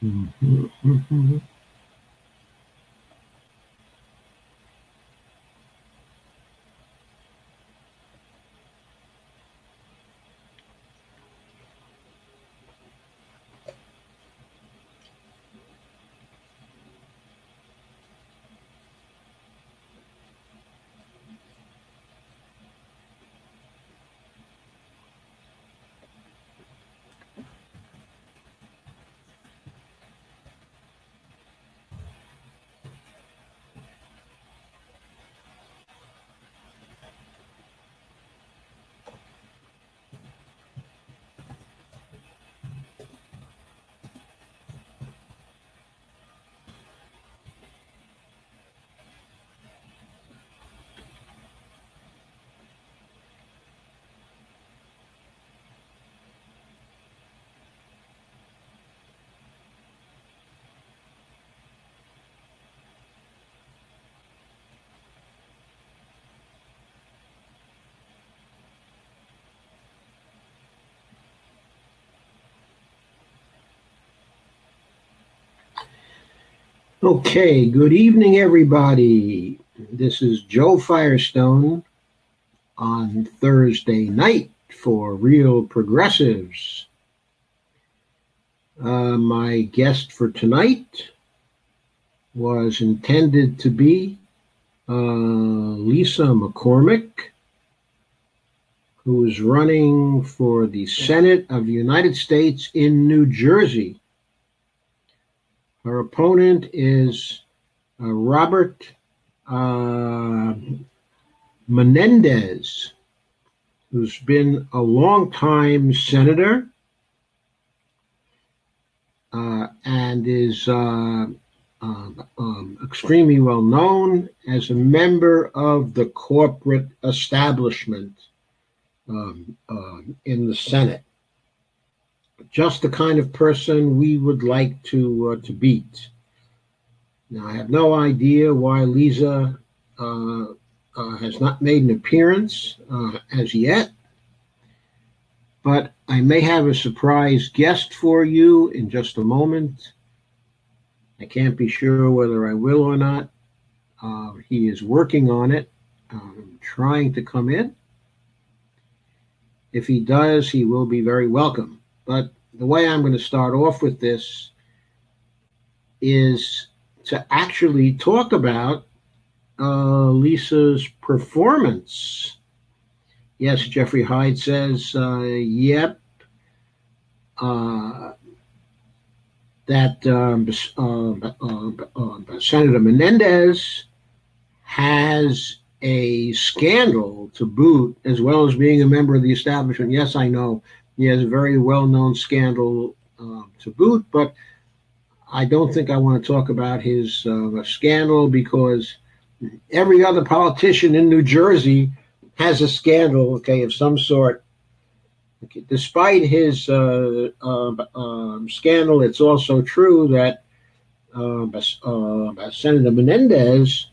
Uh -huh. Okay, good evening, everybody. This is Joe Firestone on Thursday night for Real Progressives. Uh, my guest for tonight was intended to be uh, Lisa McCormick, who is running for the Senate of the United States in New Jersey. Her opponent is uh, Robert uh, Menendez, who's been a long-time senator uh, and is um, um, extremely well known as a member of the corporate establishment um, uh, in the Senate just the kind of person we would like to uh, to beat. Now, I have no idea why Lisa uh, uh, has not made an appearance uh, as yet, but I may have a surprise guest for you in just a moment. I can't be sure whether I will or not. Uh, he is working on it, um, trying to come in. If he does, he will be very welcome. But the way I'm going to start off with this is to actually talk about uh, Lisa's performance. Yes, Jeffrey Hyde says, uh, yep, uh, that um, uh, uh, uh, Senator Menendez has a scandal to boot, as well as being a member of the establishment. Yes, I know he has a very well known scandal uh, to boot, but I don't think I want to talk about his uh, scandal because every other politician in New Jersey has a scandal, okay, of some sort. Okay, despite his uh, uh, um, scandal, it's also true that uh, uh, Senator Menendez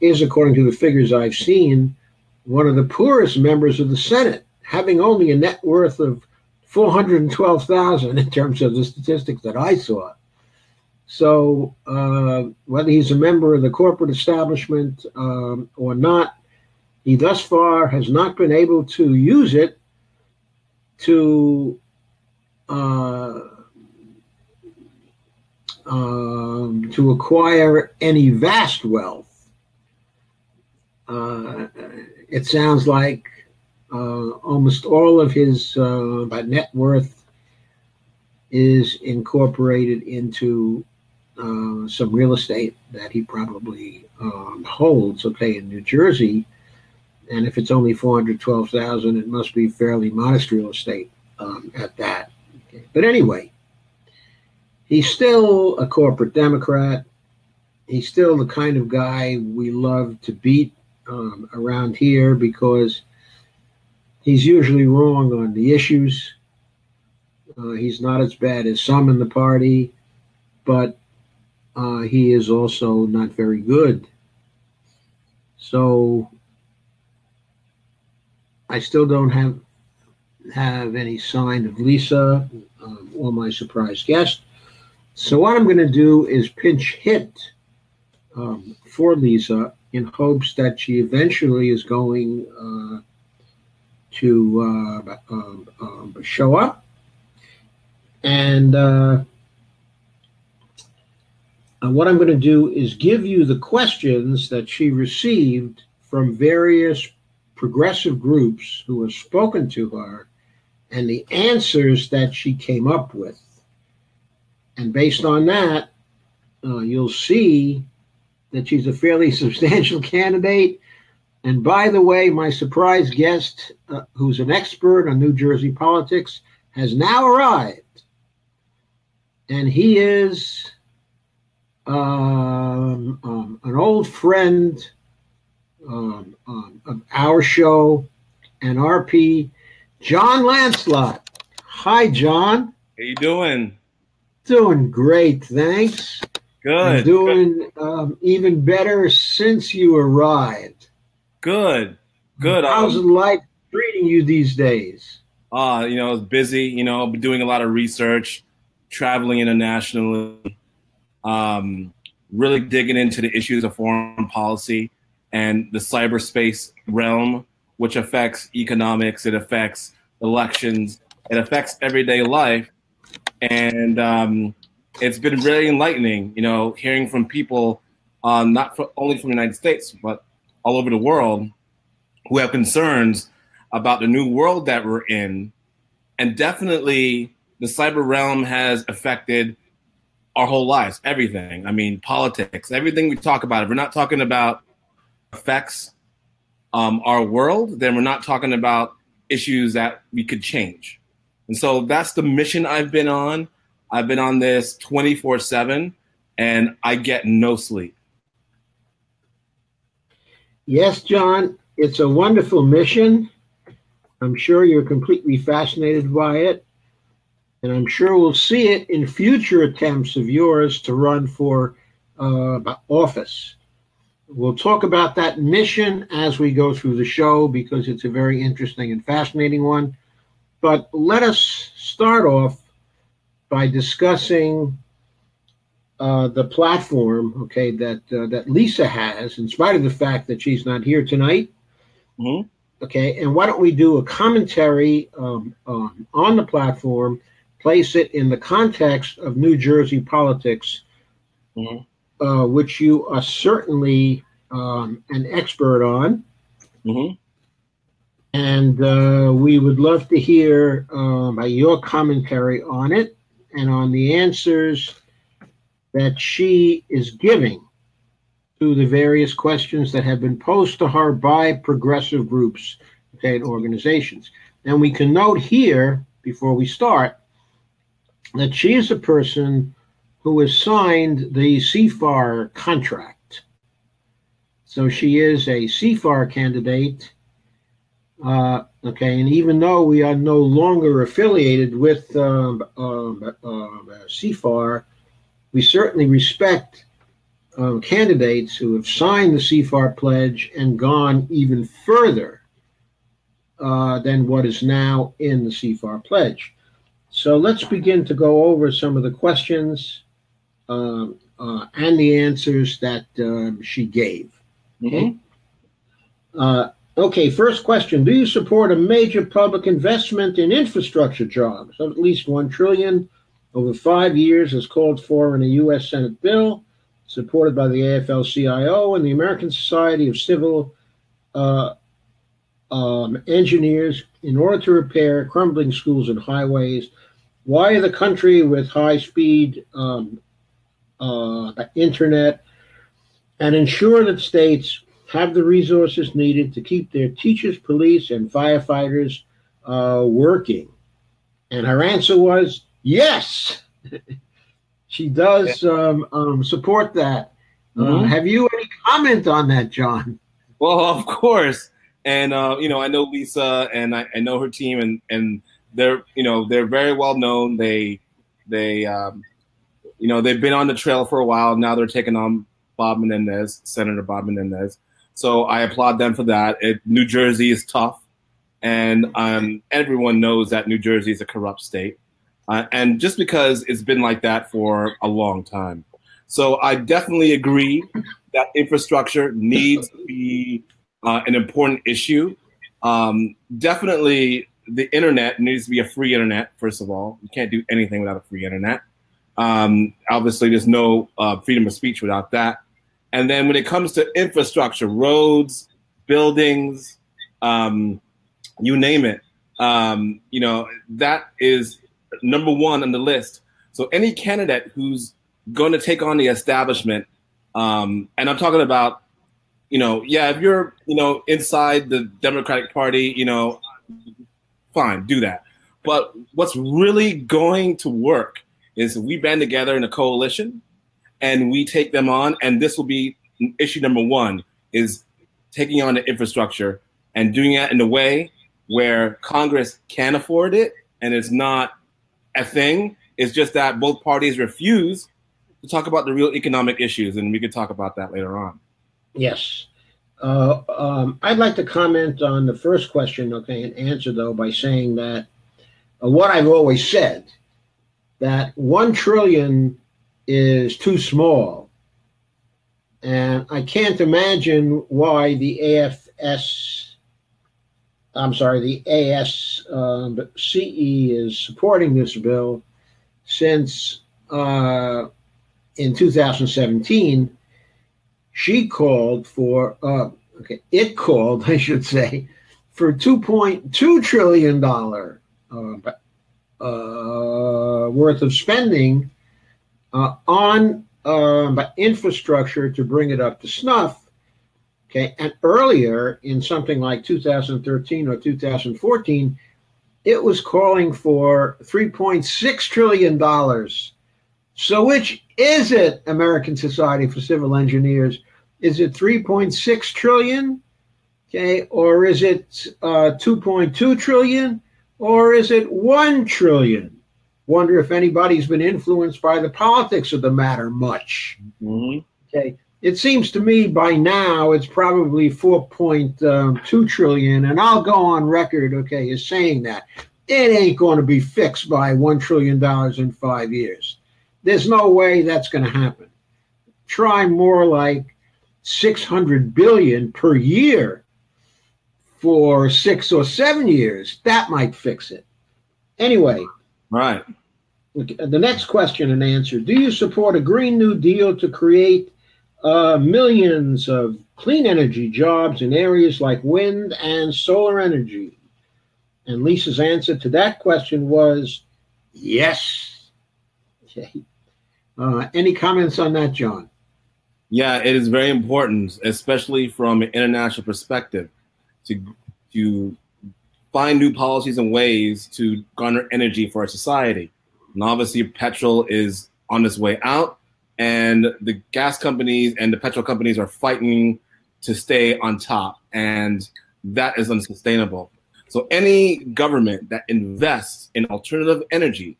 is, according to the figures I've seen, one of the poorest members of the Senate having only a net worth of 412,000 in terms of the statistics that I saw. So uh, whether he's a member of the corporate establishment um, or not, he thus far has not been able to use it to uh, um, to acquire any vast wealth. Uh, it sounds like almost all of his uh, net worth is incorporated into uh, some real estate that he probably um, holds, okay, in New Jersey. And if it's only 412,000, it must be fairly modest real estate um, at that. Okay. But anyway, he's still a corporate Democrat. He's still the kind of guy we love to beat um, around here because He's usually wrong on the issues. Uh, he's not as bad as some in the party, but uh, he is also not very good. So I still don't have have any sign of Lisa um, or my surprise guest. So what I'm going to do is pinch hit um, for Lisa in hopes that she eventually is going uh, to uh, um, um, show up. And uh, what I'm going to do is give you the questions that she received from various progressive groups who have spoken to her and the answers that she came up with. And based on that, uh, you'll see that she's a fairly substantial candidate. And by the way, my surprise guest, uh, who's an expert on New Jersey politics, has now arrived. And he is um, um, an old friend um, um of our show and RP, Jon Lancelot. Hi, Jon. How you doing? Doing great, thanks. Good. I'm doing um, even better since you arrived. Good. Good. How's um, life treating you these days? Uh, you know, busy. You know, doing a lot of research, traveling internationally, um, really digging into the issues of foreign policy and the cyberspace realm, which affects economics, it affects elections, it affects everyday life. And um, it's been really enlightening, you know, hearing from people, um, not for, only from the United States, but all over the world who have concerns about the new world that we're in. And definitely the cyber realm has affected our whole lives, everything. I mean, politics, everything we talk about. If we're not talking about affects um, our world, then we're not talking about issues that we could change. And so that's the mission I've been on. I've been on this 24 7 and I get no sleep. Yes, Jon, it's a wonderful mission. I'm sure you're completely fascinated by it. And I'm sure we'll see it in future attempts of yours to run for uh, office. We'll talk about that mission as we go through the show because it's a very interesting and fascinating one. But let us start off by discussing uh, the platform, okay, that uh, that Lisa has, in spite of the fact that she's not here tonight. Mm-hmm. Okay, and why don't we do a commentary um, um, on the platform, place it in the context of New Jersey politics, mm-hmm. uh, which you are certainly um, an expert on. Mm-hmm. And uh, we would love to hear um, your commentary on it and on the answers that she is giving to the various questions that have been posed to her by progressive groups and organizations. And we can note here, before we start, that she is a person who has signed the CFAR contract. So she is a CFAR candidate uh, okay, and even though we are no longer affiliated with um, um, um CFAR, we certainly respect um, candidates who have signed the CFAR pledge and gone even further uh, than what is now in the CFAR pledge. So let's begin to go over some of the questions uh, uh, and the answers that um, she gave. Okay. Mm-hmm. Uh, Okay, first question. Do you support a major public investment in infrastructure jobs of at least one trillion over five years as called for in a U.S. Senate bill supported by the AFL-CIO and the American Society of Civil uh, um, Engineers in order to repair crumbling schools and highways, wire the country with high-speed um, uh, internet, and ensure that states have the resources needed to keep their teachers, police, and firefighters uh, working? And her answer was yes. she does um, um, support that. Uh, mm-hmm. Uh, have you any comment on that, Jon? Well, of course. And uh, you know, I know Lisa, and I, I, know her team, and and they're you know they're very well known. They they um, you know they've been on the trail for a while. Now they're taking on Bob Menendez, Senator Bob Menendez. So I applaud them for that. It, New Jersey is tough. and um, everyone knows that New Jersey is a corrupt state, uh, and just because it's been like that for a long time. So I definitely agree that infrastructure needs to be uh, an important issue. Um, definitely, the internet needs to be a free internet. First of all, you can't do anything without a free internet. Um, obviously, there's no uh, freedom of speech without that. And then when it comes to infrastructure, roads, buildings, um, you name it, um, you know, that is number one on the list. So any candidate who's going to take on the establishment, um, and I'm talking about, you know, yeah, if you're, you know, inside the Democratic Party, you know, fine, do that. But what's really going to work is we band together in a coalition and we take them on. And this will be issue number one is taking on the infrastructure and doing that in a way where Congress can afford it and it's not a thing. It's just that both parties refuse to talk about the real economic issues, and we could talk about that later on. Yes. Uh, um, I'd like to comment on the first question, okay, and answer though by saying that uh, what I've always said that one trillion is too small. And I can't imagine why the AFS, I'm sorry, the ASCE um, is supporting this bill since uh, in 2017, she called for, uh, okay, it called, I should say, for $2.2 trillion uh, uh, worth of spending uh, on uh, infrastructure to bring it up to snuff. Okay, and earlier in something like 2013 or 2014, it was calling for 3.6 trillion dollars. So, which is it, American Society for Civil Engineers? Is it 3.6 trillion? Okay, or is it uh, 2.2 trillion? Or is it 1 trillion? Wonder if anybody's been influenced by the politics of the matter much. Mm-hmm. Okay. It seems to me by now it's probably 4.2 um, and I'll go on record, okay, as saying that it ain't going to be fixed by $1 trillion in five years. There's no way that's going to happen. Try more like 600 billion per year for six or seven years, that might fix it. Anyway. Right. The next question and answer Do you support a Green New Deal to create uh, millions of clean energy jobs in areas like wind and solar energy? And Lisa's answer to that question was yes. Okay. Uh, any comments on that, Jon? Yeah, it is very important, especially from an international perspective to to find new policies and ways to garner energy for our society. And obviously, petrol is on its way out, and the gas companies and the petrol companies are fighting to stay on top, and that is unsustainable. So, any government that invests in alternative energy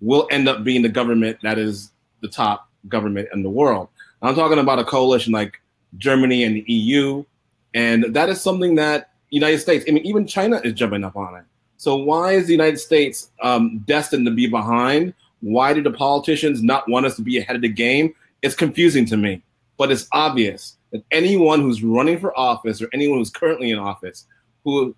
will end up being the government that is the top government in the world. I'm talking about a coalition like Germany and the EU, and that is something that United States. I mean, even China is jumping up on it. So why is the United States um, destined to be behind? Why do the politicians not want us to be ahead of the game? It's confusing to me, but it's obvious that anyone who's running for office or anyone who's currently in office who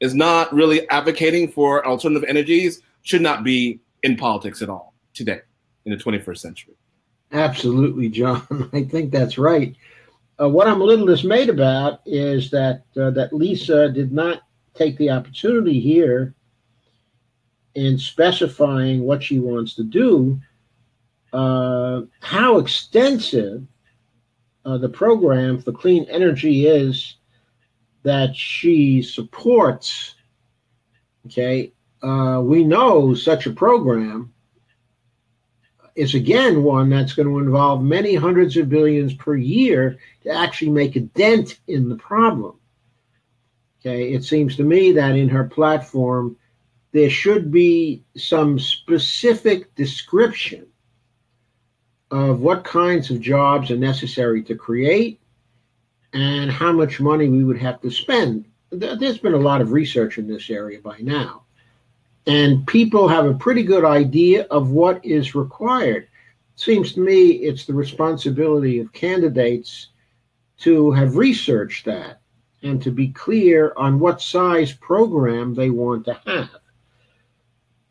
is not really advocating for alternative energies should not be in politics at all today in the 21st century. Absolutely, Jon. I think that's right. Uh, what I'm a little dismayed about is that uh, that Lisa did not take the opportunity here in specifying what she wants to do, uh, how extensive uh, the program for clean energy is that she supports. Okay, uh, we know such a program is again one that's going to involve many hundreds of billions per year to actually make a dent in the problem. Okay, it seems to me that in her platform, there should be some specific description of what kinds of jobs are necessary to create and how much money we would have to spend there's been a lot of research in this area by now, and people have a pretty good idea of what is required. Seems to me it's the responsibility of candidates to have researched that and to be clear on what size program they want to have.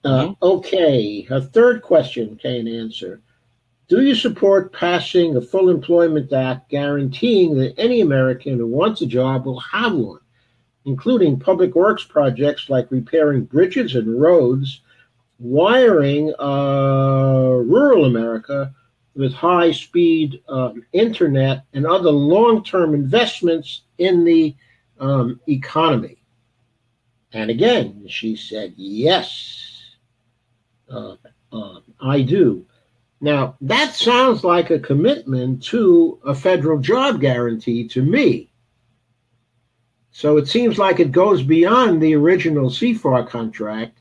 Uh, okay, a third question Kane answer. Do you support passing a full employment act guaranteeing that any American who wants a job will have one, including public works projects like repairing bridges and roads, wiring uh, rural America with high speed um, internet, and other long term investments in the um, economy? And again, she said, Yes, uh, uh, I do. Now, that sounds like a commitment to a federal job guarantee to me. So it seems like it goes beyond the original CFAR contract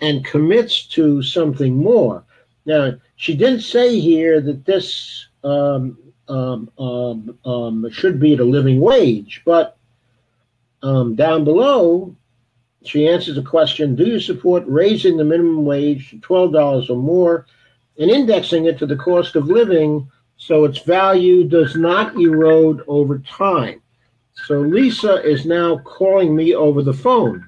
and commits to something more. Now, she didn't say here that this um, um, um, um should be at a living wage, but um, down below, she answers the question Do you support raising the minimum wage to $12 or more? and indexing it to the cost of living so its value does not erode over time. So Lisa is now calling me over the phone.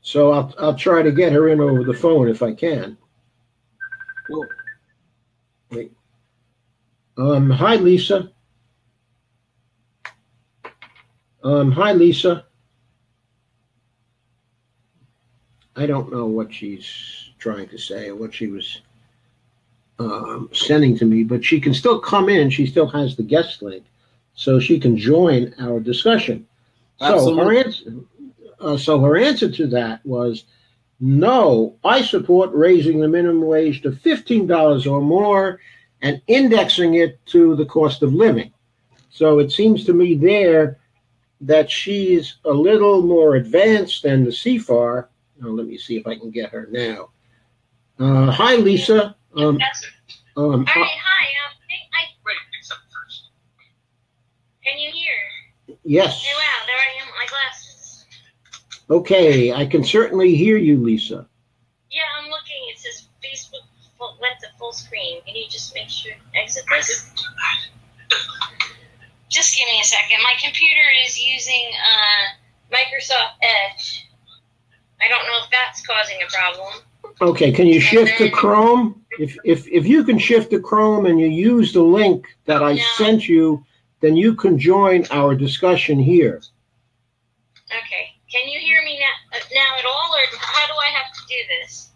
So I'll, I'll try to get her in over the phone if I can. Cool. Wait. Um, hi, Lisa. Um, hi, Lisa. I don't know what she's trying to say or what she was um, sending to me, but she can still come in. She still has the guest link, so she can join our discussion. So her answer, uh, so her answer to that was, no, I support raising the minimum wage to fifteen dollars or more and indexing it to the cost of living. So it seems to me there that she's a little more advanced than the CFAR Oh, let me see if I can get her now. Uh, hi, Lisa. Um, um, All right, hi. Um, I, Wait, first. Can you hear? Yes. Wow, there I am with my glasses. Okay, I can certainly hear you, Lisa. Yeah, I'm looking. It says Facebook went to full screen. Can you just make sure exit this? Just give me a second. My computer is using uh, Microsoft Edge. I don't know if that's causing a problem. Okay, can you shift then, to Chrome? If, if if you can shift to Chrome and you use the link that I sent you, then you can join our discussion here. Okay. Can you hear me now, now at all, or how do I have to do this?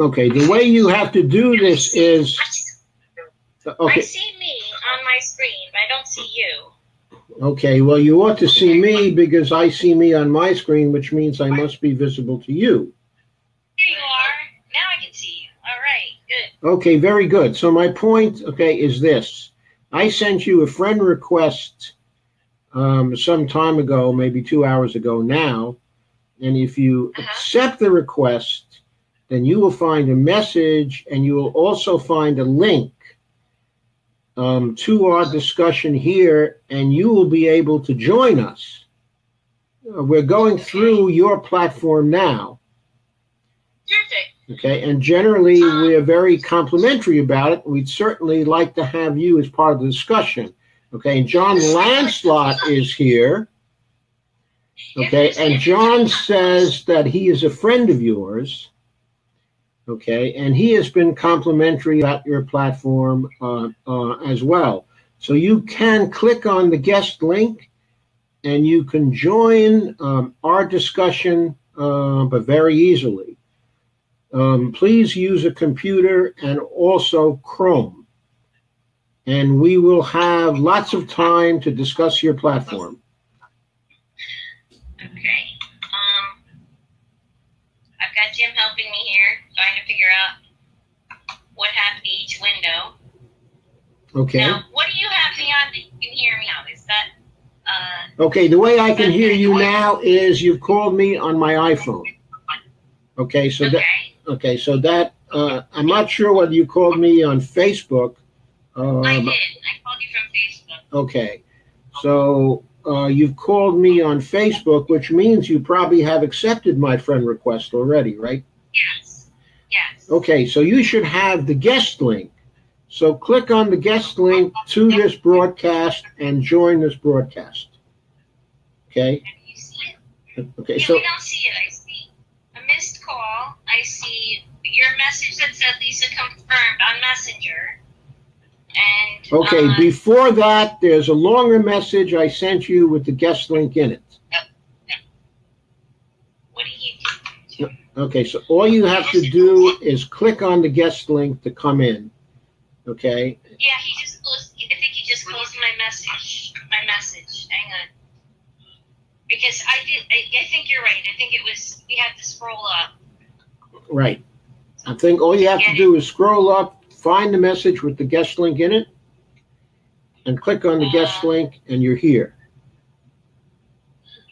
Okay, the way you have to do this is. Okay. I see me on my screen, but I don't see you. Okay, well, you ought to see me because I see me on my screen, which means I must be visible to you. Here you are. Now I can see you. All right, good. Okay, very good. So my point, okay, is this. I sent you a friend request um, some time ago, maybe two hours ago now. And if you uh-huh. accept the request, then you will find a message and you will also find a link um, to our discussion here, and you will be able to join us. Uh, we're going through your platform now. Okay, and generally we're very complimentary about it. We'd certainly like to have you as part of the discussion. Okay, Jon Lancelot is here. Okay, and Jon says that he is a friend of yours. Okay, and he has been complimentary about your platform uh, uh, as well. So you can click on the guest link and you can join um, our discussion, uh, but very easily. Um, please use a computer and also Chrome. And we will have lots of time to discuss your platform. Okay. Um, I've got Jim helping me here trying to figure out what happened to each window. Okay. Now, what do you have me on that you can hear me on? Is that uh, Okay, the way I can hear you now is you've called me on my iPhone. Okay, so okay. that okay, so that uh, I'm not sure whether you called me on Facebook. Um, I did. I called you from Facebook. Okay. So uh, you've called me on Facebook, which means you probably have accepted my friend request already, right? Yes. Yes. Okay, so you should have the guest link. So click on the guest link to this broadcast and join this broadcast. Okay. Okay. Yeah, So we don't see it. I see a missed call. I see your message that said Lisa confirmed on Messenger. And okay. uh, Before that, there's a longer message I sent you with the guest link in it. what do you do? Okay. So all you have to do is click on the guest link to come in. Okay. Yeah, he just closed. I think he just closed my message. My message. Hang on. Because I did. I, I think you're right. I think it was. We had to scroll up. Right. I think all you have to do is scroll up, find the message with the guest link in it, and click on the guest uh. link, and you're here.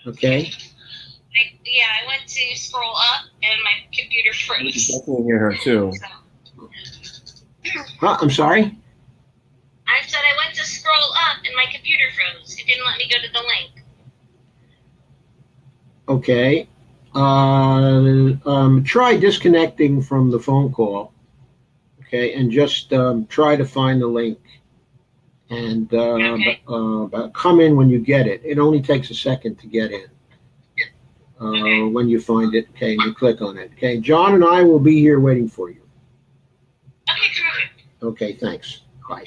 Okay. I, yeah, I went to scroll up and my computer You can definitely hear her too. So, Huh, I'm sorry. I said I went to scroll up and my computer froze. It didn't let me go to the link. Okay. Uh, um, try disconnecting from the phone call. Okay, and just um, try to find the link, and uh, Okay. uh, come in when you get it. It only takes a second to get in. Uh, When you find it, okay, and you click on it. Okay, Jon and I will be here waiting for you. Okay, terrific. Okay, thanks. Bye.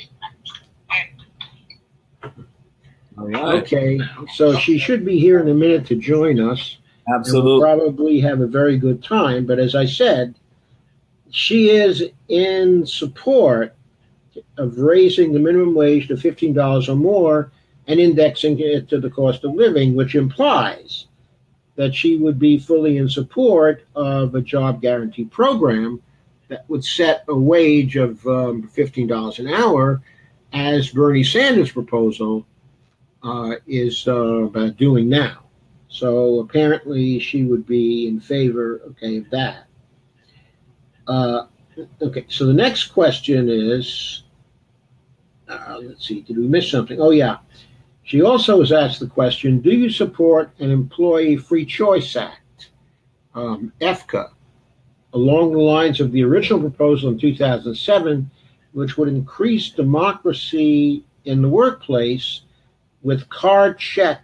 All right. Okay, so she should be here in a minute to join us. and we'll Absolutely. probably have a very good time. But as I said, she is in support of raising the minimum wage to fifteen dollars or more and indexing it to the cost of living, which implies that she would be fully in support of a job guarantee program that would set a wage of um, fifteen dollars an hour, as Bernie Sanders' proposal uh, is uh, doing now. So apparently she would be in favor, okay, of that. Uh, okay, so the next question is, uh, let's see, did we miss something? Oh, yeah. She also was asked the question, do you support an Employee Free Choice Act, um, EFCA, along the lines of the original proposal in 2007, which would increase democracy in the workplace with card check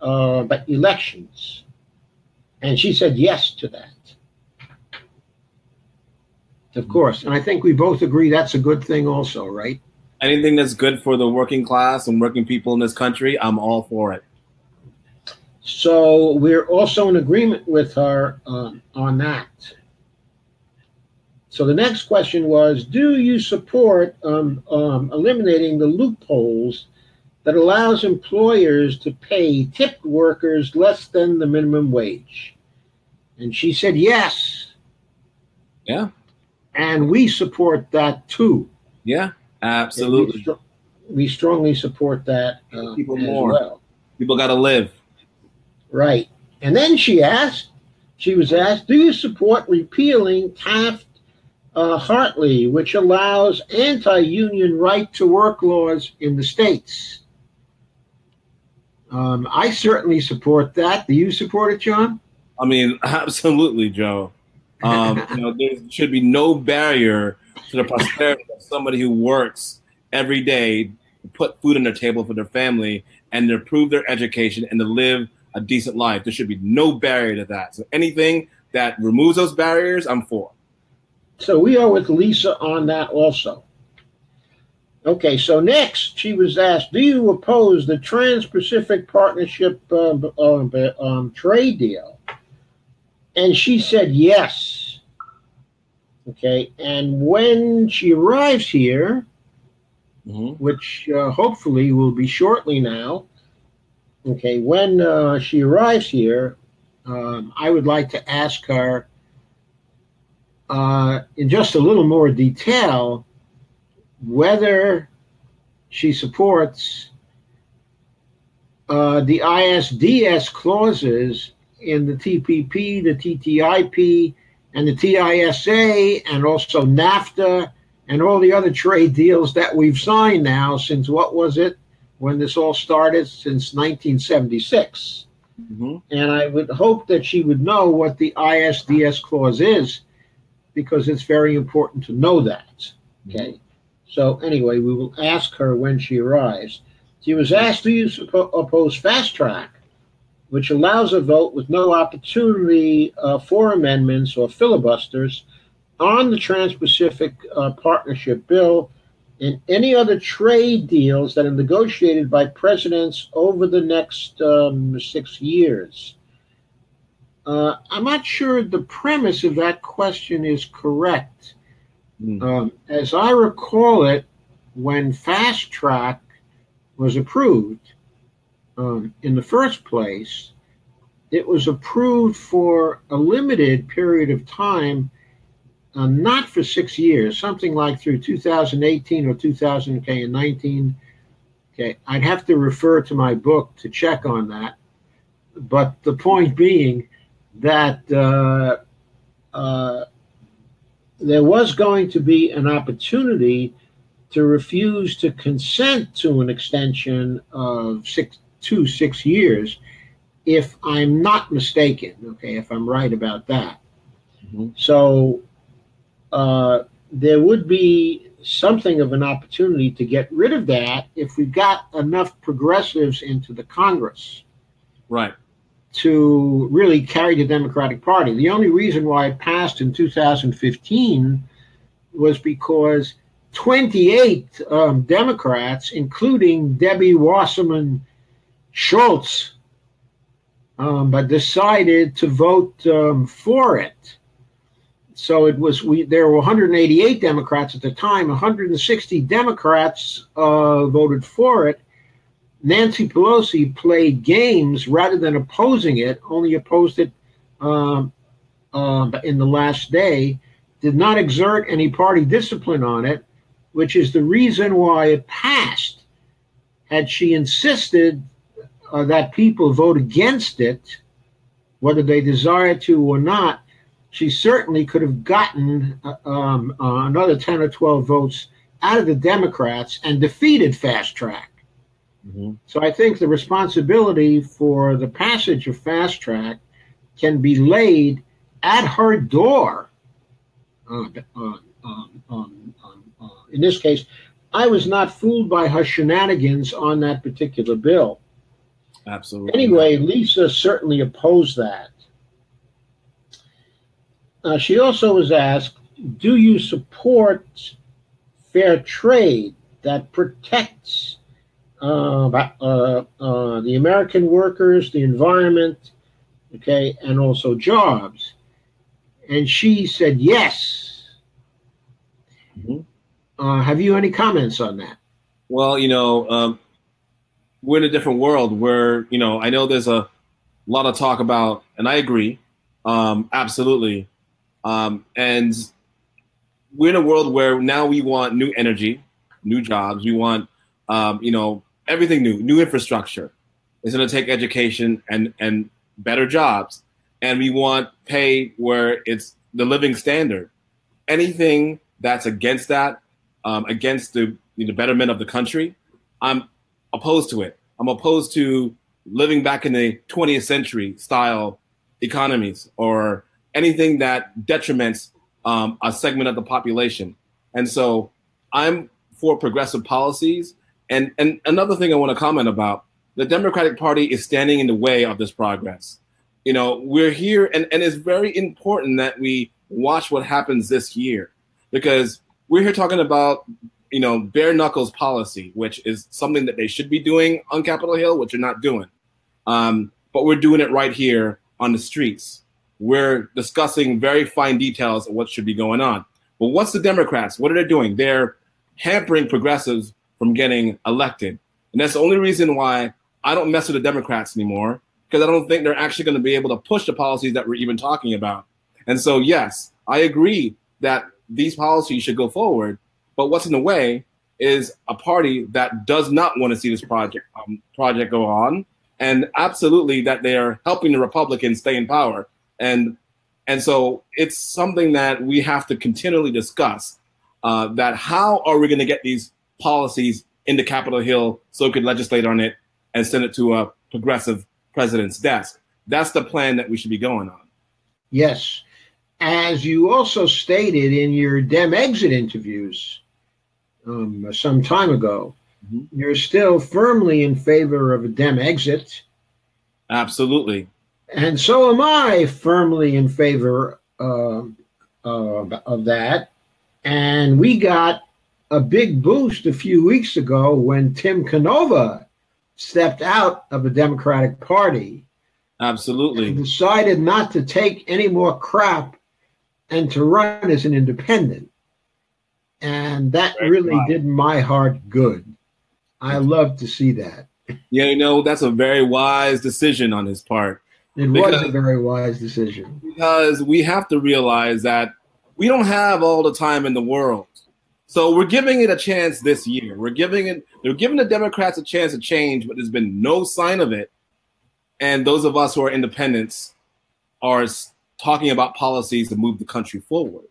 uh, but elections. And she said yes to that. Of course. And I think we both agree that's a good thing, also, right? Anything that's good for the working class and working people in this country, I'm all for it. So we're also in agreement with her um, on that. So the next question was Do you support um, um, eliminating the loopholes that allows employers to pay tipped workers less than the minimum wage? And she said yes. Yeah. And we support that too. Yeah, absolutely. We, str- we strongly support that uh, People as more. well. People got to live. Right. And then she asked, she was asked, do you support repealing Taft uh, Hartley, which allows anti union right to work laws in the states? Um, I certainly support that. Do you support it, Jon? I mean, absolutely, Joe. Um, you know, there should be no barrier to the prosperity of somebody who works every day put food on their table for their family and to improve their education and to live a decent life. There should be no barrier to that. So anything that removes those barriers, I'm for. So we are with Lisa on that also. Okay, so next she was asked, do you oppose the Trans Pacific Partnership um, um, um, trade deal? And she said yes. Okay, and when she arrives here, Mm-hmm. which uh, hopefully will be shortly now, okay, when uh, she arrives here, um, I would like to ask her uh, in just a little more detail whether she supports uh, the ISDS clauses in the TPP, the TTIP, and the TISA, and also NAFTA, and all the other trade deals that we've signed now since what was it, when this all started since 1976. Mm-hmm. And I would hope that she would know what the ISDS clause is because it's very important to know that. Okay. Mm-hmm. So, anyway, we will ask her when she arrives. She was asked, Do you oppose fast track, which allows a vote with no opportunity uh, for amendments or filibusters on the Trans Pacific uh, Partnership Bill and any other trade deals that are negotiated by presidents over the next um, six years? Uh, I'm not sure the premise of that question is correct. Mm. Um, as I recall it, when Fast Track was approved um, in the first place, it was approved for a limited period of time, uh, not for six years, something like through 2018 or 2019. Okay, I'd have to refer to my book to check on that. But the point being that uh, uh, there was going to be an opportunity to refuse to consent to an extension of six to six years if I'm not mistaken, okay, if I'm right about that. Mm-hmm. So uh, there would be something of an opportunity to get rid of that if we got enough progressives into the Congress. Right. To really carry the Democratic Party. The only reason why it passed in 2015 was because 28 um, Democrats, including Debbie Wasserman Schultz, um, but decided to vote um, for it. So it was we. There were 188 Democrats at the time. 160 Democrats uh, voted for it. Nancy Pelosi played games rather than opposing it. Only opposed it um, uh, in the last day. Did not exert any party discipline on it which is the reason why it passed. Had she insisted uh, that people vote against it, whether they desire to or not, she certainly could have gotten uh, um, uh, another 10 or 12 votes out of the Democrats and defeated Fast Track. Mm-hmm. So I think the responsibility for the passage of Fast Track can be laid at her door. Um, um, in this case, I was not fooled by her shenanigans on that particular bill. Absolutely. Anyway, Lisa certainly opposed that. Uh, she also was asked, Do you support fair trade that protects uh, uh, uh, the American workers, the environment, okay, and also jobs? And she said yes. Mm-hmm. Uh, have you any comments on that? Well, you know, um, we're in a different world where, you know, I know there's a lot of talk about, and I agree, um, absolutely. Um, and we're in a world where now we want new energy, new jobs. We want, um, you know, everything new, new infrastructure. It's going to take education and, and better jobs. And we want pay where it's the living standard. Anything that's against that um, against the, the betterment of the country, I'm opposed to it. I'm opposed to living back in the 20th century style economies or anything that detriments um, a segment of the population. And so I'm for progressive policies. And, and another thing I want to comment about the Democratic Party is standing in the way of this progress. You know, we're here, and, and it's very important that we watch what happens this year because we're here talking about you know bare knuckles policy, which is something that they should be doing on Capitol Hill, which they're not doing. Um, but we're doing it right here on the streets. We're discussing very fine details of what should be going on. But what's the Democrats? What are they doing? They're hampering progressives from getting elected. And that's the only reason why I don't mess with the Democrats anymore, because I don't think they're actually going to be able to push the policies that we're even talking about. And so, yes, I agree that these policies should go forward. But what's in the way is a party that does not want to see this project um, project go on, and absolutely that they are helping the Republicans stay in power. And and so it's something that we have to continually discuss. Uh, that how are we going to get these policies into Capitol Hill so it could legislate on it and send it to a progressive president's desk. That's the plan that we should be going on. Yes. As you also stated in your Dem exit interviews um, some time ago, mm-hmm. you're still firmly in favor of a Dem exit. Absolutely. And so am I firmly in favor uh, uh, of that. And we got a big boost a few weeks ago when Tim Canova stepped out of the Democratic Party. Absolutely. decided not to take any more crap and to run as an independent. And that Very really did my heart good. I love to see that. Yeah, you know, that's a very wise decision on his part. It because, was a very wise decision. Because we have to realize that we don't have all the time in the world. So we're giving it a chance this year. We're giving it, they're giving the Democrats a chance to change, but there's been no sign of it. And those of us who are independents are talking about policies to move the country forward.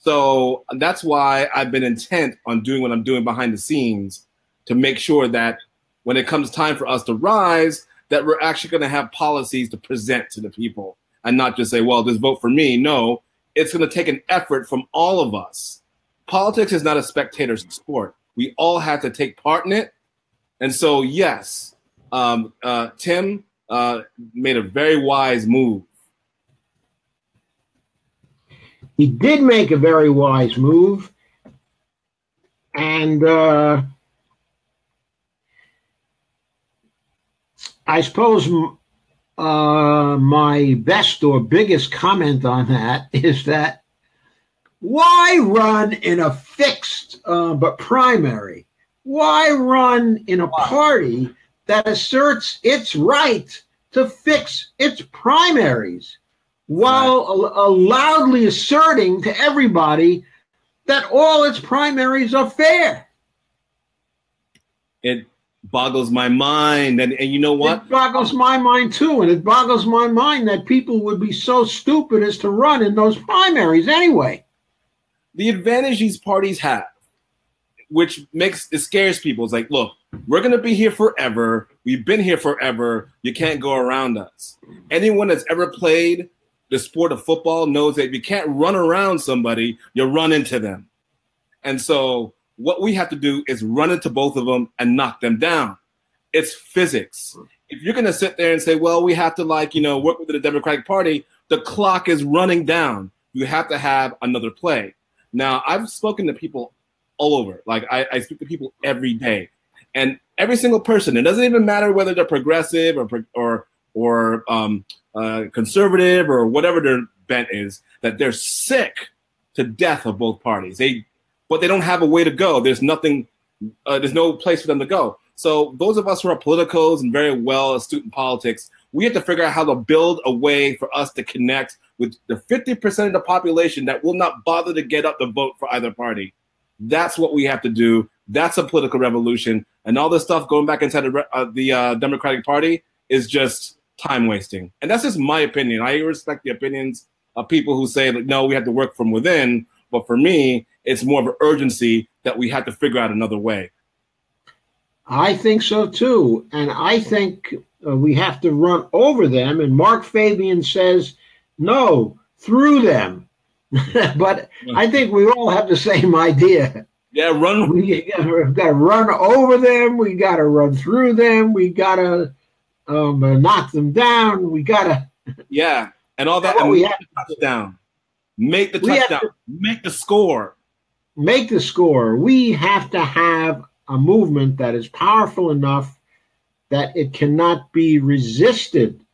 So that's why I've been intent on doing what I'm doing behind the scenes to make sure that when it comes time for us to rise, that we're actually going to have policies to present to the people and not just say, well, just vote for me. No, it's going to take an effort from all of us. Politics is not a spectator sport. We all have to take part in it. And so, yes, um, uh, Tim uh, made a very wise move. He did make a very wise move. And uh, I suppose uh, my best or biggest comment on that is that why run in a fixed uh, but primary? Why run in a party that asserts its right to fix its primaries while right. Uh, loudly asserting to everybody that all its primaries are fair? It boggles my mind. And, and you know what? It boggles my mind too. And it boggles my mind that people would be so stupid as to run in those primaries anyway. The advantage these parties have, which makes it scares people, is like, look, we're going to be here forever. We've been here forever. You can't go around us. Anyone that's ever played the sport of football knows that you can't run around somebody, you run into them. And so what we have to do is run into both of them and knock them down. It's physics. If you're going to sit there and say, well, we have to like, you know, work with the Democratic Party, the clock is running down. You have to have another play. Now, I've spoken to people all over. Like, I, I speak to people every day. And every single person, it doesn't even matter whether they're progressive or, or, or um, uh, conservative or whatever their bent is, that they're sick to death of both parties. They but they don't have a way to go. There's nothing, uh, there's no place for them to go. So those of us who are politicals and very well astute in politics, we have to figure out how to build a way for us to connect with the 50% of the population that will not bother to get up to vote for either party. That's what we have to do. That's a political revolution. And all this stuff going back inside the, uh, the uh, Democratic Party is just time wasting. And that's just my opinion. I respect the opinions of people who say, like, no, we have to work from within. But for me, it's more of an urgency that we have to figure out another way. I think so too. And I think uh, we have to run over them. And Mark Fabian says, no, through them. but I think we all have the same idea. Yeah, run. We, got to run over them. We got to run through them. We got to um, knock them down. We got to. Yeah, and all that. And we have to touchdown. Make the touchdown. To, make the score make the score, we have to have a movement that is powerful enough that it cannot be resisted.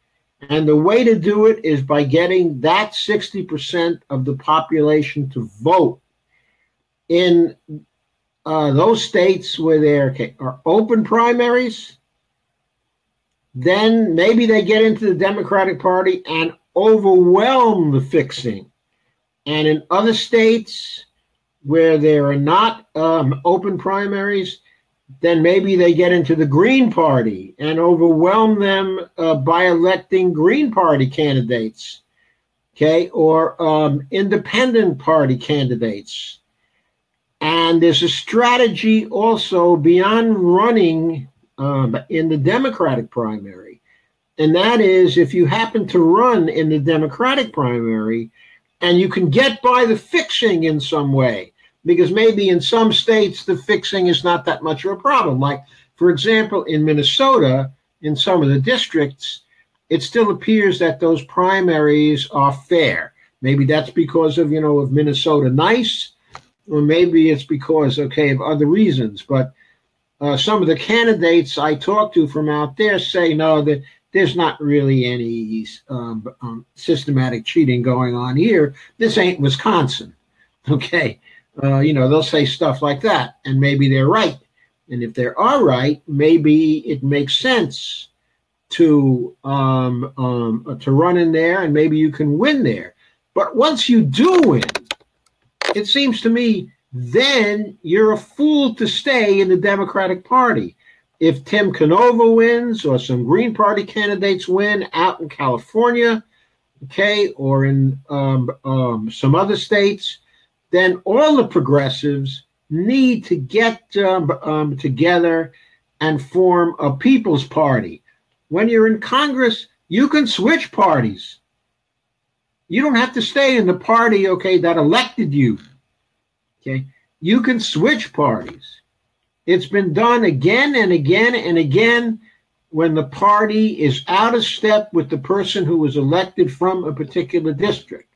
And the way to do it is by getting that 60% of the population to vote in uh, those states where there are open primaries. Then maybe they get into the Democratic Party and overwhelm the fixing. And in other states, where there are not um, open primaries, then maybe they get into the Green Party and overwhelm them uh, by electing Green Party candidates, okay, or um, independent party candidates. And there's a strategy also beyond running um, in the Democratic primary. And that is if you happen to run in the Democratic primary and you can get by the fixing in some way, because maybe in some states the fixing is not that much of a problem. Like, for example, in Minnesota, in some of the districts, it still appears that those primaries are fair. Maybe that's because of, you know, of Minnesota nice, or maybe it's because, okay, of other reasons. But uh, some of the candidates I talk to from out there say, no, that there's not really any um, um, systematic cheating going on here. This ain't Wisconsin. Okay. Uh, you know, they'll say stuff like that, and maybe they're right. And if they are right, maybe it makes sense to um, um, to run in there, and maybe you can win there. But once you do win, it seems to me then you're a fool to stay in the Democratic Party. If Tim Canova wins, or some Green Party candidates win out in California, okay, or in um, um, some other states, then all the progressives need to get um, um, together and form a people's party. When you're in Congress, you can switch parties. You don't have to stay in the party, okay, that elected you. Okay. You can switch parties. It's been done again and again and again when the party is out of step with the person who was elected from a particular district.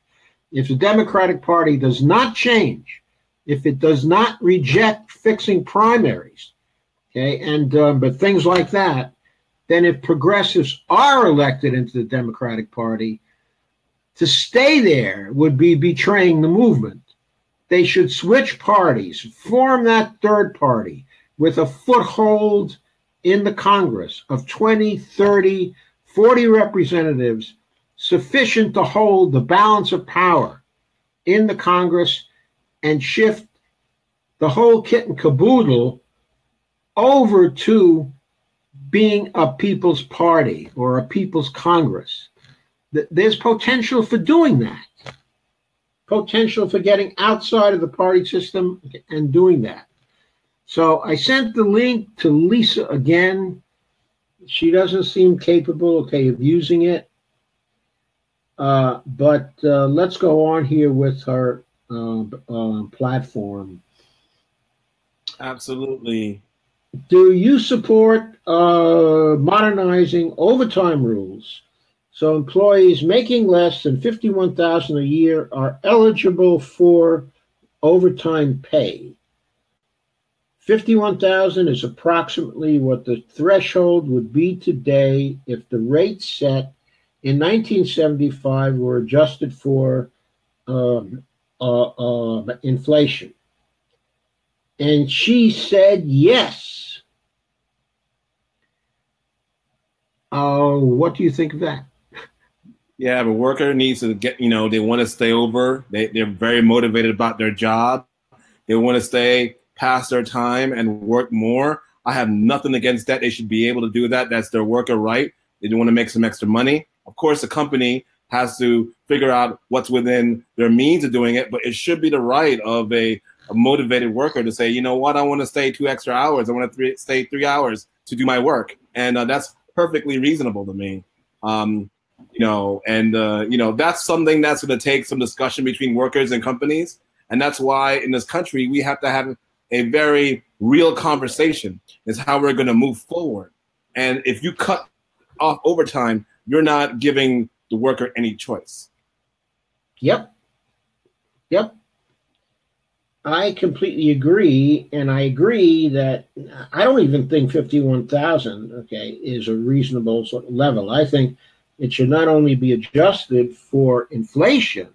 If the Democratic Party does not change, if it does not reject fixing primaries, okay, and um, but things like that, then if progressives are elected into the Democratic Party, to stay there would be betraying the movement. They should switch parties, form that third party with a foothold in the Congress of 20, 30, 40 representatives sufficient to hold the balance of power in the Congress and shift the whole kit and caboodle over to being a people's party or a people's Congress. There's potential for doing that. Potential for getting outside of the party system and doing that. So I sent the link to Lisa again. She doesn't seem capable, okay, of using it. Uh, but uh, let's go on here with her uh, uh, platform. Absolutely. Do you support uh, modernizing overtime rules so employees making less than fifty-one thousand a year are eligible for overtime pay? Fifty-one thousand is approximately what the threshold would be today if the rates set in 1975 were adjusted for um, uh, uh, inflation. And she said yes. Uh, what do you think of that? Yeah, a worker needs to get, you know, they want to stay over. They, they're very motivated about their job. They want to stay past their time and work more. I have nothing against that. They should be able to do that. That's their worker right. They want to make some extra money. Of course, the company has to figure out what's within their means of doing it, but it should be the right of a, a motivated worker to say, you know what, I want to stay two extra hours. I want to stay three hours to do my work, and uh, that's perfectly reasonable to me. Um, you know, and uh, you know that's something that's going to take some discussion between workers and companies, and that's why in this country we have to have a very real conversation. Is how we're going to move forward. And if you cut off overtime, you're not giving the worker any choice. Yep. Yep. I completely agree, and I agree that I don't even think fifty-one thousand, okay, is a reasonable sort of level. I think it should not only be adjusted for inflation,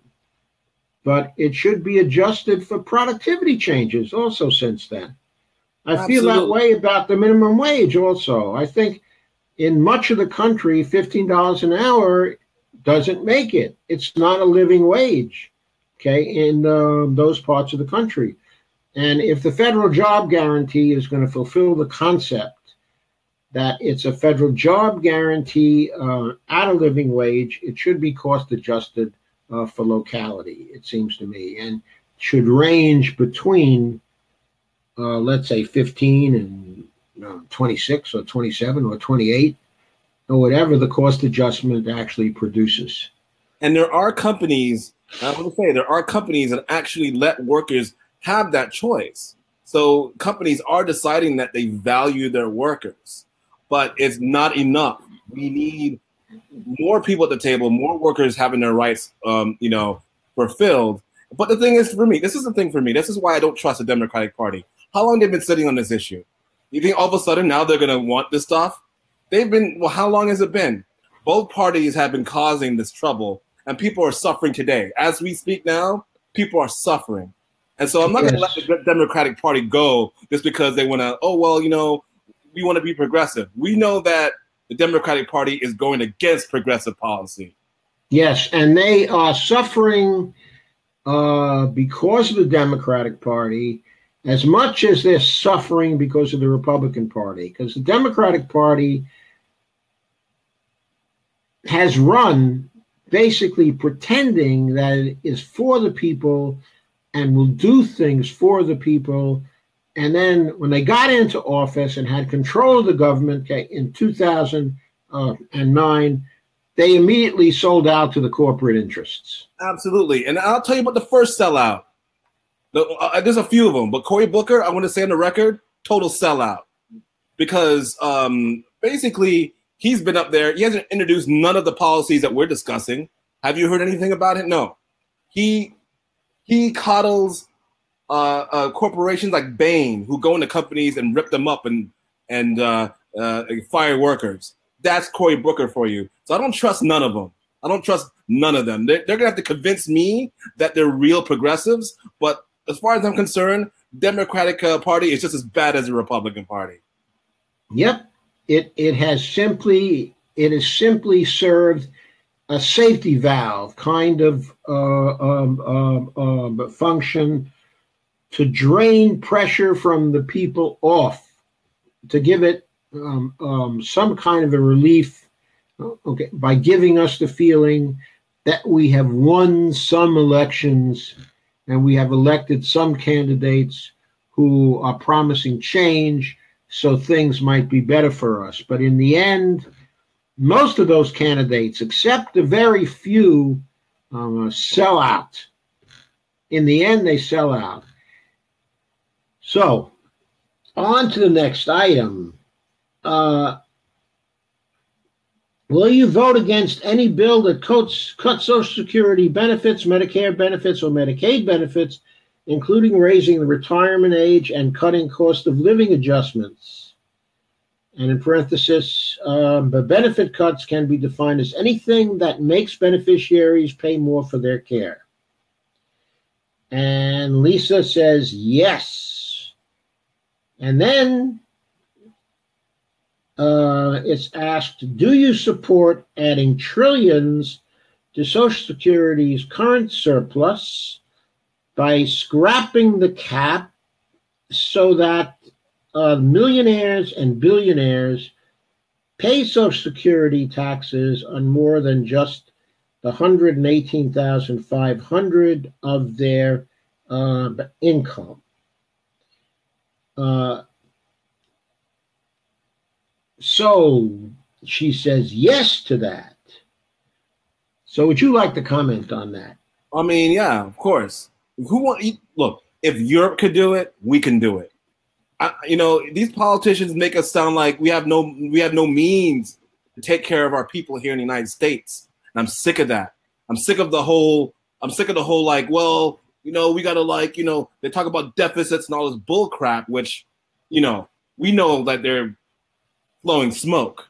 but it should be adjusted for productivity changes also since then. I Absolutely. feel that way about the minimum wage also. I think in much of the country, $15 an hour doesn't make it. It's not a living wage, okay, in uh, those parts of the country. And if the federal job guarantee is going to fulfill the concept that it's a federal job guarantee uh, at a living wage, it should be cost adjusted uh, for locality, it seems to me, and should range between uh, let's say 15 and uh, 26 or 27 or 28 or whatever the cost adjustment actually produces. And there are companies, I want to say, there are companies that actually let workers have that choice. So companies are deciding that they value their workers, but it's not enough. We need more people at the table, more workers having their rights, um, you know, fulfilled. But the thing is, for me, this is the thing for me. This is why I don't trust the Democratic Party. How long they've been sitting on this issue? You think all of a sudden now they're going to want this stuff? They've been. Well, how long has it been? Both parties have been causing this trouble, and people are suffering today. As we speak now, people are suffering. And so I'm not yes. going to let the Democratic Party go just because they want to, oh, well, you know, we want to be progressive. We know that the Democratic Party is going against progressive policy. Yes, and they are suffering uh, because of the Democratic Party as much as they're suffering because of the Republican Party. Because the Democratic Party has run basically pretending that it is for the people and will do things for the people. And then when they got into office and had control of the government in 2009, they immediately sold out to the corporate interests. Absolutely. And I'll tell you about the first sellout. The, uh, there's a few of them, but Cory Booker, I want to say on the record, total sellout. Because um, basically, he's been up there. He hasn't introduced none of the policies that we're discussing. Have you heard anything about it? No. He he coddles uh, uh, corporations like Bain who go into companies and rip them up and and uh, uh fire workers. That's Cory Booker for you. So I don't trust none of them. I don't trust none of them. They're, they're gonna have to convince me that they're real progressives. But as far as I'm concerned, Democratic uh, Party is just as bad as the Republican Party. Yep, it it has simply it has simply served a safety valve kind of uh, um, um, um, function to drain pressure from the people off, to give it um, um, some kind of a relief, okay, by giving us the feeling that we have won some elections and we have elected some candidates who are promising change so things might be better for us. But in the end, most of those candidates, except a very few, um, sell out. In the end, they sell out. So, on to the next item. Uh, will you vote against any bill that cuts, cuts Social Security benefits, Medicare benefits, or Medicaid benefits, including raising the retirement age and cutting cost of living adjustments? And in parenthesis, um, the benefit cuts can be defined as anything that makes beneficiaries pay more for their care. And Lisa says yes. And then uh, it's asked Do you support adding trillions to Social Security's current surplus by scrapping the cap so that uh, millionaires and billionaires pay Social Security taxes on more than just the 118,500 of their uh, income. Uh, so she says yes to that. So would you like to comment on that? I mean, yeah, of course. Who want look? If Europe could do it, we can do it. I, you know, these politicians make us sound like we have no we have no means to take care of our people here in the United States. And I'm sick of that. I'm sick of the whole I'm sick of the whole like, well, you know, we gotta like, you know, they talk about deficits and all this bull crap, which, you know, we know that they're blowing smoke.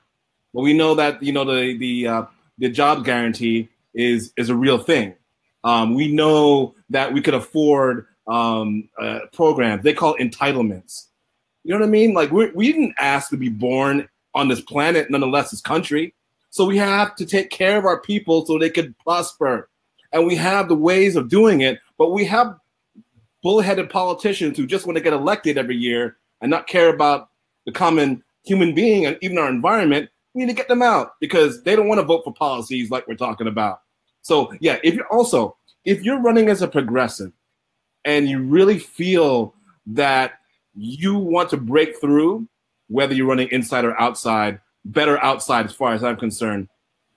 But we know that, you know, the the uh, the job guarantee is is a real thing. Um, we know that we could afford um, uh, programs. They call it entitlements. You know what I mean? Like we we didn't ask to be born on this planet, nonetheless, this country. So we have to take care of our people so they could prosper. And we have the ways of doing it, but we have bullheaded politicians who just want to get elected every year and not care about the common human being and even our environment. We need to get them out because they don't want to vote for policies like we're talking about. So yeah, if you're also if you're running as a progressive and you really feel that you want to break through, whether you're running inside or outside, better outside as far as I'm concerned.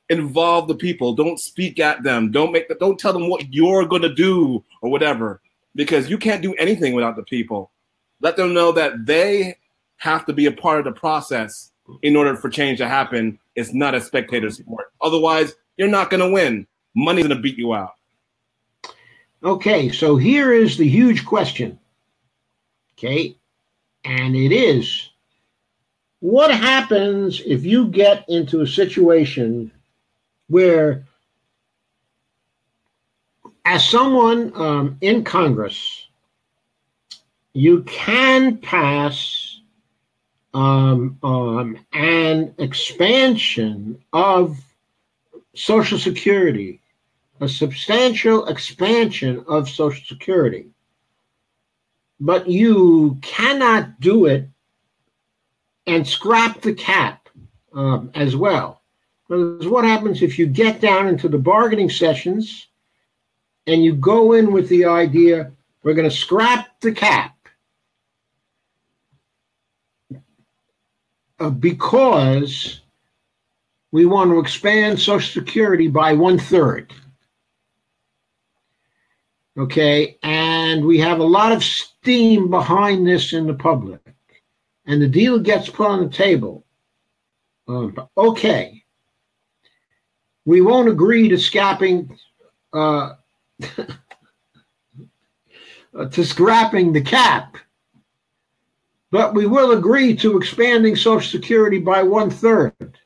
Involve the people. Don't speak at them. Don't make don't tell them what you're going to do or whatever, because you can't do anything without the people. Let them know that they have to be a part of the process in order for change to happen. It's not a spectator sport. Otherwise, you're not going to win. Money's to beat you out. Okay, so here is the huge question. Okay, and it is what happens if you get into a situation where, as someone um, in Congress, you can pass um, um, an expansion of Social Security, a substantial expansion of Social Security but you cannot do it and scrap the cap um, as well. Because what happens if you get down into the bargaining sessions and you go in with the idea we're going to scrap the cap uh, because we want to expand Social Security by one third. Okay, and we have a lot of steam behind this in the public, and the deal gets put on the table. Um, okay, we won't agree to scrapping uh, to scrapping the cap, but we will agree to expanding Social Security by one third.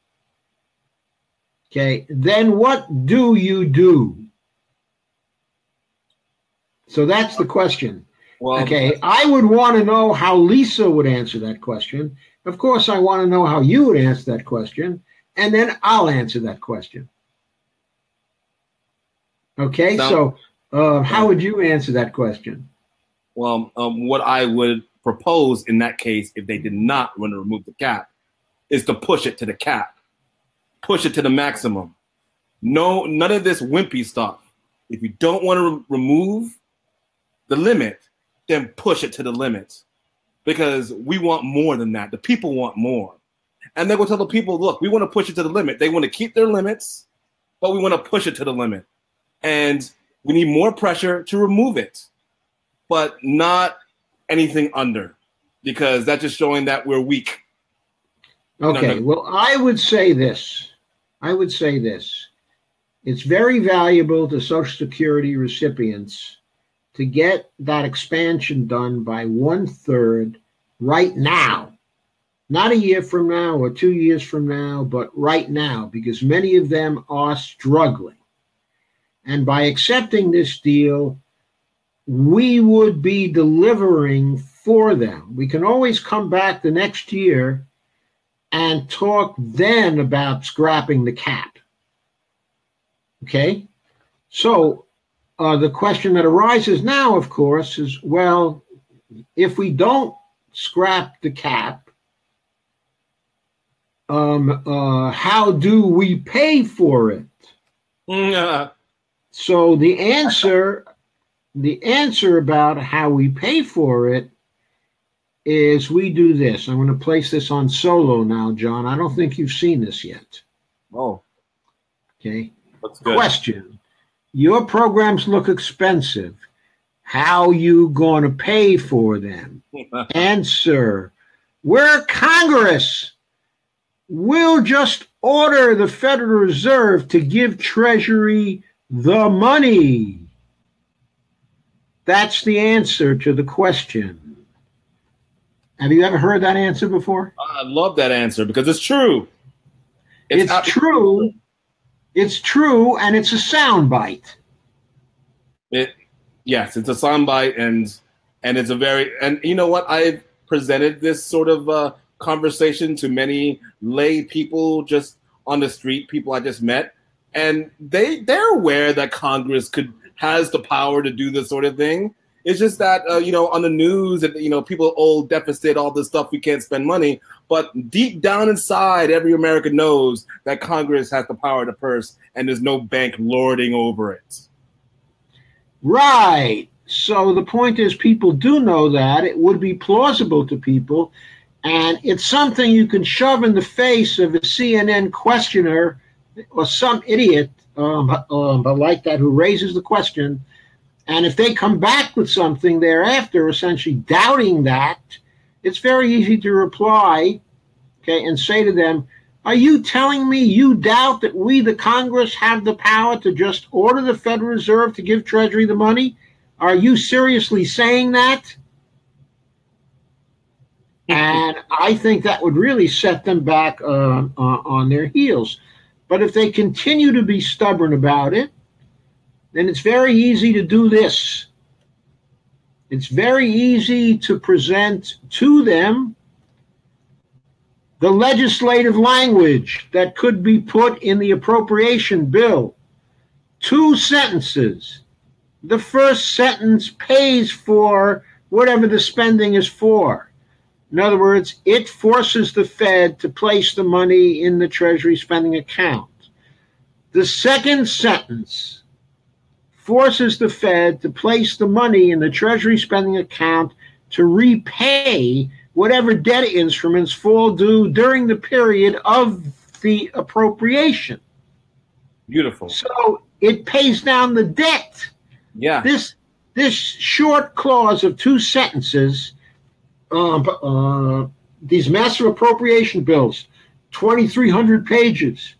Okay, then what do you do? So that's the question. Well, okay, I would want to know how Lisa would answer that question. Of course, I want to know how you would answer that question, and then I'll answer that question. Okay, so uh, how would you answer that question? Well, um, what I would propose in that case, if they did not want to remove the cap, is to push it to the cap, push it to the maximum. No, none of this wimpy stuff. If you don't want to re- remove the limit, then push it to the limit because we want more than that. The people want more. And they will tell the people, look, we want to push it to the limit. They want to keep their limits, but we want to push it to the limit. And we need more pressure to remove it, but not anything under because that's just showing that we're weak. Okay. No, no. Well, I would say this. I would say this. It's very valuable to Social Security recipients to get that expansion done by one third right now. Not a year from now or two years from now, but right now, because many of them are struggling. And by accepting this deal, we would be delivering for them. We can always come back the next year and talk then about scrapping the cap. Okay? So uh, the question that arises now, of course, is well, if we don't scrap the cap, um, uh, how do we pay for it? Yeah. So the answer, the answer about how we pay for it is we do this. I'm going to place this on solo now, Jon. I don't think you've seen this yet. Oh. Okay. Question your programs look expensive. How you going to pay for them? Answer. Where Congress We'll just order the Federal Reserve to give Treasury the money. That's the answer to the question. Have you ever heard that answer before? I love that answer because it's true. It's, it's true. It's true, and it's a soundbite. It, yes, it's a soundbite, and and it's a very and you know what I've presented this sort of uh, conversation to many lay people just on the street, people I just met, and they they're aware that Congress could has the power to do this sort of thing. It's just that uh, you know on the news that you know people old deficit, all this stuff we can't spend money. But deep down inside, every American knows that Congress has the power to purse, and there's no bank lording over it. Right. so the point is, people do know that. It would be plausible to people. And it's something you can shove in the face of a CNN questioner or some idiot um, um, like that who raises the question. And if they come back with something thereafter, essentially doubting that, it's very easy to reply, okay, and say to them, Are you telling me you doubt that we, the Congress, have the power to just order the Federal Reserve to give Treasury the money? Are you seriously saying that? and I think that would really set them back uh, uh, on their heels. But if they continue to be stubborn about it, then it's very easy to do this. It's very easy to present to them the legislative language that could be put in the appropriation bill. Two sentences the first sentence pays for whatever the spending is for. In other words, it forces the Fed to place the money in the Treasury spending account. The second sentence forces the Fed to place the money in the Treasury spending account to repay whatever debt instruments fall due during the period of the appropriation. Beautiful. So it pays down the debt. Yeah. This this short clause of two sentences, uh, uh, these massive appropriation bills, 2,300 pages,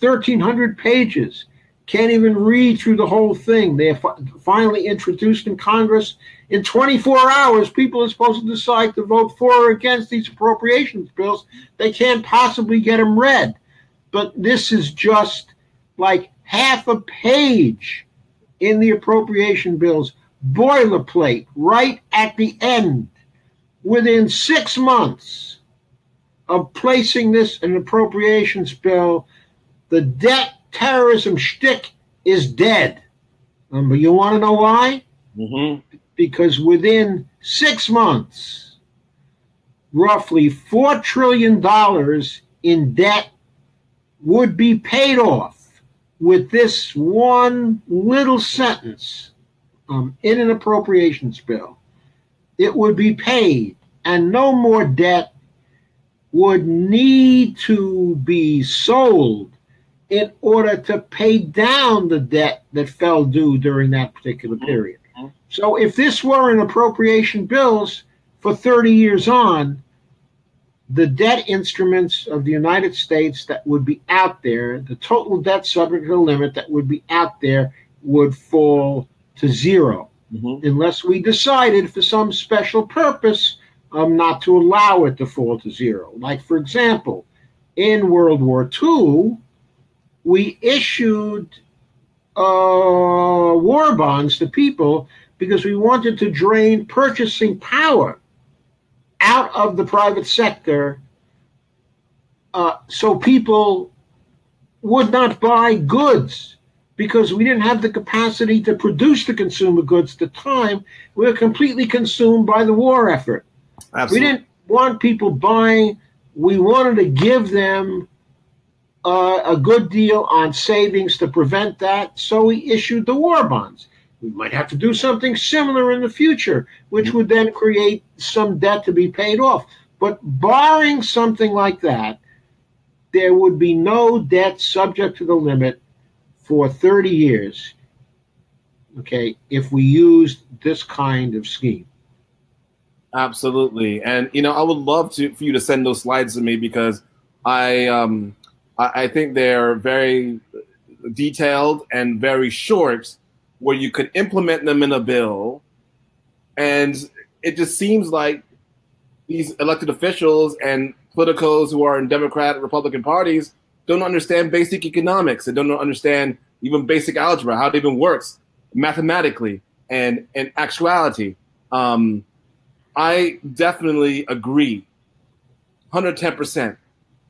1,300 pages, can't even read through the whole thing. They are fi- finally introduced in Congress. In 24 hours, people are supposed to decide to vote for or against these appropriations bills. They can't possibly get them read. But this is just like half a page in the appropriation bills, boilerplate right at the end. Within six months of placing this in an appropriations bill, the debt terrorism shtick is dead. Um, but you want to know why? Mm-hmm. Because within six months, roughly $4 trillion in debt would be paid off with this one little sentence um, in an appropriations bill. It would be paid, and no more debt would need to be sold in order to pay down the debt that fell due during that particular period. Mm-hmm. So if this were in appropriation bills for 30 years on, the debt instruments of the United States that would be out there, the total debt subject to the limit that would be out there would fall to 0 Mm-hmm. unless we decided for some special purpose um, not to allow it to fall to zero. Like, for example, in World War II, we issued uh, war bonds to people because we wanted to drain purchasing power out of the private sector uh, so people would not buy goods because we didn't have the capacity to produce the consumer goods at the time. We were completely consumed by the war effort. Absolutely. We didn't want people buying. We wanted to give them uh, a good deal on savings to prevent that. So we issued the war bonds. We might have to do something similar in the future, which would then create some debt to be paid off. But barring something like that, there would be no debt subject to the limit for 30 years, okay, if we used this kind of scheme. Absolutely, and you know, I would love to for you to send those slides to me because I um I, I think they're very detailed and very short, where you could implement them in a bill, and it just seems like these elected officials and politicos who are in Democrat Republican parties don't understand basic economics. They don't understand even basic algebra, how it even works mathematically and and actuality. Um, I definitely agree, hundred ten percent.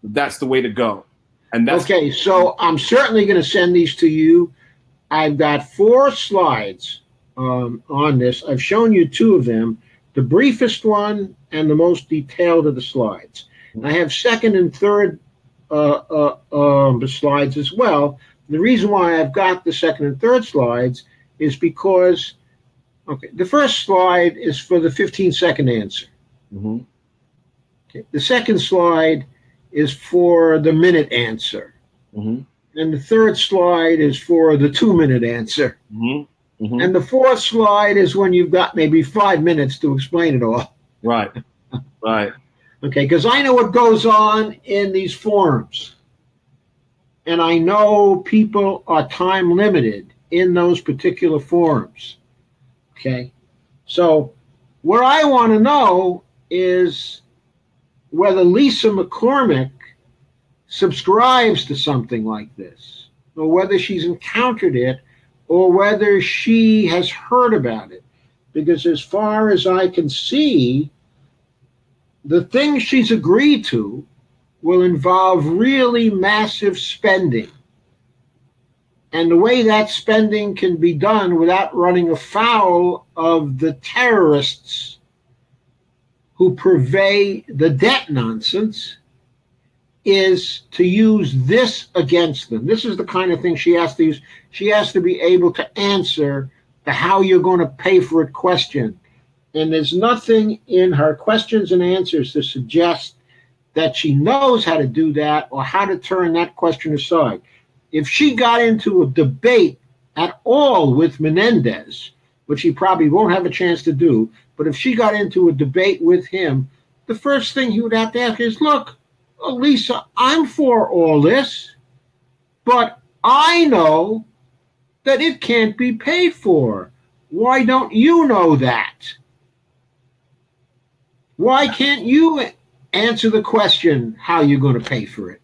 That's the way to go, and that's Okay, so I'm certainly going to send these to you. I've got four slides um, on this. I've shown you two of them the briefest one and the most detailed of the slides. I have second and third uh, uh, um, the slides as well. The reason why I've got the second and third slides is because Okay. The first slide is for the 15 second answer. Mm-hmm. Okay. The second slide is for the minute answer. Mm-hmm. And the third slide is for the two minute answer. Mm-hmm. Mm-hmm. And the fourth slide is when you've got maybe five minutes to explain it all. Right. Right. Okay, because I know what goes on in these forums. And I know people are time limited in those particular forums. Okay. So, what I want to know is whether Lisa McCormick subscribes to something like this, or whether she's encountered it, or whether she has heard about it. Because, as far as I can see, the things she's agreed to will involve really massive spending. And the way that spending can be done without running afoul of the terrorists who purvey the debt nonsense is to use this against them. This is the kind of thing she has to use. She has to be able to answer the how you're going to pay for it question. And there's nothing in her questions and answers to suggest that she knows how to do that or how to turn that question aside. If she got into a debate at all with Menendez, which she probably won't have a chance to do, but if she got into a debate with him, the first thing he would have to ask is, look, Lisa, I'm for all this, but I know that it can't be paid for. Why don't you know that? Why can't you answer the question how you're going to pay for it?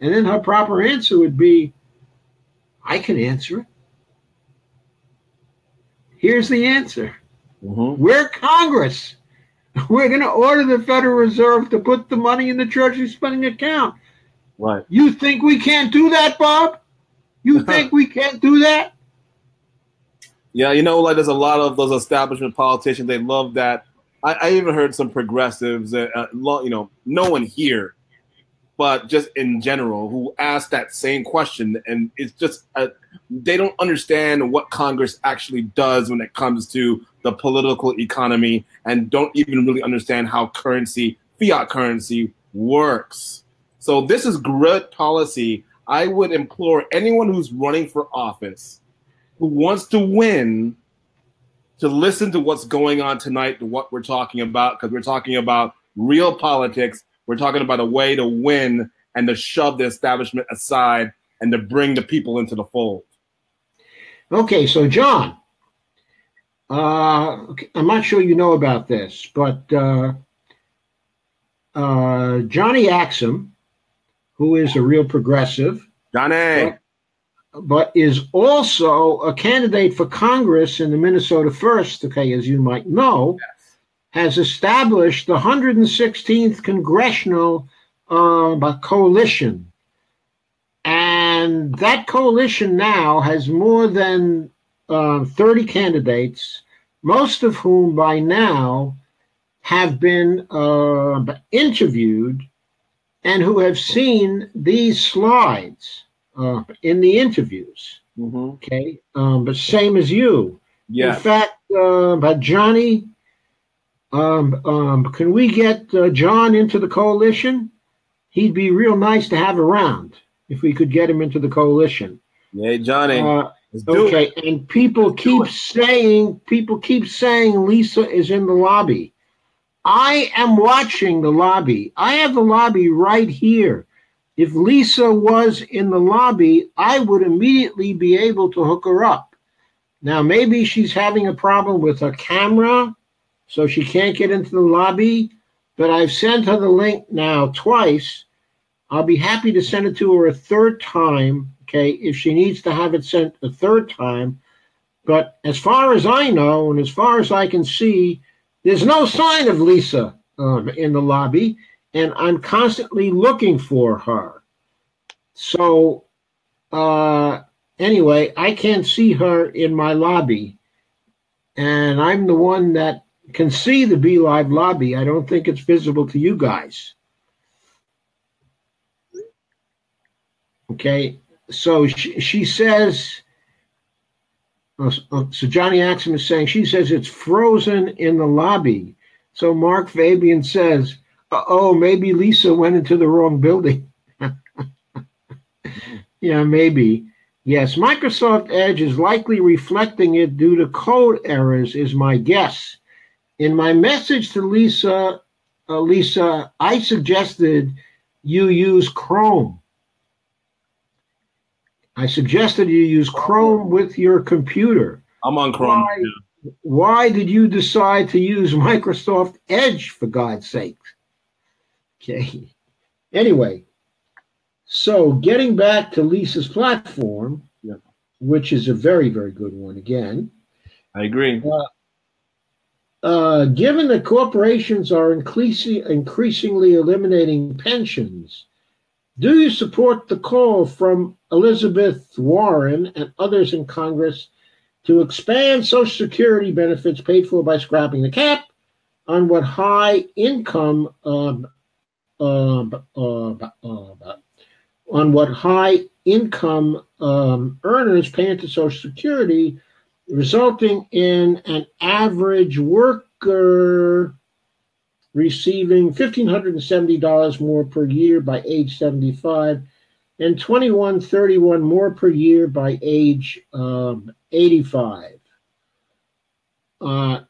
And then her proper answer would be, I can answer it. Here's the answer. Mm-hmm. We're Congress. We're going to order the Federal Reserve to put the money in the Treasury spending account. Right. You think we can't do that, Bob? You think we can't do that? Yeah, you know, like there's a lot of those establishment politicians. They love that. I, I even heard some progressives, uh, uh, you know, no one here, but just in general, who asked that same question, and it's just uh, they don't understand what Congress actually does when it comes to the political economy, and don't even really understand how currency, fiat currency, works. So this is good policy. I would implore anyone who's running for office, who wants to win, to listen to what's going on tonight, to what we're talking about, because we're talking about real politics. We're talking about a way to win and to shove the establishment aside and to bring the people into the fold. Okay, so Jon, uh, I'm not sure you know about this, but uh, uh, Johnny Akzam, who is a real progressive, Johnny. But is also a candidate for Congress in the Minnesota First, okay, as you might know, has established the 116th Congressional uh, Coalition. And that coalition now has more than uh, 30 candidates, most of whom by now have been uh, interviewed and who have seen these slides uh, in the interviews. Mm-hmm. Okay, um, but same as you. Yeah. In fact, uh, but Johnny, um, um, can we get uh, Jon into the coalition? He'd be real nice to have around if we could get him into the coalition. Hey, Johnny. Uh, let's it. okay, and people keep saying, people keep saying Lisa is in the lobby. I am watching the lobby. I have the lobby right here. If Lisa was in the lobby, I would immediately be able to hook her up. Now, maybe she's having a problem with her camera, so she can't get into the lobby, but I've sent her the link now twice. I'll be happy to send it to her a third time, okay, if she needs to have it sent a third time. But as far as I know, and as far as I can see, there's no sign of Lisa um, in the lobby, and I'm constantly looking for her. So, uh, anyway, I can't see her in my lobby, and I'm the one that can see the BeLive lobby. I don't think it's visible to you guys. Okay, so she, she says Uh, uh, so Johnny Akzam is saying she says it's frozen in the lobby. So Mark Fabian says, "Oh, maybe Lisa went into the wrong building." yeah, maybe. Yes, Microsoft Edge is likely reflecting it due to code errors, is my guess. In my message to Lisa, uh, Lisa, I suggested you use Chrome. I suggested you use Chrome with your computer. I'm on Chrome. Why, why did you decide to use Microsoft Edge, for God's sake? Okay. Anyway, so getting back to Lisa's platform, Yeah. which is a very, very good one again. I agree. Uh, given that corporations are increasing, increasingly eliminating pensions, do you support the call from Elizabeth Warren and others in Congress to expand Social Security benefits paid for by scrapping the cap on what high income um, uh, uh, uh, on what high income um, earners pay into Social Security resulting in an average worker receiving $1,570 more per year by age 75 and 2131 more per year by age um, 85. Uh,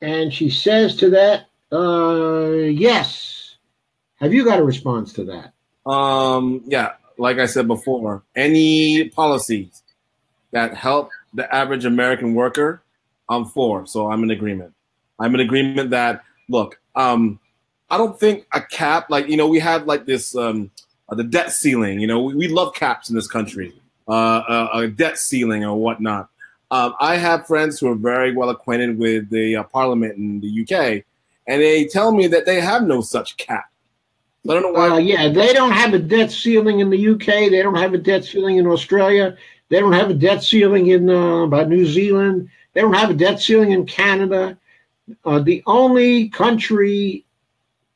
and she says to that, uh, yes. Have you got a response to that? Um, yeah, like I said before, any policies that help the average American worker, I'm for. So I'm in agreement. I'm in agreement that look, um, I don't think a cap like you know we have like this um, uh, the debt ceiling. You know we, we love caps in this country, uh, uh, a debt ceiling or whatnot. Um, I have friends who are very well acquainted with the uh, Parliament in the UK, and they tell me that they have no such cap. I don't know why. Uh, yeah, they don't have a debt ceiling in the UK. They don't have a debt ceiling in Australia. They don't have a debt ceiling in uh, by New Zealand. They don't have a debt ceiling in Canada. Uh, the only country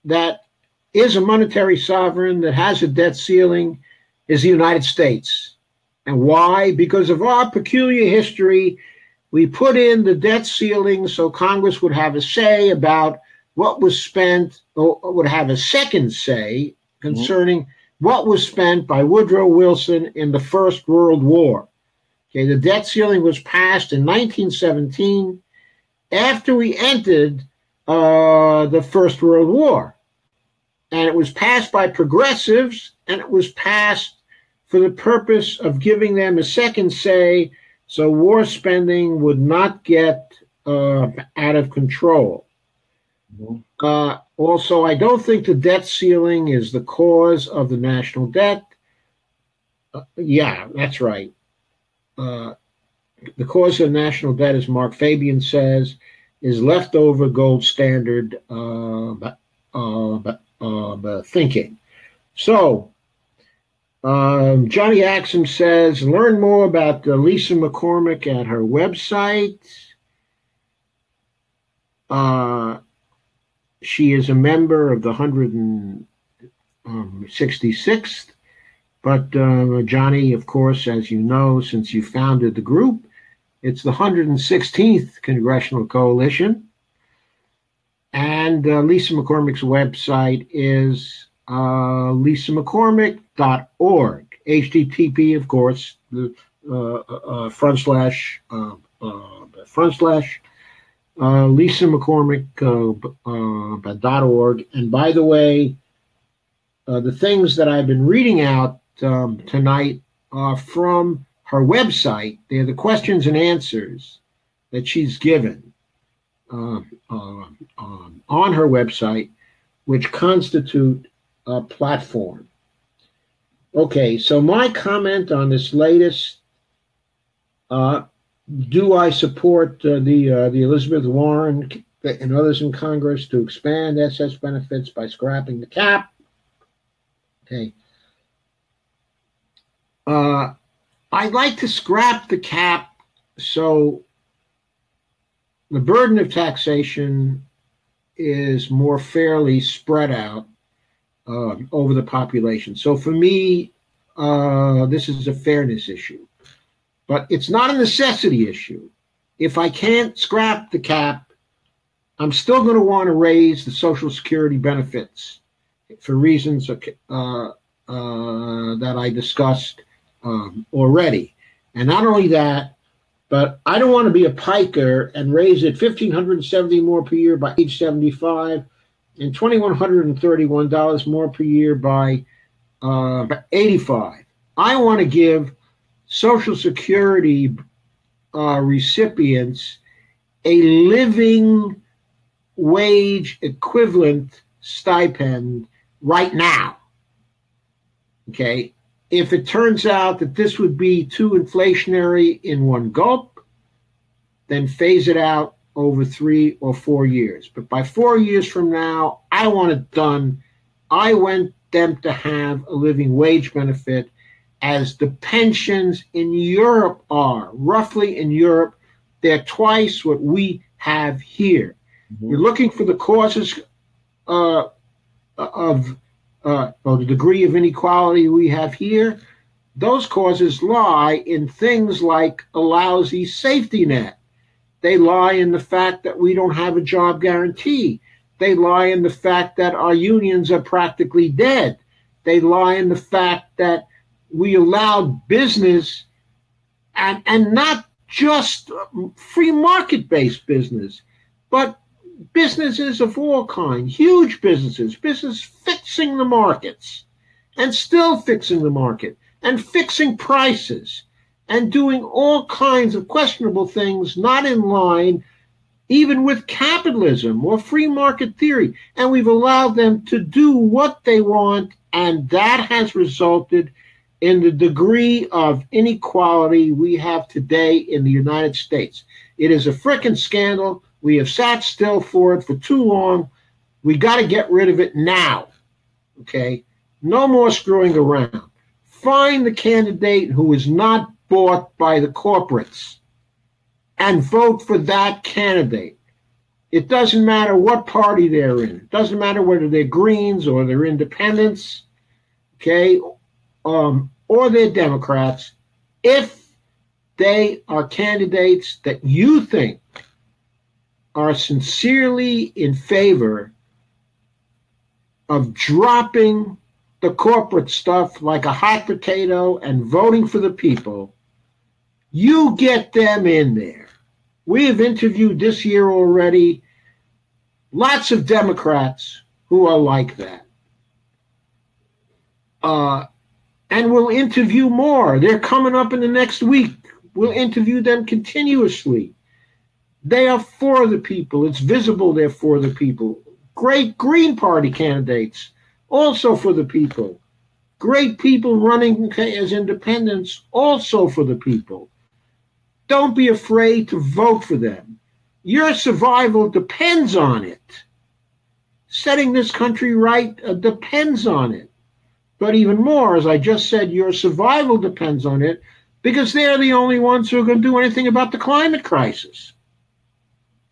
that is a monetary sovereign that has a debt ceiling is the United States. And why? Because of our peculiar history, we put in the debt ceiling so Congress would have a say about what was spent, or would have a second say concerning mm-hmm. what was spent by Woodrow Wilson in the First World War. Okay, the debt ceiling was passed in 1917 after we entered uh, the First World War. And it was passed by progressives, and it was passed for the purpose of giving them a second say so war spending would not get uh, out of control. Uh, also, I don't think the debt ceiling is the cause of the national debt. Uh, yeah, that's right. Uh, the cause of national debt, as Mark Fabian says, is leftover gold standard uh, uh, thinking. So, um, Johnny Akzam says, learn more about Lisa McCormick at her website. Uh, she is a member of the 166th. But uh, Johnny, of course, as you know, since you founded the group, it's the 116th Congressional Coalition. And uh, Lisa McCormick's website is uh, lisamccormick.org. HTTP, of course, the uh, uh, front slash uh, front slash uh, Lisa McCormick uh, uh, .org. And by the way, uh, the things that I've been reading out um, tonight are from her website. They're the questions and answers that she's given um, um, um on her website, which constitute a platform. Okay, so my comment on this latest uh, do I support uh, the uh, the Elizabeth Warren and others in Congress to expand SS benefits by scrapping the cap? Okay. Uh, I'd like to scrap the cap so the burden of taxation is more fairly spread out uh, over the population. So for me, uh, this is a fairness issue. But it's not a necessity issue. If I can't scrap the cap, I'm still going to want to raise the Social Security benefits for reasons uh, uh, that I discussed um, already. And not only that, but I don't want to be a piker and raise it 1570 more per year by age 75 and $2,131 more per year by, uh, by 85. I want to give Social Security uh, recipients a living wage equivalent stipend right now. Okay. If it turns out that this would be too inflationary in one gulp, then phase it out over three or four years. But by four years from now, I want it done. I want them to have a living wage benefit as the pensions in Europe are. Roughly in Europe, they're twice what we have here. Mm-hmm. You're looking for the causes uh, of uh, the degree of inequality we have here. Those causes lie in things like a lousy safety net. They lie in the fact that we don't have a job guarantee. They lie in the fact that our unions are practically dead. They lie in the fact that we allowed business and, and not just free market based business, but businesses of all kinds, huge businesses, business fixing the markets and still fixing the market and fixing prices and doing all kinds of questionable things not in line even with capitalism or free market theory. And we've allowed them to do what they want, and that has resulted in the degree of inequality we have today in the United States. It is a frickin' scandal. We have sat still for it for too long. We got to get rid of it now. Okay? No more screwing around. Find the candidate who is not bought by the corporates and vote for that candidate. It doesn't matter what party they're in. It doesn't matter whether they're Greens or they're independents, okay, um, or they're Democrats. If they are candidates that you think are sincerely in favor of dropping the corporate stuff like a hot potato and voting for the people, you get them in there. We have interviewed this year already lots of Democrats who are like that. Uh, and we'll interview more. They're coming up in the next week. We'll interview them continuously. They are for the people. It's visible they're for the people. Great Green Party candidates, also for the people. Great people running as independents, also for the people. Don't be afraid to vote for them. Your survival depends on it. Setting this country right uh, depends on it. But even more, as I just said, your survival depends on it because they're the only ones who are going to do anything about the climate crisis.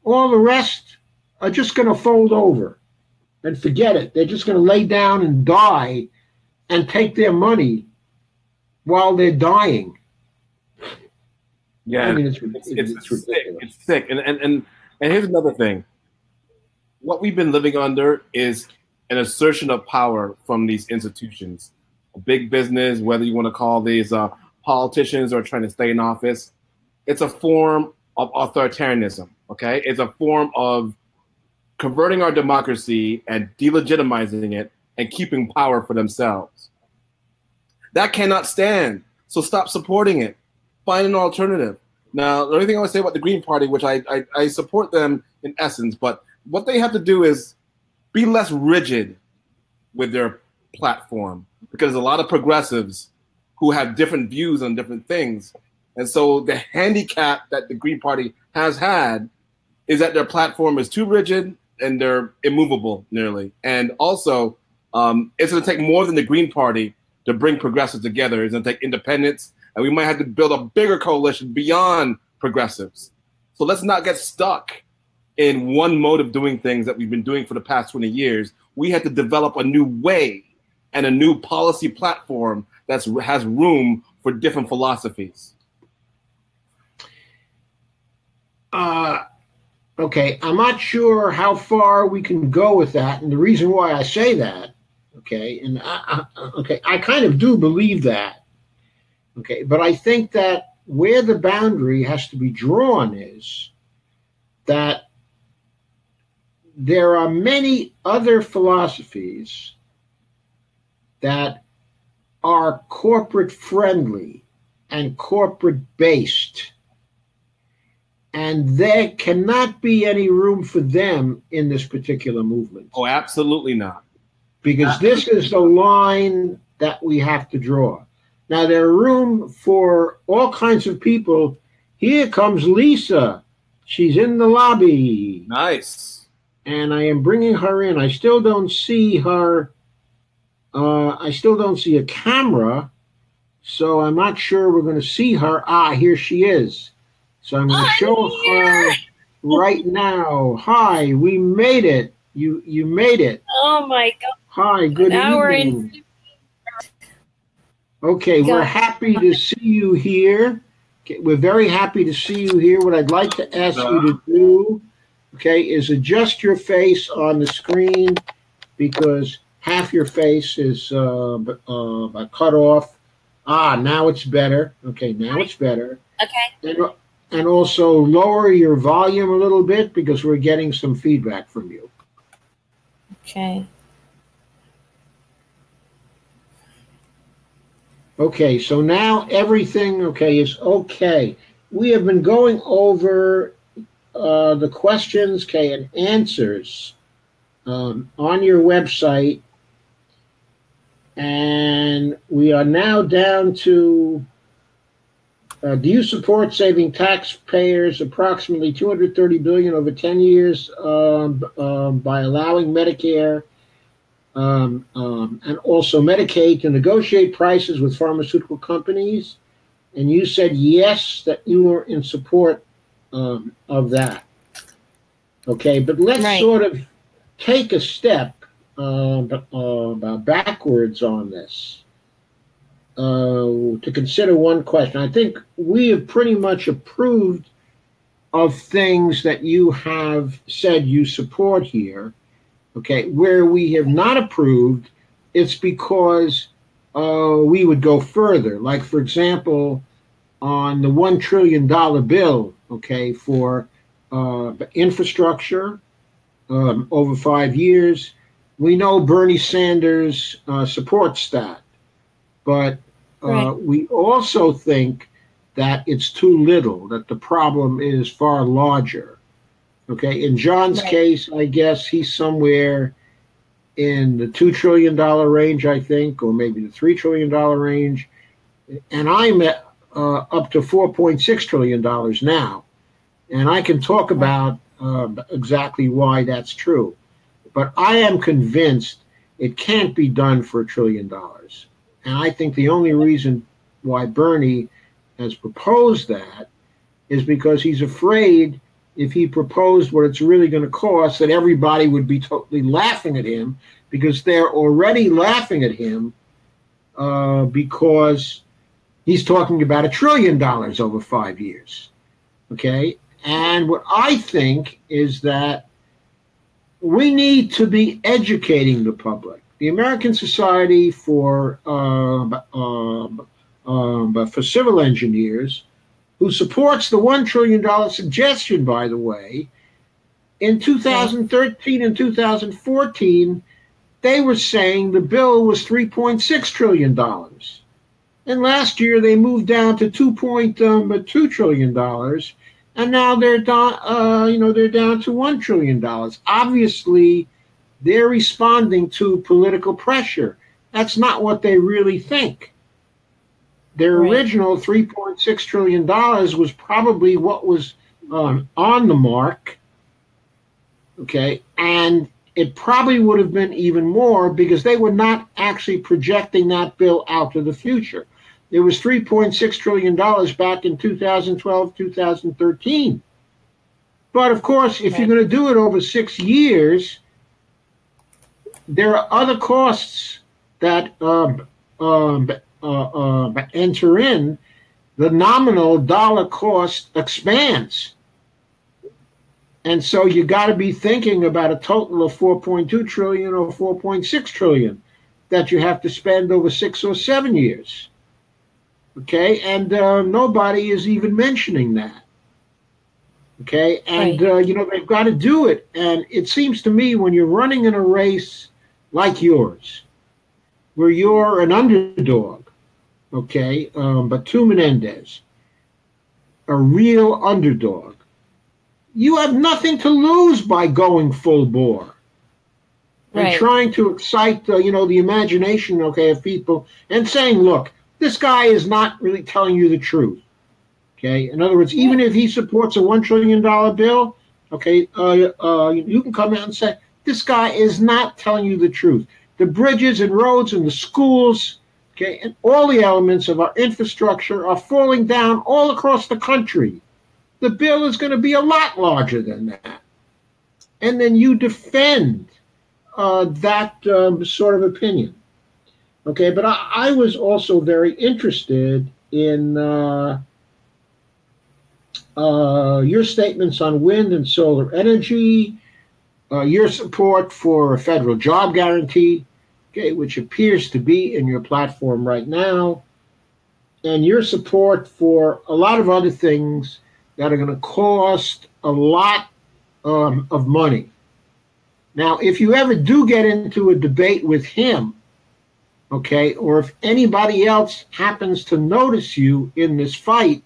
All the rest are just going to fold over and forget it. They're just going to lay down and die and take their money while they're dying. Yeah, I mean, it's, it's, it's, it's sick. It's sick. And, and, and, and here's another thing. What we've been living under is an assertion of power from these institutions. Big business, whether you want to call these uh, politicians or trying to stay in office, it's a form of authoritarianism. Okay, it's a form of converting our democracy and delegitimizing it and keeping power for themselves. That cannot stand. So stop supporting it. Find an alternative. Now, the only thing I would say about the Green Party, which I, I, I support them in essence, but what they have to do is be less rigid with their platform because there's a lot of progressives who have different views on different things. And so the handicap that the Green Party has had is that their platform is too rigid and they're immovable nearly. And also, um, it's going to take more than the Green Party to bring progressives together. It's going to take independents, and we might have to build a bigger coalition beyond progressives. So let's not get stuck in one mode of doing things that we've been doing for the past 20 years. We had to develop a new way and a new policy platform that has room for different philosophies. Uh, okay, I'm not sure how far we can go with that, and the reason why I say that, okay, and I, I, okay, I kind of do believe that, okay, but I think that where the boundary has to be drawn is that there are many other philosophies that are corporate friendly and corporate based. And there cannot be any room for them in this particular movement. Oh, absolutely not. Because this is the line that we have to draw. Now, there's room for all kinds of people. Here comes Lisa. She's in the lobby. Nice. And I am bringing her in. I still don't see her. Uh, I still don't see a camera. So I'm not sure we're going to see her. Ah, here she is. So I'm going to show her right now. Hi, we made it. You you made it. Oh my god. Hi, good Now evening. Okay, we're happy to see you here. Okay, We're very happy to see you here. What I'd like to ask you to do, okay, is adjust your face on the screen because half your face is uh, uh, cut off. Ah, now it's better. Okay, now it's better. Okay. And, and also lower your volume a little bit because we're getting some feedback from you. Okay. Okay, so now everything okay is okay. We have been going over uh, the questions, okay, and answers um, on your website, and we are now down to. Uh, do you support saving taxpayers approximately 230 billion over 10 years um, um, by allowing Medicare um, um, and also Medicaid to negotiate prices with pharmaceutical companies. And you said yes, that you were in support um, of that. Okay, but let's Right. sort of take a step uh, uh, backwards on this uh, to consider one question. I think we have pretty much approved of things that you have said you support here. Okay, where we have not approved, it's because uh, we would go further. Like, for example, on the $1 trillion bill, okay, for uh, infrastructure um, over five years, we know Bernie Sanders uh, supports that. But uh, Right. we also think that it's too little, that the problem is far larger. Okay, in Jon's Right. case, I guess he's somewhere in the two trillion dollar range, I think, or maybe the three trillion dollar range, and I'm at uh, up to four point six trillion dollars now, and I can talk about uh, exactly why that's true, but I am convinced it can't be done for a trillion dollars, and I think the only reason why Bernie has proposed that is because he's afraid if he proposed what it's really going to cost, that everybody would be totally laughing at him because they're already laughing at him uh, because he's talking about a trillion dollars over five years. Okay. And what I think is that we need to be educating the public. The American Society for uh, um, um, for Civil Engineers who supports the $1 trillion suggestion, by the way, in 2013 and 2014, they were saying the bill was $3.6 trillion. And last year they moved down to $2.2 trillion. And now they're down, uh, you know, they're down to $1 trillion. Obviously, they're responding to political pressure. That's not what they really think. Their Right. original $3.6 trillion was probably what was um, on the mark. Okay. And it probably would have been even more because they were not actually projecting that bill out to the future. It was $3.6 trillion back in 2012, 2013. But of course, if you're going to do it over six years, there are other costs that um, um, uh, uh, enter in. The nominal dollar cost expands. And so you got to be thinking about a total of 4.2 trillion or 4.6 trillion that you have to spend over six or seven years. Okay, and uh, nobody is even mentioning that. Okay, and Right. uh, you know they've got to do it. And it seems to me when you're running in a race like yours, where you're an underdog, okay, um, but to Menendez, a real underdog, you have nothing to lose by going full bore and Right. trying to excite, uh, you know, the imagination, okay, of people, and saying, look, this guy is not really telling you the truth. Okay, in other words, even if he supports a one trillion dollar bill, okay, uh, uh, you can come out and say this guy is not telling you the truth. The bridges and roads and the schools, okay, and all the elements of our infrastructure are falling down all across the country. The bill is going to be a lot larger than that, and then you defend uh, that um, sort of opinion. Okay, but I, I was also very interested in uh, uh, your statements on wind and solar energy, uh, your support for a federal job guarantee, okay, which appears to be in your platform right now, and your support for a lot of other things that are going to cost a lot um, of money. Now, if you ever do get into a debate with him, okay, or if anybody else happens to notice you in this fight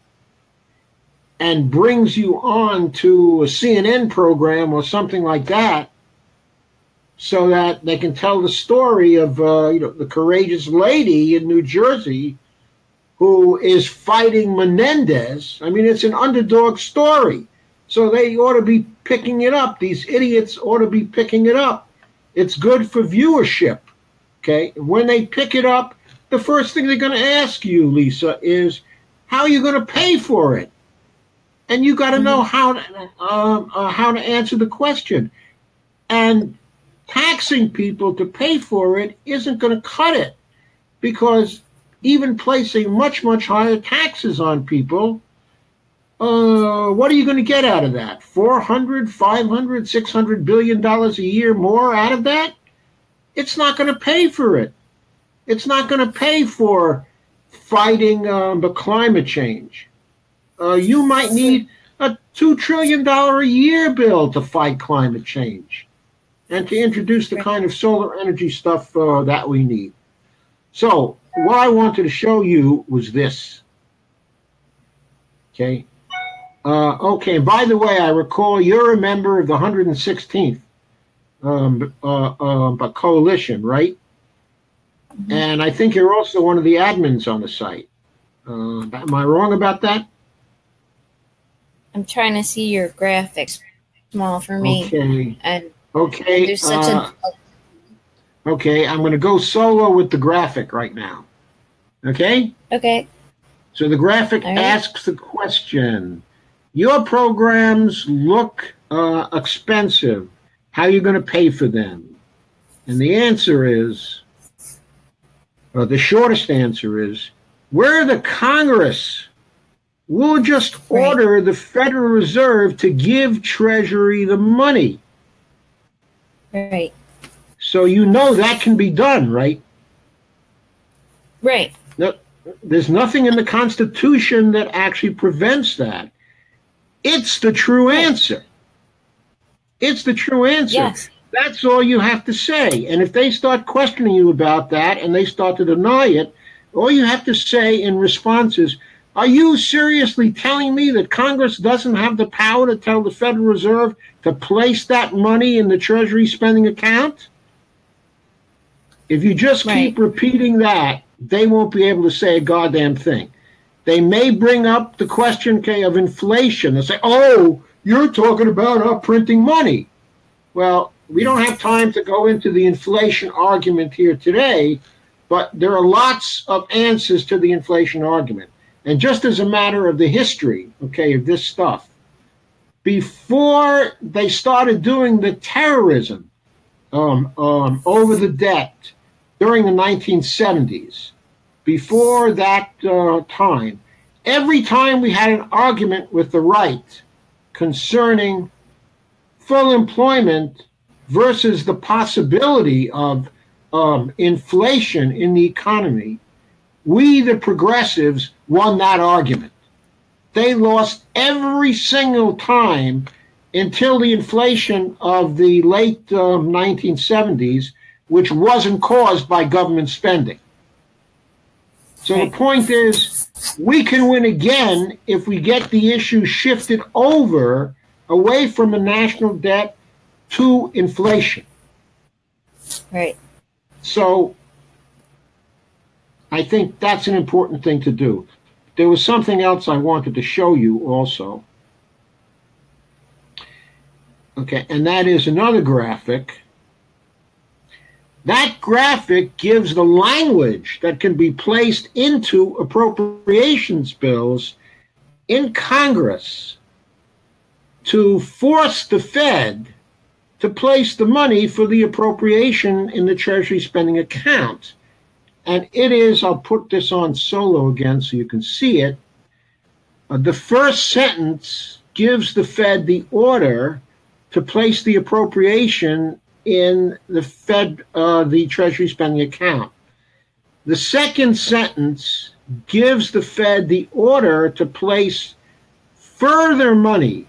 and brings you on to a CNN program or something like that, so that they can tell the story of uh, you know the courageous lady in New Jersey who is fighting Menendez. I mean, it's an underdog story. So they ought to be picking it up. These idiots ought to be picking it up. It's good for viewership. Okay. When they pick it up, the first thing they're going to ask you, Lisa, is how are you going to pay for it? And you got to know how to, um, uh, how to answer the question. And taxing people to pay for it isn't going to cut it because even placing much, much higher taxes on people uh, what are you going to get out of that? 400, 500, 600 billion dollars a year more out of that? It's not going to pay for it. It's not going to pay for fighting um, the climate change. Uh, you might need a $2 trillion a year bill to fight climate change and to introduce the kind of solar energy stuff uh, that we need. So, what I wanted to show you was this. Okay. Uh, okay, and by the way, I recall you're a member of the 116th um, uh, uh, coalition, right? And I think you're also one of the admins on the site. Uh, am I wrong about that? I'm trying to see your graphics small for me. Okay. And Okay. there's such uh, a okay, I'm going to go solo with the graphic right now. Okay? okay. So the graphic right. asks the question Your programs look uh, expensive. How are you going to pay for them? And the answer is, or the shortest answer is, we're the Congress We'll just order the Federal Reserve to give Treasury the money. Right. So you know that can be done, right? Right. No, there's nothing in the Constitution that actually prevents that. It's the true answer. It's the true answer. Yes. That's all you have to say. And if they start questioning you about that and they start to deny it, all you have to say in response is, Are you seriously telling me that Congress doesn't have the power to tell the Federal Reserve to place that money in the Treasury spending account? If you just keep repeating that, they won't be able to say a goddamn thing. They may bring up the question okay, of inflation and say, oh, you're talking about uh, printing money. Well, we don't have time to go into the inflation argument here today, but there are lots of answers to the inflation argument. And just as a matter of the history, okay, of this stuff, before they started doing the terrorism um, um, over the debt during the 1970s, before that uh, time, every time we had an argument with the right concerning full employment versus the possibility of um, inflation in the economy, we, the progressives, won that argument. They lost every single time until the inflation of the late um, 1970s, which wasn't caused by government spending. So the point is, we can win again if we get the issue shifted over away from the national debt to inflation. Right. So I think that's an important thing to do. There was something else I wanted to show you also. Okay, and that is another graphic. That graphic gives the language that can be placed into appropriations bills in Congress to force the Fed to place the money for the appropriation in the Treasury spending account. And it is, I'll put this on solo again so you can see it. Uh, the first sentence gives the Fed the order to place the appropriation in the Fed, uh, the Treasury spending account. The second sentence gives the Fed the order to place further money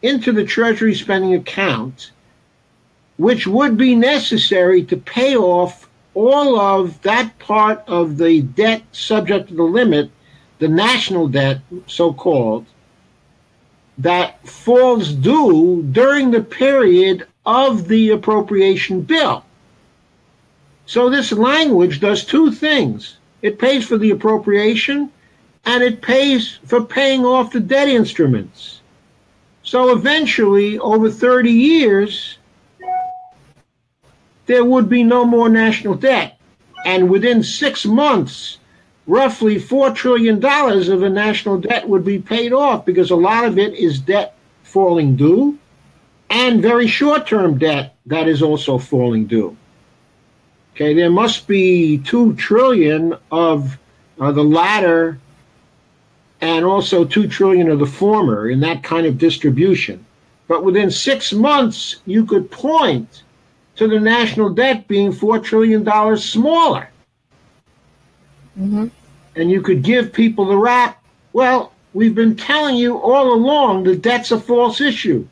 into the Treasury spending account, which would be necessary to pay off all of that part of the debt subject to the limit, the national debt, so called, that falls due during the period of the appropriation bill. So this language does two things it pays for the appropriation and it pays for paying off the debt instruments. So eventually, over 30 years, there would be no more national debt. And within six months, roughly $4 trillion of the national debt would be paid off because a lot of it is debt falling due and very short term debt that is also falling due. Okay, there must be 2 trillion of uh, the latter and also 2 trillion of the former in that kind of distribution. But within six months, you could point to the national debt being $4 trillion smaller. Mm-hmm. And you could give people the rap. Well, we've been telling you all along the debt's a false issue.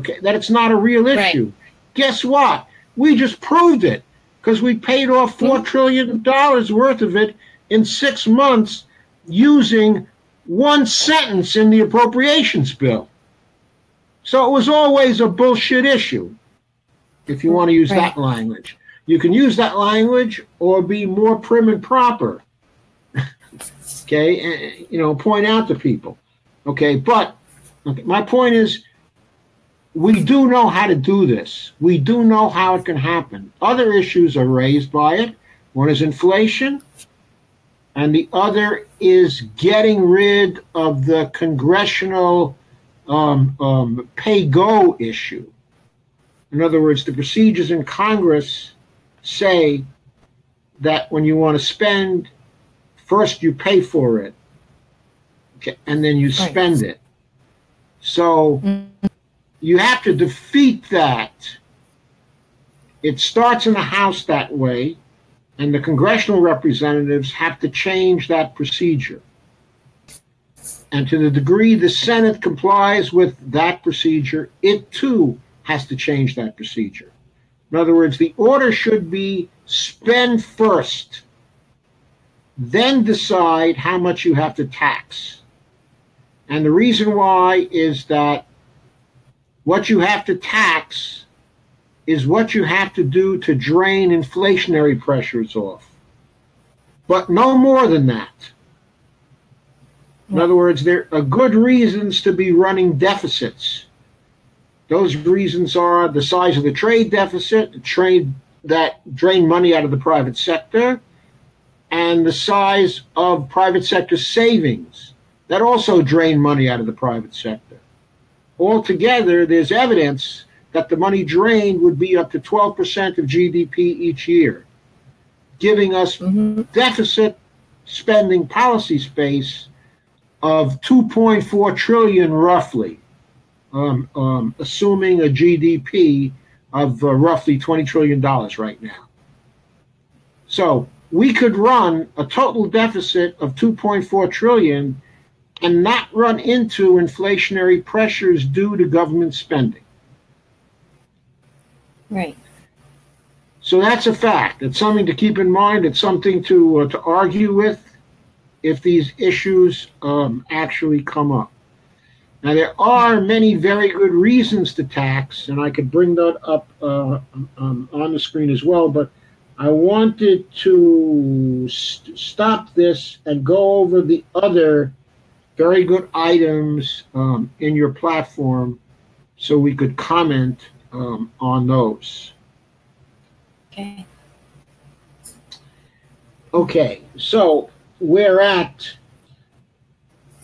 Okay, that it's not a real issue. Right. Guess what? We just proved it because we paid off four mm-hmm. trillion dollars worth of it in six months using one sentence in the appropriations bill. So it was always a bullshit issue if you want to use right. that language. You can use that language or be more prim and proper. okay, and, you know, point out to people. Okay, but okay, my point is we do know how to do this. We do know how it can happen. Other issues are raised by it. One is inflation, and the other is getting rid of the congressional um, um, pay go issue. In other words, the procedures in Congress say that when you want to spend, first you pay for it, okay, and then you spend it. So mm-hmm. You have to defeat that. It starts in the House that way, and the congressional representatives have to change that procedure. And to the degree the Senate complies with that procedure, it too has to change that procedure. In other words, the order should be spend first, then decide how much you have to tax. And the reason why is that what you have to tax is what you have to do to drain inflationary pressures off. But no more than that. In other words, there are good reasons to be running deficits. Those reasons are the size of the trade deficit, trade that drain money out of the private sector, and the size of private sector savings that also drain money out of the private sector. Altogether, there's evidence that the money drained would be up to 12% of GDP each year, giving us mm-hmm. deficit spending policy space of 2.4 trillion roughly um, um, assuming a GDP of uh, roughly $20 trillion right now. So we could run a total deficit of 2.4 trillion and not run into inflationary pressures due to government spending. Right. So that's a fact. It's something to keep in mind. It's something to uh, to argue with if these issues um, actually come up. Now there are many very good reasons to tax, and I could bring that up uh, um, on the screen as well. But I wanted to st- stop this and go over the other very good items um, in your platform, so we could comment um, on those. Okay. Okay, so we're at.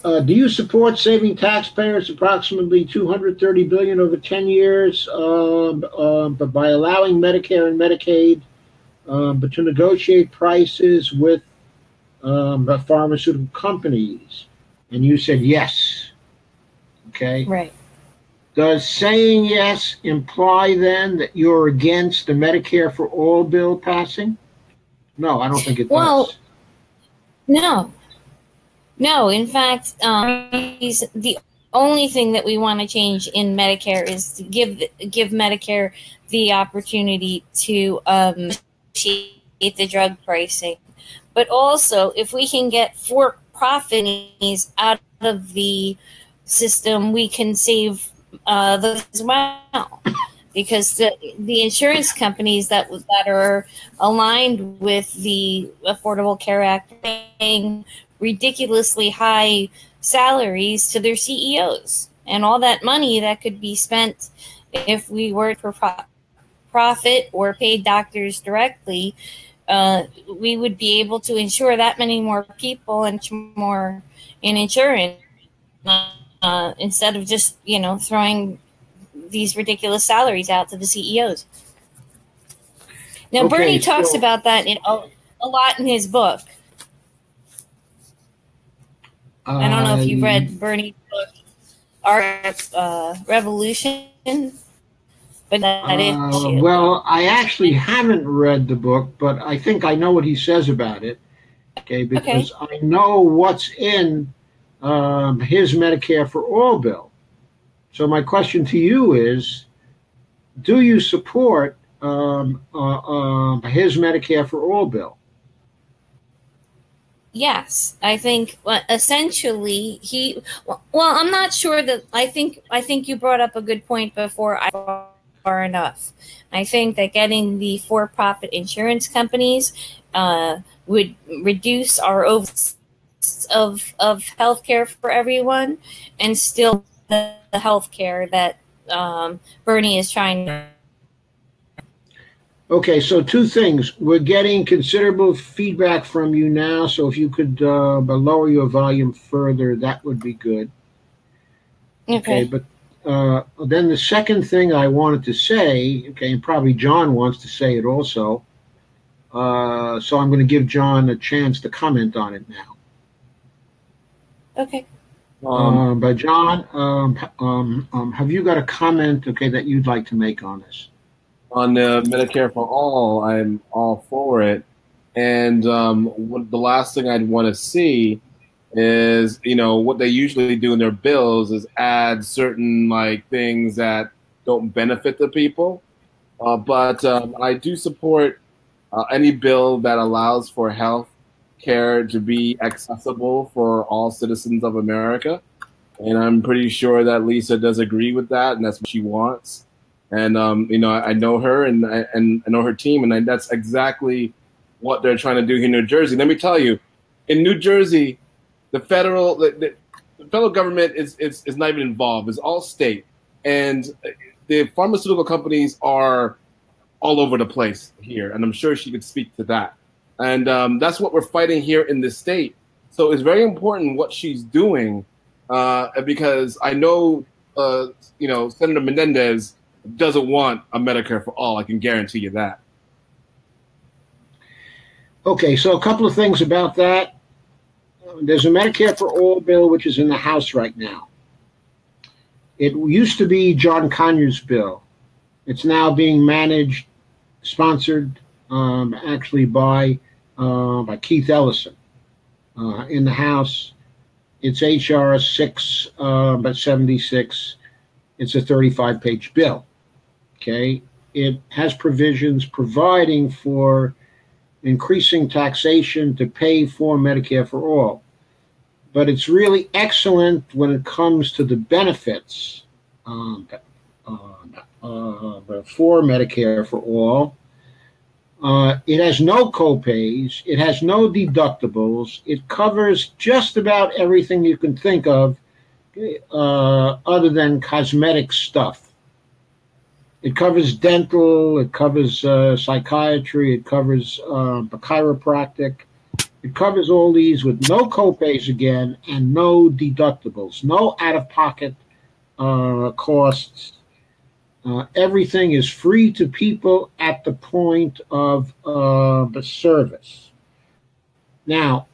Uh, do you support saving taxpayers approximately 230 billion over 10 years, um, um, but by allowing Medicare and Medicaid, um, but to negotiate prices with um, pharmaceutical companies? And you said yes. Okay. Right. Does saying yes imply then that you're against the Medicare for all bill passing? No, I don't think it Well, does. No. No, in fact, um, the only thing that we want to change in Medicare is to give give Medicare the opportunity to um, negotiate the drug pricing, but also if we can get for profit out of the system, we can save uh, those as well. Because the the insurance companies that that are aligned with the Affordable Care Act paying ridiculously high salaries to their CEOs, and all that money that could be spent if we were for pro- profit or paid doctors directly. Uh, we would be able to insure that many more people and more in insurance uh, instead of just you know throwing these ridiculous salaries out to the CEOs. Now, Okay, Bernie talks so- about that in a, a lot in his book. I don't know if you've Uh, read Bernie's book, Our uh, Revolution, but Uh, well, I actually haven't read the book, but I think I know what he says about it. Okay, because I know what's in um, his Medicare for All bill. So my question to you is: Do you support um, uh, uh, his Medicare for All bill? Yes, I think well, essentially he. Well, well, I'm not sure that. I think I think you brought up a good point before. I far enough. I think that getting the for-profit insurance companies uh, would reduce our over of of healthcare for everyone, and still the, the healthcare that um, Bernie is trying to. Okay, so two things. We're getting considerable feedback from you now, so if you could uh, lower your volume further, that would be good. Okay, Okay. but uh, then the second thing I wanted to say, okay, and probably Jon wants to say it also. Uh, so I'm going to give Jon a chance to comment on it now. Okay. Um, Um, but Jon, um, um, um, have you got a comment, okay, that you'd like to make on this? on the Medicare for all, I'm all for it. And um, what, the last thing I'd want to see is, you know, what they usually do in their bills is add certain like things that don't benefit the people. Uh, but um, I do support uh, any bill that allows for health care to be accessible for all citizens of America. And I'm pretty sure that Lisa does agree with that, and that's what she wants and um, you know I, know her and I, and I know her team, and I, that's exactly what they're trying to do here in New Jersey. Let me tell you, in New Jersey, the federal the, the, the federal government is, is is not even involved. It's all state, and the pharmaceutical companies are all over the place here, and I'm sure she could speak to that. And um, that's what we're fighting here in this state. So it's very important what she's doing, uh, because I know, uh, you know, Senator Menendez doesn't want a Medicare for all. I can guarantee you that. Okay, so a couple of things about that. There's a Medicare for All bill which is in the House right now. It used to be John Conyers' bill. It's now being managed, sponsored, um, actually by uh, by Keith Ellison uh, in the House. It's HR six, uh, but seventy six. It's a thirty-five page bill. Okay, it has provisions providing for increasing taxation to pay for Medicare for all. But it's really excellent when it comes to the benefits um, uh, uh, for Medicare for all. Uh, it has no copays. It has no deductibles. It covers just about everything you can think of uh, other than cosmetic stuff. It covers dental, it covers uh, psychiatry, it covers uh, chiropractic. It covers all these with no copays again and no deductibles, no out of pocket uh, costs. Uh, everything is free to people at the point of uh, the service. Now,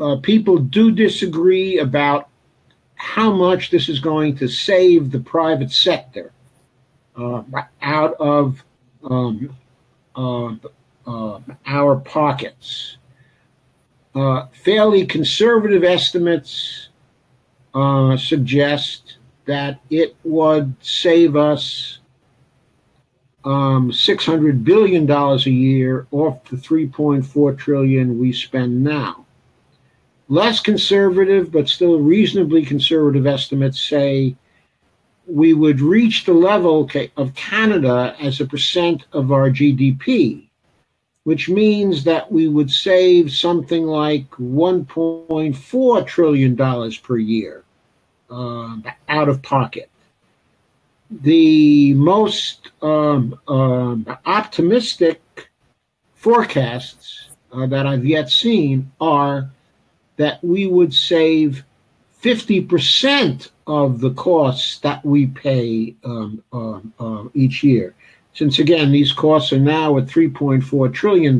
uh, people do disagree about how much this is going to save the private sector uh, out of um, uh, our pockets. Uh, fairly conservative estimates uh, suggest that it would save us um, $600 billion a year off the 3.4 trillion we spend now. Less conservative, but still reasonably conservative estimates say we would reach the level of Canada as a percent of our GDP, which means that we would save something like $1.4 trillion per year uh, out of pocket. The most um, um, optimistic forecasts uh, that I've yet seen are that we would save 50% of the costs that we pay um, uh, uh, each year. Since again, these costs are now at $3.4 trillion,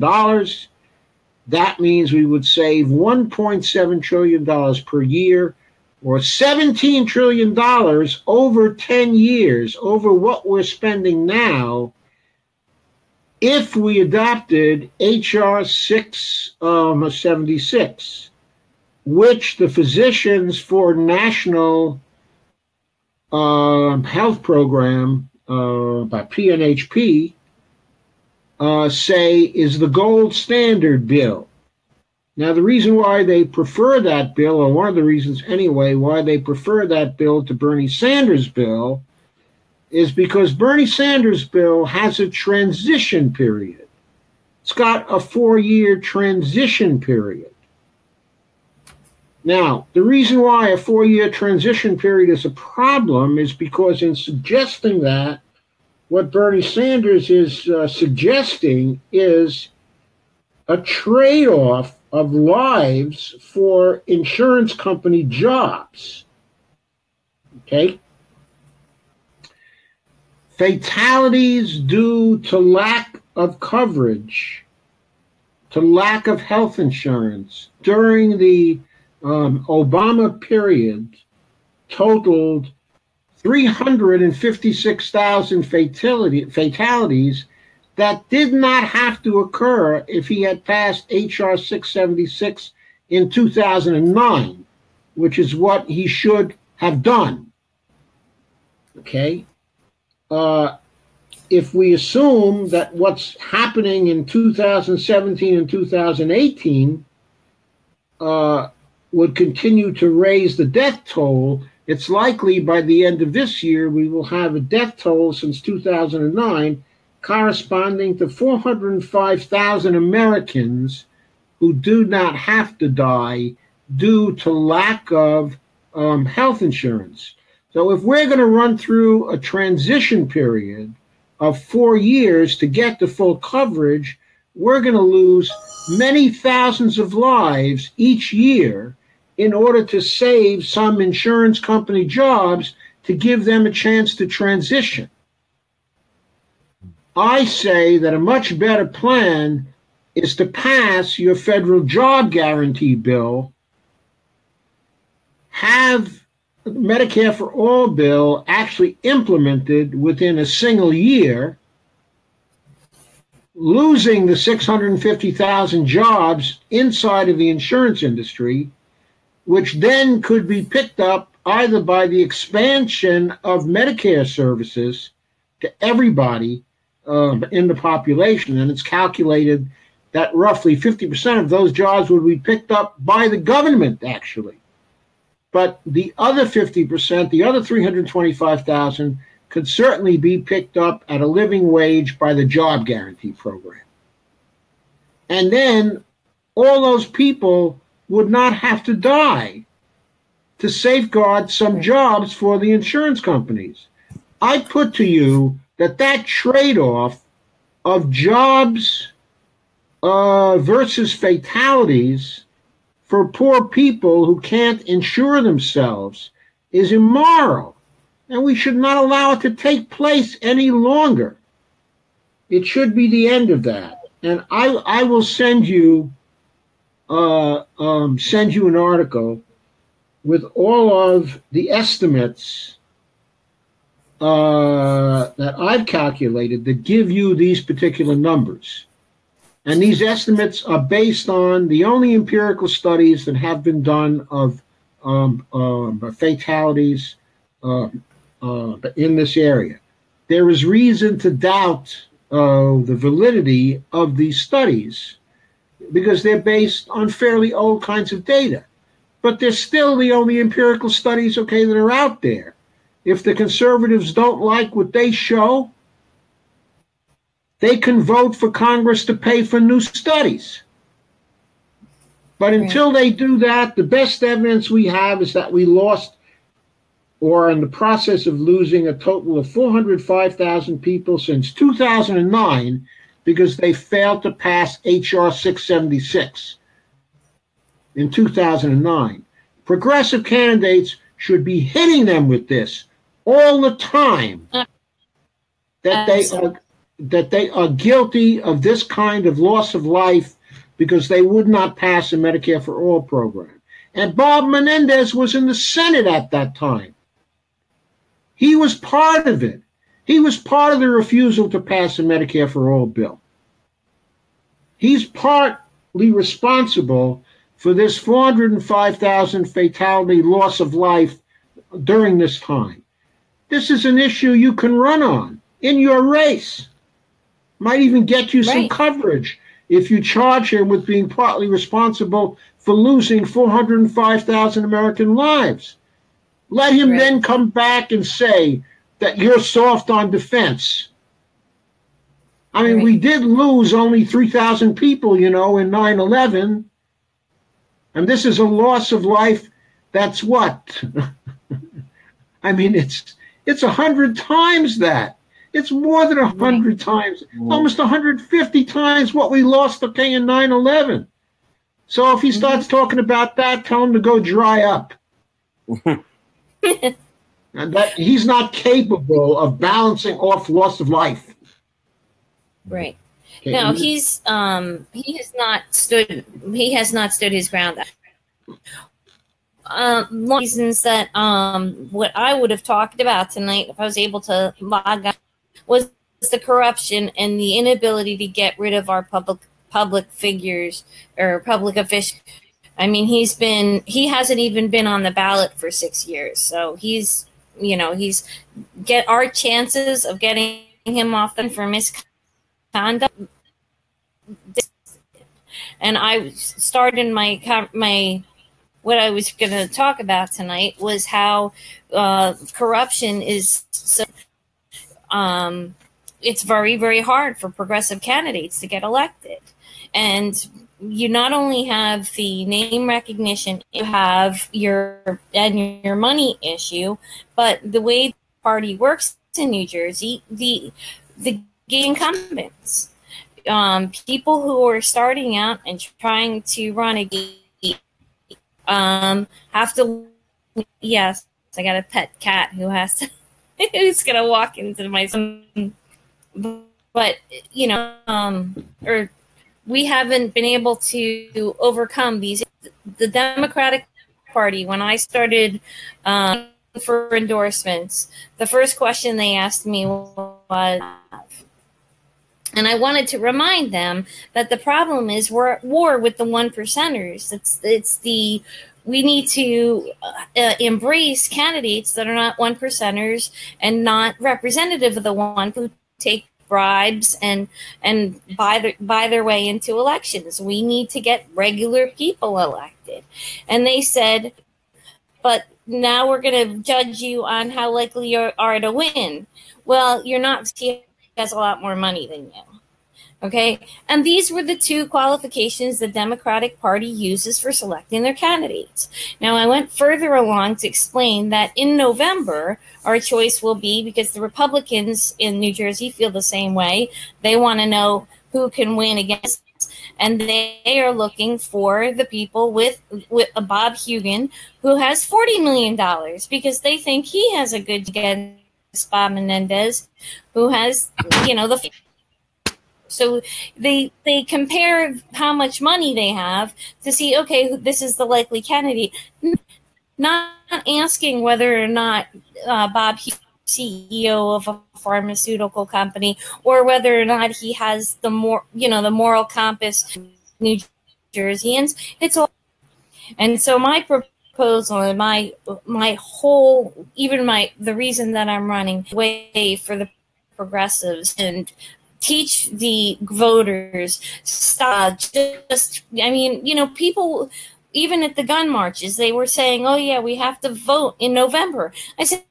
that means we would save $1.7 trillion per year or $17 trillion over 10 years over what we're spending now if we adopted HR 676, um, which the physicians for National uh, health program uh, by PNHP uh, say is the gold standard bill. Now, the reason why they prefer that bill, or one of the reasons anyway, why they prefer that bill to Bernie Sanders' bill, is because Bernie Sanders' bill has a transition period. It's got a four year transition period. Now, the reason why a four year transition period is a problem is because, in suggesting that, what Bernie Sanders is uh, suggesting is a trade off of lives for insurance company jobs. Okay? Fatalities due to lack of coverage, to lack of health insurance during the um, Obama period totaled 356,000 fatality, fatalities that did not have to occur if he had passed H.R. 676 in 2009, which is what he should have done. Okay? Uh, if we assume that what's happening in 2017 and 2018 uh, would continue to raise the death toll, it's likely by the end of this year we will have a death toll since 2009 corresponding to 405,000 Americans who do not have to die due to lack of um, health insurance. So, if we're going to run through a transition period of four years to get the full coverage, we're going to lose many thousands of lives each year in order to save some insurance company jobs to give them a chance to transition. I say that a much better plan is to pass your federal job guarantee bill, have Medicare for All bill actually implemented within a single year, losing the 650,000 jobs inside of the insurance industry, which then could be picked up either by the expansion of Medicare services to everybody uh, in the population. And it's calculated that roughly 50% of those jobs would be picked up by the government, actually. But the other 50%, the other 325,000, could certainly be picked up at a living wage by the job guarantee program. And then all those people would not have to die to safeguard some jobs for the insurance companies. I put to you that that trade off of jobs uh, versus fatalities for poor people who can't insure themselves is immoral, and we should not allow it to take place any longer. It should be the end of that. And I, I will send you uh, um, send you an article with all of the estimates uh, that I've calculated that give you these particular numbers. And these estimates are based on the only empirical studies that have been done of um, uh, fatalities uh, uh, in this area. There is reason to doubt uh, the validity of these studies because they're based on fairly old kinds of data. But they're still the only empirical studies, okay, that are out there. If the conservatives don't like what they show, they can vote for Congress to pay for new studies. But until they do that, the best evidence we have is that we lost or are in the process of losing a total of 405,000 people since 2009 because they failed to pass H.R. 676 in 2009. Progressive candidates should be hitting them with this all the time that they are that they are guilty of this kind of loss of life because they would not pass a Medicare for All program. And Bob Menendez was in the Senate at that time. He was part of it. He was part of the refusal to pass the Medicare for All bill. He's partly responsible for this 405,000 fatality loss of life during this time. This is an issue you can run on in your race. Might even get you some right. coverage if you charge him with being partly responsible for losing 405,000 American lives. Let him right. then come back and say that you're soft on defense. I mean, right. we did lose only 3,000 people, you know, in 9 11. And this is a loss of life that's what? I mean, it's it's a hundred times that. It's more than a hundred times, almost 150 times what we lost okay in 9-11. So if he starts talking about that, tell him to go dry up. and that he's not capable of balancing off loss of life. Right. Okay. No, he's um he has not stood he has not stood his ground. Um, reasons that um what I would have talked about tonight if I was able to log on was the corruption and the inability to get rid of our public public figures or public officials. I mean, he's been he hasn't even been on the ballot for six years, so he's you know he's get our chances of getting him off them for misconduct. And I started my my what I was going to talk about tonight was how uh, corruption is so um, it's very, very hard for progressive candidates to get elected. And you not only have the name recognition, you have your and your money issue, but the way the party works in New Jersey, the the incumbents, um, people who are starting out and trying to run a um, have to. Yes, I got a pet cat who has to who's gonna walk into my but you know um or we haven't been able to overcome these the democratic party when i started um for endorsements, the first question they asked me was, and I wanted to remind them that the problem is we're at war with the one percenters. It's it's the we need to uh, embrace candidates that are not one percenters and not representative of the one who take bribes and and buy their buy their way into elections. We need to get regular people elected. And they said, but now we're going to judge you on how likely you are to win. Well, you're not. He has a lot more money than you. Okay. And these were the two qualifications the Democratic Party uses for selecting their candidates. Now, I went further along to explain that in November, our choice will be because the Republicans in New Jersey feel the same way. They want to know who can win against and they are looking for the people with, with uh, Bob Hugin, who has forty million dollars, because they think he has a good against Bob Menendez, who has you know the. So they they compare how much money they have to see. Okay, this is the likely candidate. Not asking whether or not uh, Bob CEO of a pharmaceutical company or whether or not he has the more you know the moral compass New Jerseyans. It's all and so my proposal and my my whole even my the reason that I'm running way for the progressives and teach the voters just I mean you know people even at the gun marches, they were saying, "Oh yeah, we have to vote in November." I said,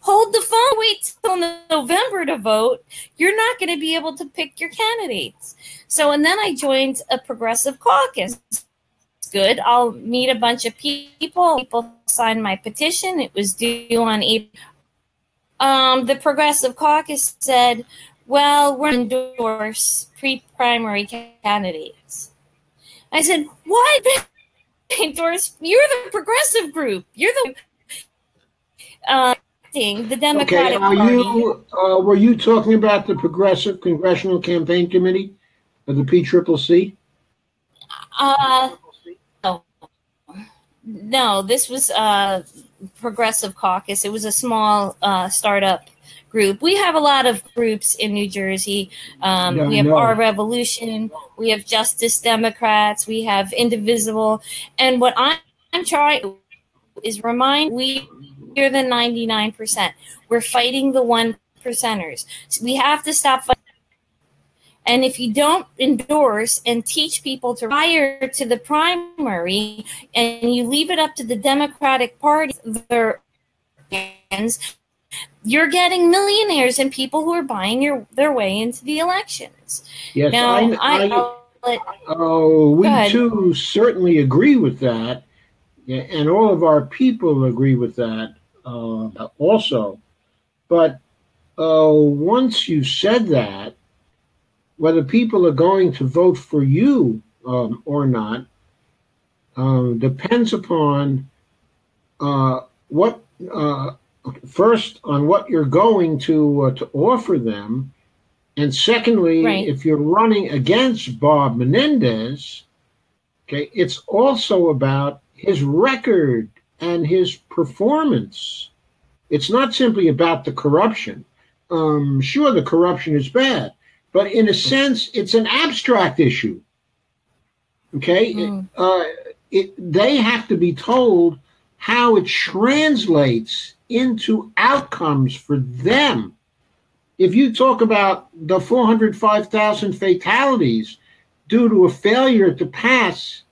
"Hold the phone, wait till November to vote. You're not going to be able to pick your candidates." So, and then I joined a progressive caucus. Good. I'll meet a bunch of people. People signed my petition. It was due on April. Um, the progressive caucus said, "Well, we're endorse pre-primary candidates." I said, "What?" endorse. You're the progressive group. You're the uh, the Democratic okay, are Party. You, uh, were you talking about the Progressive Congressional Campaign Committee of the PCCC? Uh, no. No, this was uh, Progressive Caucus. It was a small uh, startup group. We have a lot of groups in New Jersey. Um, yeah, we have Our Revolution, we have Justice Democrats, we have Indivisible. And what I'm, I'm trying is remind we are the 99%. We're fighting the one percenters. So we have to stop fighting. And if you don't endorse and teach people to prior to the primary and you leave it up to the Democratic Party, their hands, you're getting millionaires and people who are buying your their way into the elections. Yes, now, I, I, I oh, we too certainly agree with that, and all of our people agree with that uh, also. But uh, once you said that, whether people are going to vote for you um, or not um, depends upon uh, what uh, first on what you're going to uh, to offer them, and secondly, right. if you're running against Bob Menendez, okay, it's also about his record and his performance. It's not simply about the corruption. Um, sure, the corruption is bad, but in a sense, it's an abstract issue. Okay, mm. it, uh, it, they have to be told how it translates into outcomes for them. If you talk about the 405,000 fatalities due to a failure to pass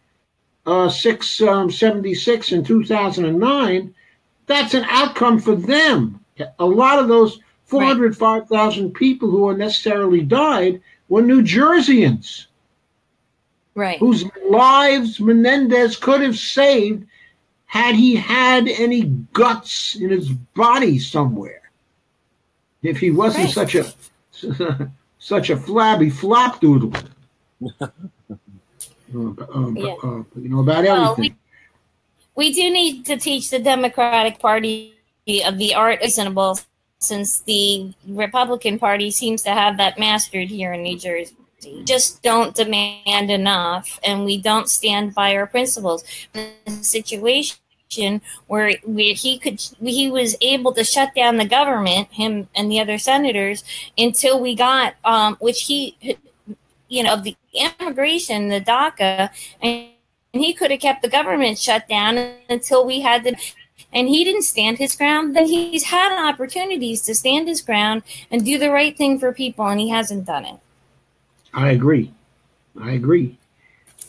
uh, 676 um, in 2009, that's an outcome for them. A lot of those 405,000 people who are necessarily died were New Jerseyans. Right. Whose lives Menendez could have saved had he had any guts in his body somewhere. If he wasn't right. such a such a flabby flop doodle. uh, um, yeah. uh, you know about well, everything. We, we do need to teach the Democratic Party of the art of reasonable since the Republican Party seems to have that mastered here in New Jersey just don't demand enough and we don't stand by our principles. Situation where he could he was able to shut down the government him and the other senators until we got um which he you know the immigration the DACA and he could have kept the government shut down until we had the and he didn't stand his ground then he's had opportunities to stand his ground and do the right thing for people and he hasn't done it I agree I agree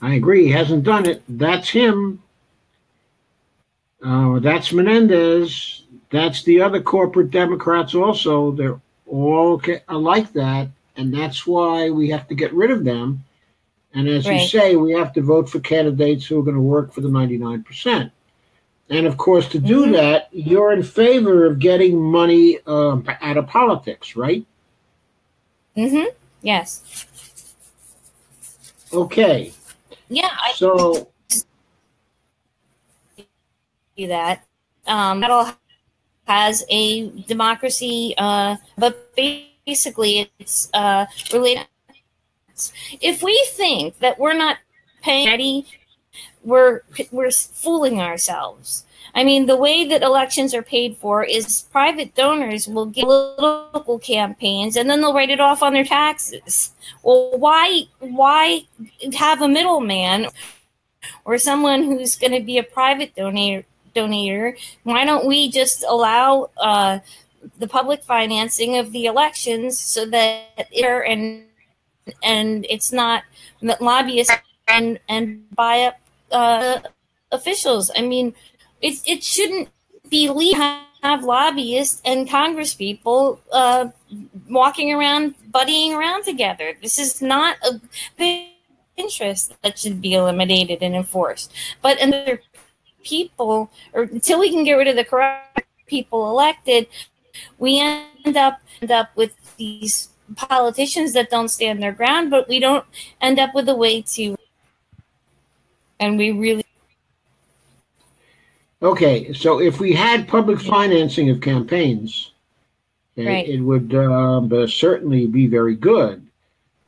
I agree he hasn't done it that's him uh, that's Menendez. That's the other corporate Democrats also. They're all like that. And that's why we have to get rid of them. And as right. you say, we have to vote for candidates who are going to work for the 99%. And of course, to do mm-hmm. that, you're in favor of getting money uh, out of politics, right? Mm hmm. Yes. Okay. Yeah. I- so that. Um, Seattle has a democracy, uh, but basically it's uh, related. If we think that we're not paying we're we're fooling ourselves. I mean, the way that elections are paid for is private donors will get local campaigns and then they'll write it off on their taxes. Well, why why have a middleman or someone who's going to be a private donor donator, why don't we just allow uh, the public financing of the elections so that and and it's not lobbyists and and buy up uh, officials. I mean, it it shouldn't be legal have lobbyists and Congress people uh, walking around, buddying around together. This is not a interest that should be eliminated and enforced. But another people, or until we can get rid of the corrupt people elected, we end up end up with these politicians that don't stand their ground, but we don't end up with a way to. And we really. Okay, so if we had public financing of campaigns, right. it would uh, certainly be very good.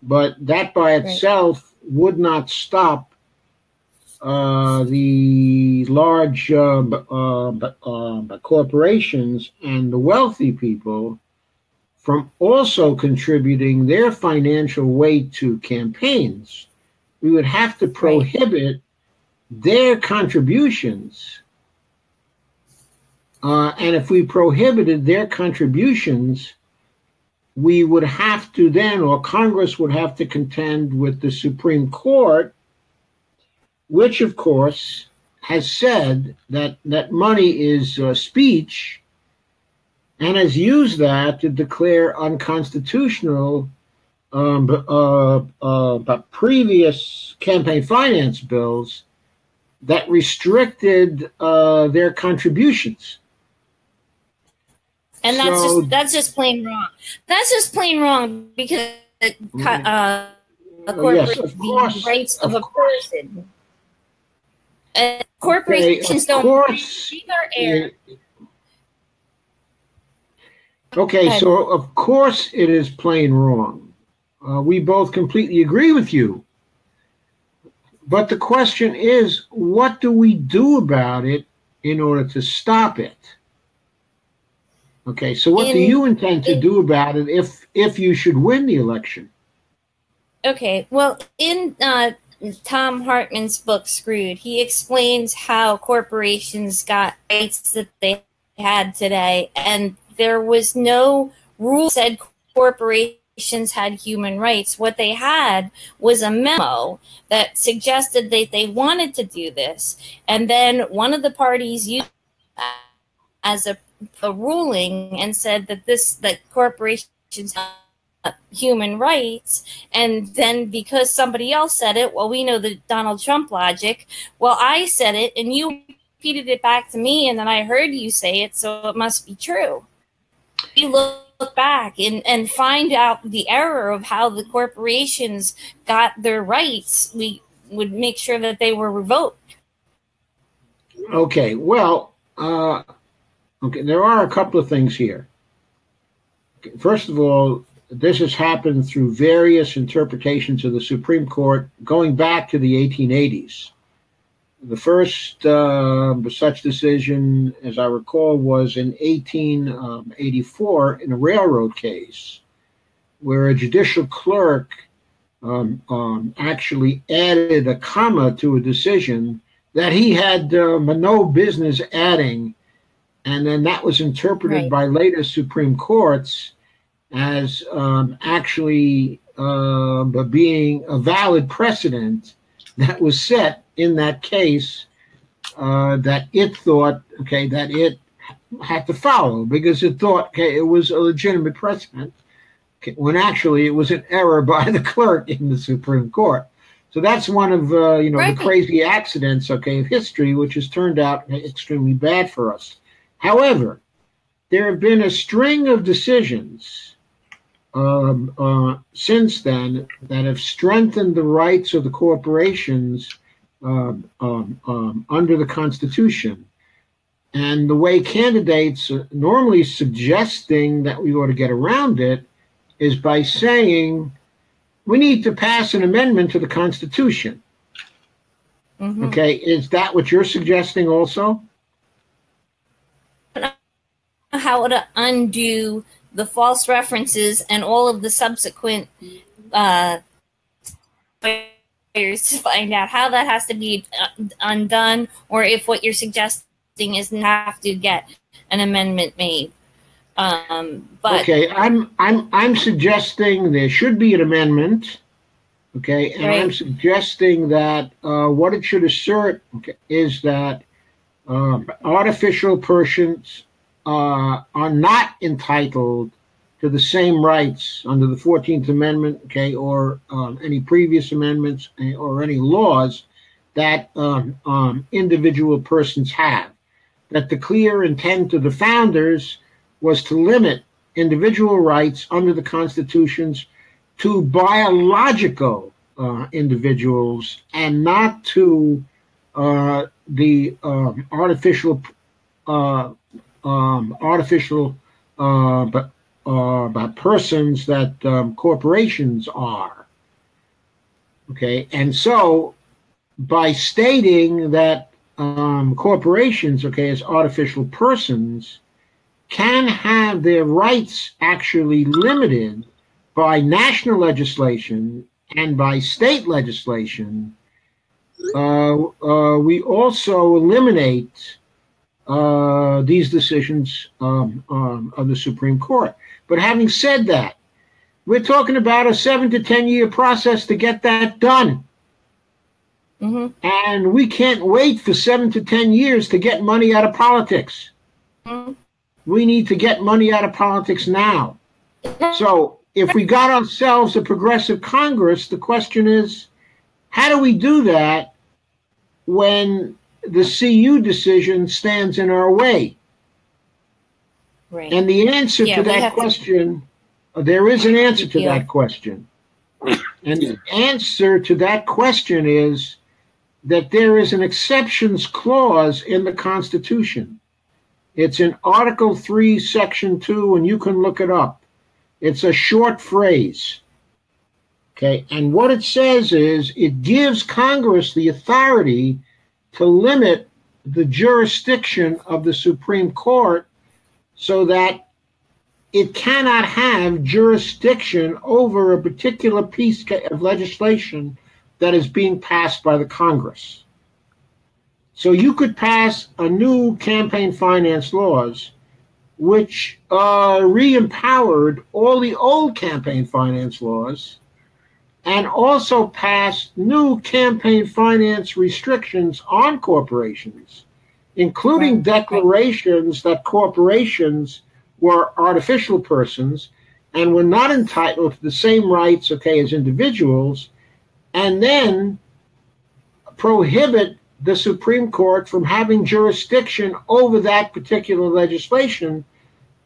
But that by itself right. would not stop uh, the large uh, uh, uh, corporations and the wealthy people from also contributing their financial weight to campaigns. We would have to prohibit their contributions. Uh, and if we prohibited their contributions, we would have to then, or Congress would have to contend with the Supreme Court which of course has said that that money is uh, speech and has used that to declare unconstitutional um, uh, uh, previous campaign finance bills that restricted uh, their contributions. And that's so, just that's just plain wrong. That's just plain wrong because mm-hmm. uh, yes, of course, the rights of, of a person. Uh, corporations okay, don't course, breathe our air. Okay, so of course it is plain wrong. Uh, we both completely agree with you. But the question is, what do we do about it in order to stop it? Okay, so what in, do you intend to in, do about it if if you should win the election? Okay, well, in uh, Thom Hartmann's book Screwed, he explains how corporations got rights that they had today, and there was no rule said corporations had human rights. What they had was a memo that suggested that they wanted to do this, and then one of the parties used as a, a ruling and said that this that corporations have human rights. And then because somebody else said it, well, we know the Donald Trump logic. Well, I said it and you repeated it back to me, and then I heard you say it, so it must be true. We look back and, and find out the error of how the corporations got their rights. We would make sure that they were revoked. Okay, well, uh, okay, there are a couple of things here. First of all, this has happened through various interpretations of the Supreme Court going back to the 1880s. the first uh, such decision, as I recall, was in 1884 in a railroad case where a judicial clerk um, um, actually added a comma to a decision that he had uh, no business adding. And then that was interpreted Right. by later Supreme Courts as um, actually uh, being a valid precedent that was set in that case uh, that it thought, okay, that it had to follow because it thought, okay, it was a legitimate precedent okay, when actually it was an error by the clerk in the Supreme Court. So that's one of uh, you know Right. the crazy accidents, okay, of history, which has turned out extremely bad for us. However, there have been a string of decisions um, uh, since then that have strengthened the rights of the corporations um, um, um, under the Constitution. And the way candidates are normally suggesting that we ought to get around it is by saying we need to pass an amendment to the Constitution. Mhm. Okay, is that what you're suggesting also? How to undo the false references and all of the subsequent uh, to find out how that has to be uh, undone, or if what you're suggesting is have to get an amendment made. Um, but okay, I'm I'm I'm suggesting there should be an amendment. Okay, and I'm suggesting that uh, what it should assert okay, is that um, artificial persons uh, are not entitled to the same rights under the Fourteenth Amendment, okay, or um, any previous amendments eh, or any laws that um, um, individual persons have. That the clear intent of the founders was to limit individual rights under the constitutions to biological uh, individuals and not to uh, the um, artificial uh, um, artificial uh, but uh, but persons that um, corporations are. Okay, and so by stating that um, corporations, okay, as artificial persons, can have their rights actually limited by national legislation and by state legislation, uh, uh, we also eliminate uh, these decisions um, um, of the Supreme Court. But having said that, we're talking about a seven to 10 year process to get that done. mhm. And we can't wait for seven to 10 years to get money out of politics. Mhm. We need to get money out of politics now. So if we got ourselves a progressive Congress, the question is, how do we do that when the CU decision stands in our way? right. And the answer Yeah, to that to- question, uh, there is an answer to Yeah. that question. And the answer to that question is that there is an exceptions clause in the Constitution. It's in Article 3, Section 2, and you can look it up. It's a short phrase. Okay, and what it says is it gives Congress the authority to limit the jurisdiction of the Supreme Court so that it cannot have jurisdiction over a particular piece of legislation that is being passed by the Congress. So you could pass a new campaign finance laws, which uh, re-empowered all the old campaign finance laws, and also passed new campaign finance restrictions on corporations, including Right. declarations that corporations were artificial persons and were not entitled to the same rights, okay, as individuals, and then prohibit the Supreme Court from having jurisdiction over that particular legislation,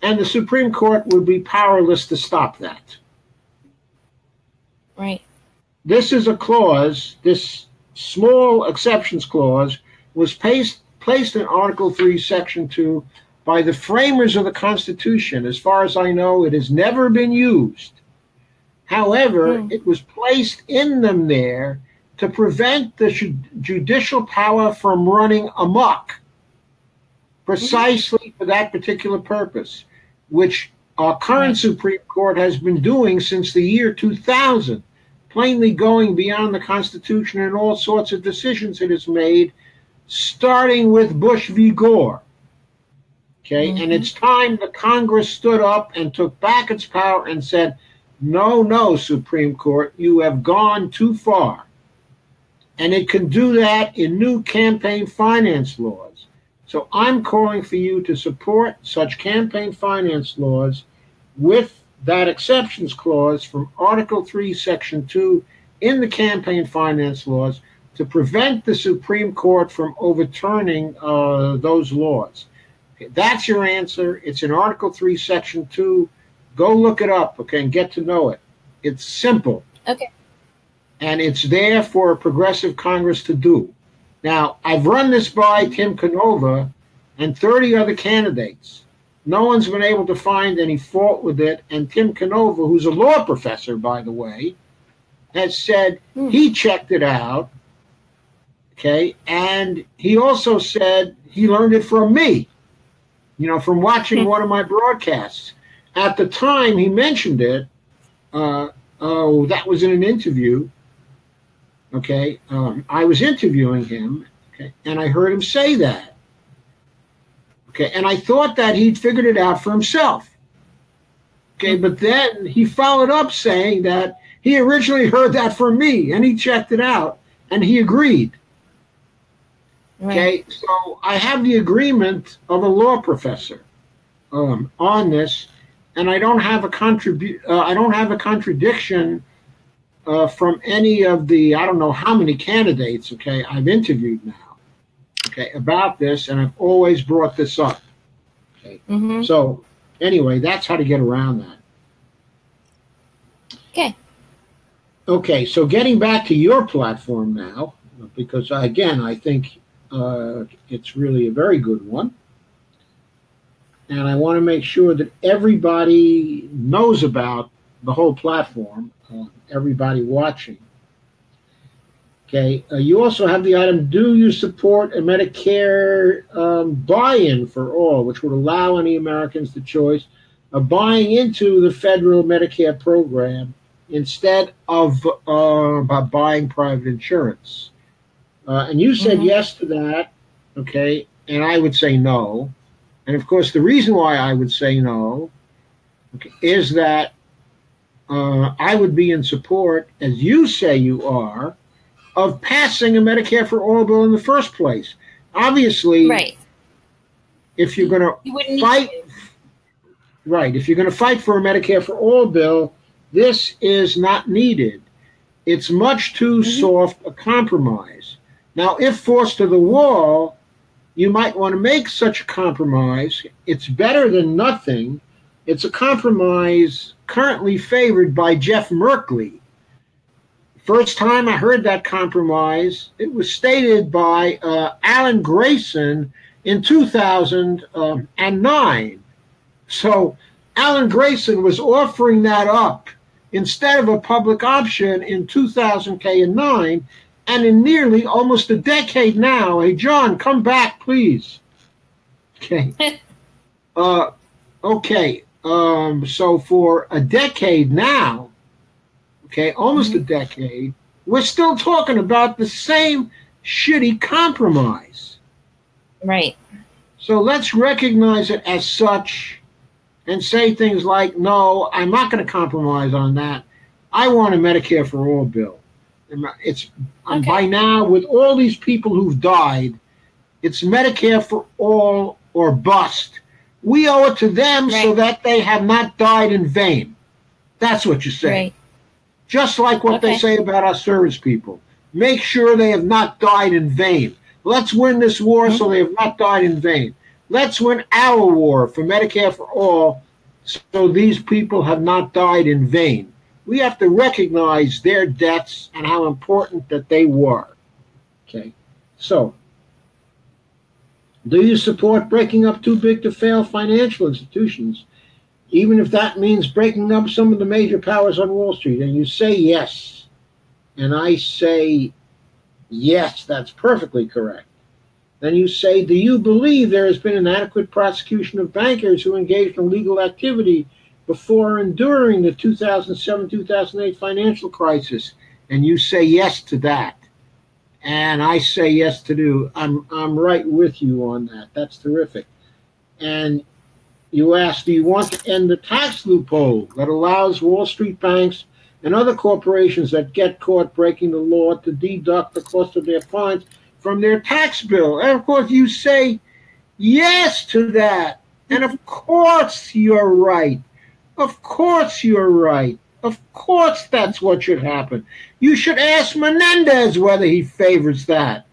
and the Supreme Court would be powerless to stop that. right. This is a clause, this small exceptions clause, was placed, placed in Article 3, Section 2 by the framers of the Constitution. As far as I know, it has never been used. However, Hmm. it was placed in them there to prevent the ju- judicial power from running amok precisely for that particular purpose, which our current Supreme Court has been doing since the year 2000, plainly going beyond the Constitution and all sorts of decisions it has made, starting with Bush v. Gore. Okay, Mhm. and it's time the Congress stood up and took back its power and said, no, no, Supreme Court, you have gone too far. And it can do that in new campaign finance laws. So I'm calling for you to support such campaign finance laws with that exceptions clause from Article 3, Section 2 in the campaign finance laws to prevent the Supreme Court from overturning uh, those laws. That's your answer. It's in Article 3, Section 2. Go look it up, okay, and get to know it. It's simple. Okay. And it's there for a progressive Congress to do. Now, I've run this by Tim Canova and 30 other candidates. No one's been able to find any fault with it. And Tim Canova, who's a law professor, by the way, has said Hmm. he checked it out. Okay. And he also said he learned it from me, you know, from watching Hmm. one of my broadcasts. At the time he mentioned it, uh, oh, that was in an interview. Okay. Um, I was interviewing him, okay, and I heard him say that. Okay. And I thought that he'd figured it out for himself. Okay. But then he followed up saying that he originally heard that from me and he checked it out and he agreed. Right. Okay, so I have the agreement of a law professor um, on this, and I don't have a contribu- uh, I don't have a contradiction uh, from any of the I don't know how many candidates. Okay, I've interviewed now. Okay, about this, and I've always brought this up. hmm So anyway, that's how to get around that. Okay. Okay, so getting back to your platform now, because again, I think uh, it's really a very good one. And I want to make sure that everybody knows about the whole platform, uh, everybody watching. Okay, uh, you also have the item Do you support a Medicare um, buy in for all, which would allow any Americans the choice of buying into the federal Medicare program instead of uh, by buying private insurance. Uh, and you said Mhm. yes to that, okay, and I would say no. And of course, the reason why I would say no okay, is that uh, I would be in support, as you say you are, of passing a Medicare for all bill in the first place. Obviously, Right. if you're going to fight right if you're going to fight for a medicare for all bill this is not needed it's much too Mhm. soft a compromise now if forced to the wall you might want to make such a compromise it's better than nothing it's a compromise currently favored by jeff merkley first time i heard that compromise it was stated by uh, alan grayson in 2009 so Alan Grayson was offering that up instead of a public option in 2009 and in nearly almost a decade now. Hey, Jon, come back, please. Okay. uh, okay. Um, so for a decade now, okay, almost a mm-hmm. decade, we're still talking about the same shitty compromise. Right. So let's recognize it as such and say things like, no, I'm not going to compromise on that. I want a Medicare for all bill. And It's Okay. by now with all these people who've died, it's Medicare for all or bust. We owe it to them so that they have not died in vain. That's what you say. Right. Just like what they say about our service people. Make sure they have not died in vain. Let's win this war so mm-hmm. they have not died in vain. Let's win our war for Medicare for all so these people have not died in vain. We have to recognize their deaths and how important that they were. Okay. So, do you support breaking up too big to fail financial institutions, even if that means breaking up some of the major powers on Wall Street? And you say yes. And I say Yes, that's perfectly correct. Then you say, Do you believe there has been an adequate prosecution of bankers who engaged in illegal activity before and during the 2007 2008 financial crisis? And you say yes to that. And I say yes to do. I'm, I'm right with you on that. That's terrific. And you ask, Do you want to end the tax loophole that allows Wall Street banks and other corporations that get caught breaking the law to deduct the cost of their fines from their tax bill. And of course, you say yes to that. And of course, you're right. Of course, you're right. Of course, that's what should happen. You should ask Menendez whether he favors that.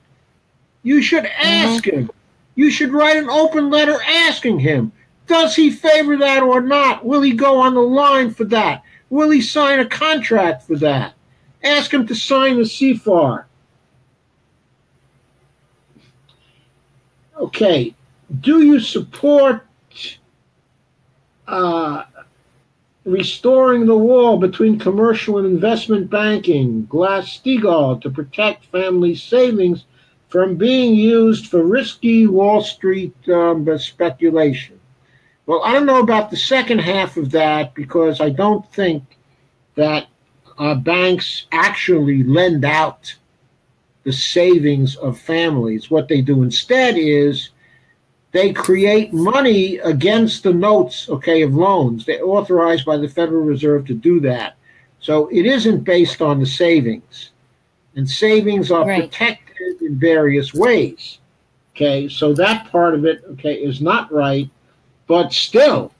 You should ask mm-hmm. him. You should write an open letter asking him, does he favor that or not? Will he go on the line for that? Will he sign a contract for that? Ask him to sign the CFAR. Okay, do you support uh, restoring the wall between commercial and investment banking, Glass-Steagall, to protect family savings from being used for risky Wall Street um, speculation? Well, I don't know about the second half of that because I don't think that uh, banks actually lend out the savings of families. What they do instead is they create money against the notes, okay, of loans. They're authorized by the Federal Reserve to do that. So it isn't based on the savings. And savings are right. protected in various ways. Okay, so that part of it, okay, is not right. But still,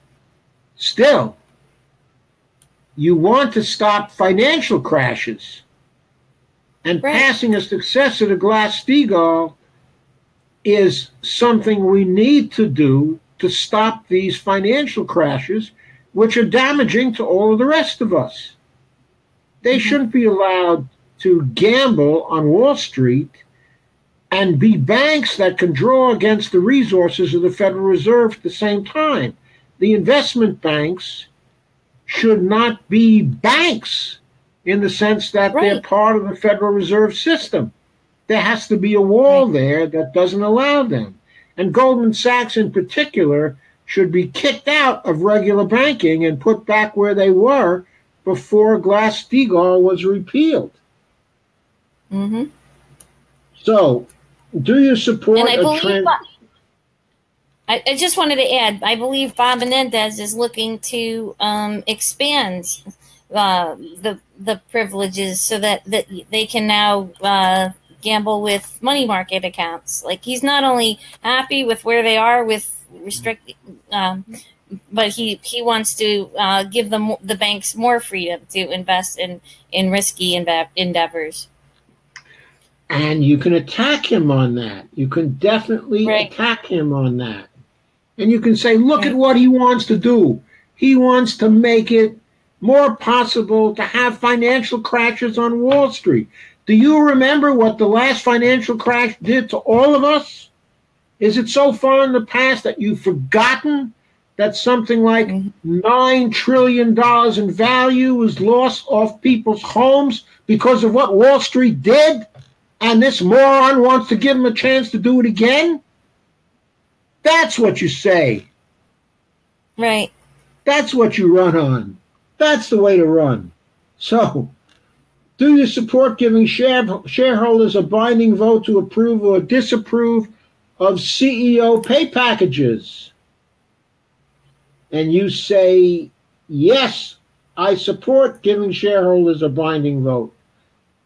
still, you want to stop financial crashes. And right. passing a successor to Glass-Steagall is something we need to do to stop these financial crashes, which are damaging to all of the rest of us. They mm-hmm. shouldn't be allowed to gamble on Wall Street and be banks that can draw against the resources of the Federal Reserve at the same time. The investment banks should not be banks in the sense that right. they're part of the Federal Reserve System. There has to be a wall right. there that doesn't allow them. And Goldman Sachs, in particular, should be kicked out of regular banking and put back where they were before Glass Steagall was repealed. Mm-hmm. So do you support and I believe, trans- I, I, just wanted to add, I believe Bob Menendez is looking to um, expand uh, the the privileges so that, that they can now uh, gamble with money market accounts. Like he's not only happy with where they are with restrict, um, but he he wants to uh, give them the banks more freedom to invest in in risky endeavors. And you can attack him on that. You can definitely right. attack him on that. And you can say, look right. at what he wants to do. He wants to make it more possible to have financial crashes on Wall Street. Do you remember what the last financial crash did to all of us? Is it so far in the past that you've forgotten that something like mm-hmm. $9 trillion in value was lost off people's homes because of what Wall Street did? And this moron wants to give him a chance to do it again? That's what you say. Right. That's what you run on. That's the way to run. So, do you support giving share, shareholders a binding vote to approve or disapprove of CEO pay packages? And you say, yes, I support giving shareholders a binding vote.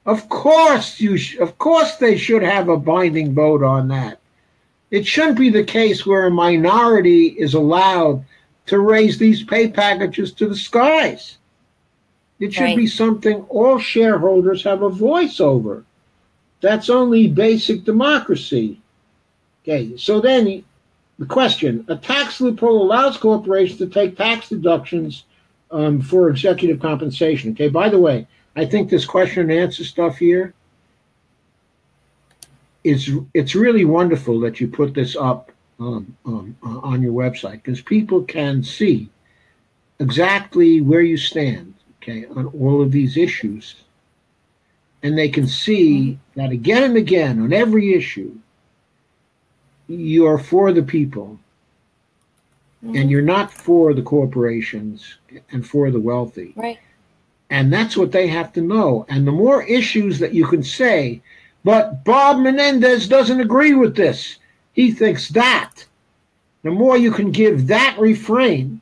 Of course, you. Sh- of course, they should have a binding vote on that. It shouldn't be the case where a minority is allowed to raise these pay packages to the skies. It should right. be something all shareholders have a voice over. That's only basic democracy. Okay, so then the question a tax loophole allows corporations to take tax deductions um, for executive compensation. Okay, by the way, I think this question and answer stuff here is it's really wonderful that you put this up um, um, uh, on your website because people can see exactly where you stand, okay, on all of these issues. and they can see that again and again on every issue, you're for the people and you're not for the corporations and for the wealthy. Right. And that's what they have to know. And the more issues that you can say, but Bob Menendez doesn't agree with this, he thinks that. The more you can give that refrain,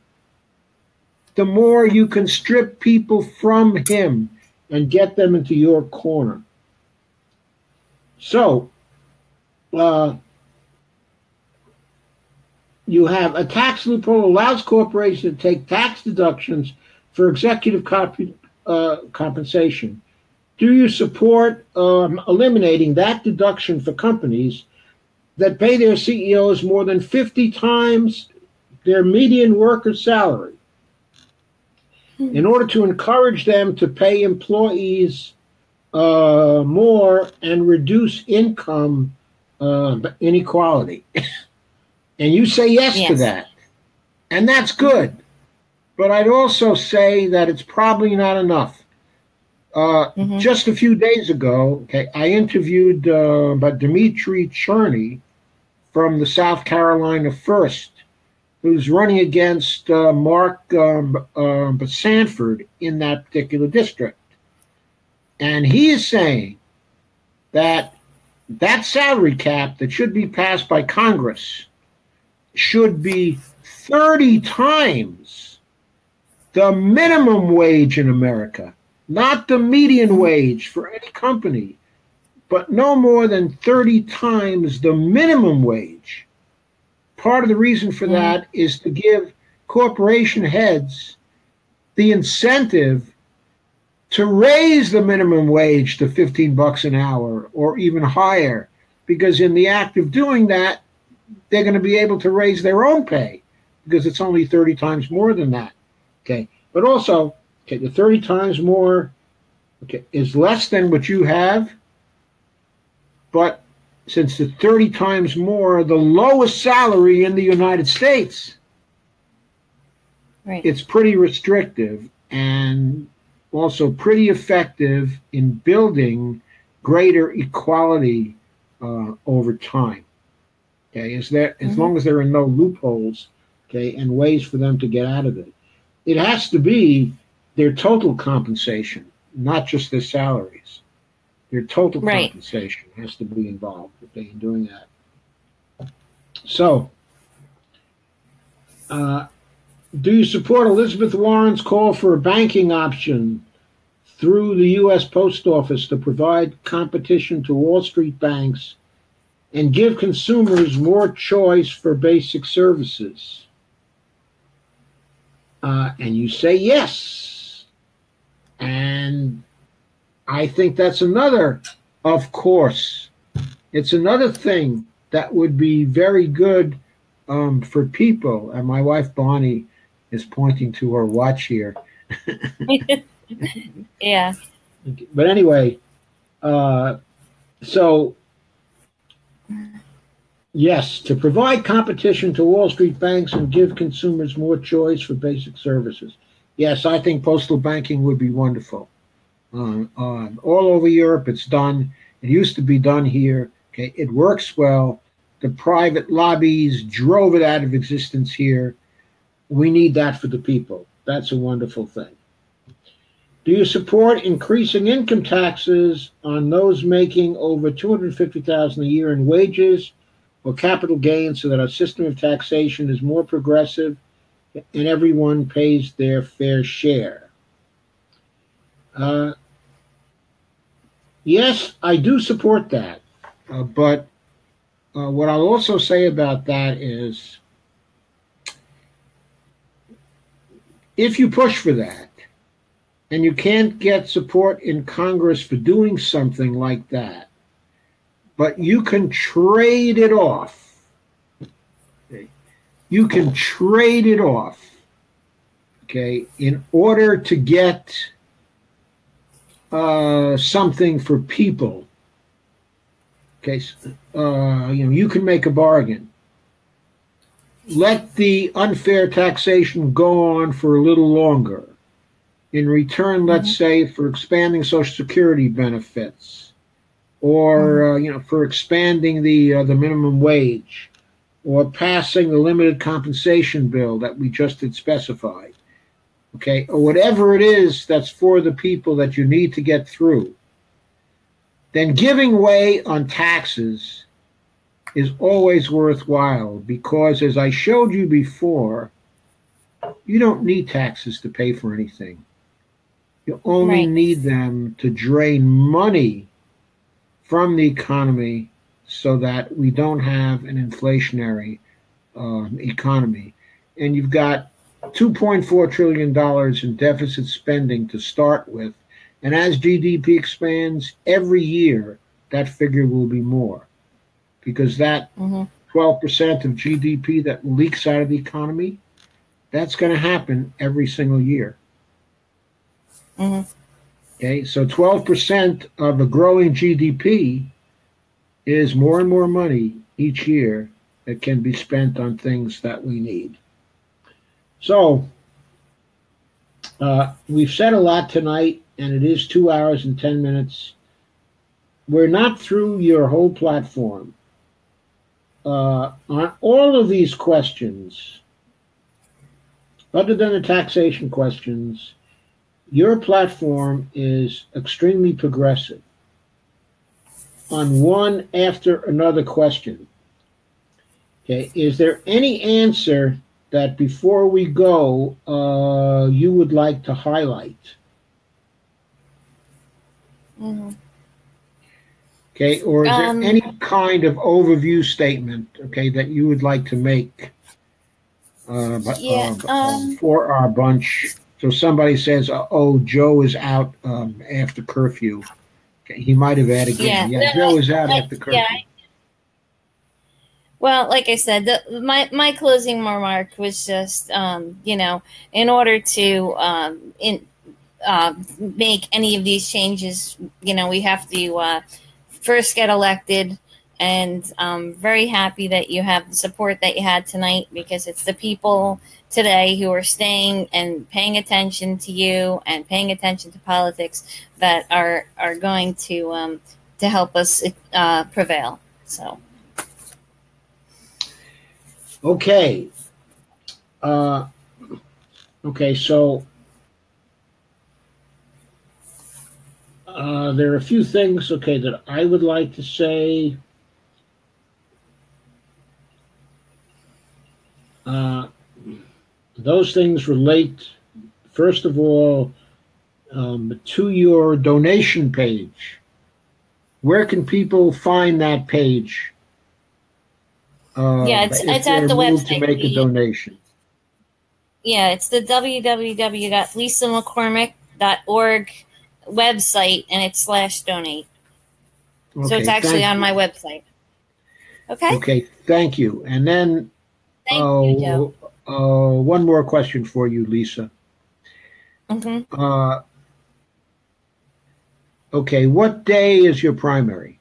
the more you can strip people from him and get them into your corner. So, uh, you have a tax loophole allows corporations to take tax deductions for executive comp- uh, compensation. Do you support um, eliminating that deduction for companies that pay their CEOs more than 50 times their median worker salary in order to encourage them to pay employees uh, more and reduce income uh, inequality? and you say yes, yes, to that. And that's good. But I'd also say that it's probably not enough. Uh, mm-hmm. Just a few days ago, okay, I interviewed uh, Dimitri Cherny from the South Carolina First, who's running against uh, Mark um, um, Sanford in that particular district. And he is saying that that salary cap that should be passed by Congress should be 30 times the minimum wage in America, not the median wage for any company, but no more than 30 times the minimum wage. Part of the reason for mm-hmm. that is to give corporation heads the incentive to raise the minimum wage to 15 bucks an hour or even higher because in the act of doing that they're going to be able to raise their own pay because it's only 30 times more than that. Okay. But also, okay, the 30 times more okay, is less than what you have. But since the 30 times more, the lowest salary in the United States, right. it's pretty restrictive and also pretty effective in building greater equality uh, over time. Okay, is there as mm-hmm. long as there are no loopholes, okay, and ways for them to get out of it. It has to be their total compensation, not just their salaries. Their total right. compensation has to be involved in doing that. So, uh, do you support Elizabeth Warren's call for a banking option through the U.S. Post Office to provide competition to Wall Street banks and give consumers more choice for basic services? Uh, and you say yes. And I think that's another, of course, it's another thing that would be very good um, for people. And my wife Bonnie is pointing to her watch here. yeah. But anyway, uh, so Yes, to provide competition to Wall Street banks and give consumers more choice for basic services. Yes, I think postal banking would be wonderful. Uh, uh, all over Europe, it's done. It used to be done here. Okay, it works well. The private lobbies drove it out of existence here. We need that for the people. That's a wonderful thing. Do you support increasing income taxes on those making over 250,000 a year in wages or capital gains so that our system of taxation is more progressive and everyone pays their fair share. Uh, yes, I do support that. Uh, but uh, what I'll also say about that is if you push for that and you can't get support in Congress for doing something like that, but you can trade it off. Okay. You can trade it off. Okay, in order to get uh, something for people. Okay, uh, you know, you can make a bargain. Let the unfair taxation go on for a little longer. in return, let's Mhm. say, for expanding Social Security benefits, or uh, you know, for expanding the uh, the minimum wage, or passing the limited compensation bill that we just had specified, okay, or whatever it is that's for the people that you need to get through, then giving way on taxes is always worthwhile because, as I showed you before, you don't need taxes to pay for anything. You only Right. need them to drain money from the economy so that we don't have an inflationary um, economy. And you've got $2.4 trillion in deficit spending to start with. And as GDP expands every year, that figure will be more because that Mhm. 12% of GDP that leaks out of the economy, that's going to happen every single year. Mhm. Okay, so 12% of a growing GDP is more and more money each year that can be spent on things that we need. So, uh, we've said a lot tonight, and it is two hours and 10 minutes. We're not through your whole platform. Uh, on all of these questions, other than the taxation questions, your platform is extremely progressive on one after another question. Okay, is there any answer that before we go uh, you would like to highlight? Mhm. Okay, or is Um, there any kind of overview statement, okay, that you would like to make uh, Yeah, uh, um, for our bunch? So somebody says, "Oh, Joe is out um, after curfew." Okay, he might have added, Yeah, "Yeah, no, Joe is out I- after curfew." yeah, I- Well, like I said, the, my my closing remark was just, um, you know, in order to um, in uh, make any of these changes, you know, we have to uh, first get elected. And I'm very happy that you have the support that you had tonight because it's the people today who are staying and paying attention to you and paying attention to politics that are are going to um, to help us uh, prevail. So. Okay. Uh, okay, so uh, there are a few things, okay, that I would like to say. Uh, those things relate, first of all, um, to your donation page. Where can people find that page? Uh, Yeah, it's- it's at the moved To website. make a donation. Yeah, it's the www.lisamccormick.org website and it's slash donate. so it's actually on my website. Okay. Okay, thank you. And then Thank uh, you, Joe. Uh, one more question for you, Lisa. hmm Uh, okay, what day is your primary?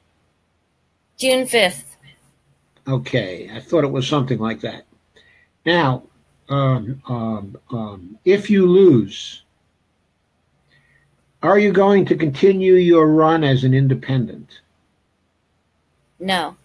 June 5th. Okay, I thought it was something like that. Now, um, um, um, if you lose, are you going to continue your run as an independent? No.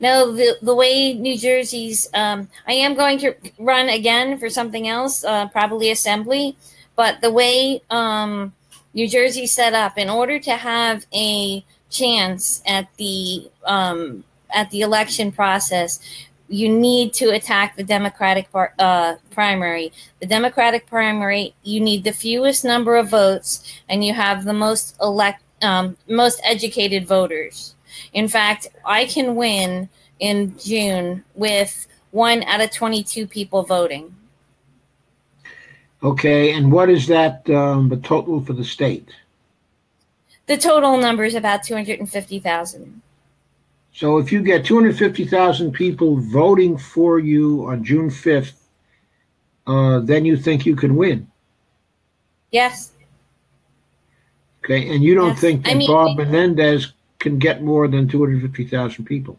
No, the, the way New Jersey's, um, I am going to run again for something else, uh, probably assembly, but the way um, New Jersey set up, in order to have a chance at the um, at the election process, you need to attack the Democratic par- uh, primary. The Democratic primary, you need the fewest number of votes, and you have the most elect um, most educated voters. In fact, I can win in June with one out of 22 people voting. Okay, and what is that, um, the total for the state? The total number is about 250,000. So if you get 250,000 people voting for you on June 5th, uh, then you think you can win. Yes. Okay, and you don't Yes. think I that mean- Bob Menendez can get more than 250,000 people.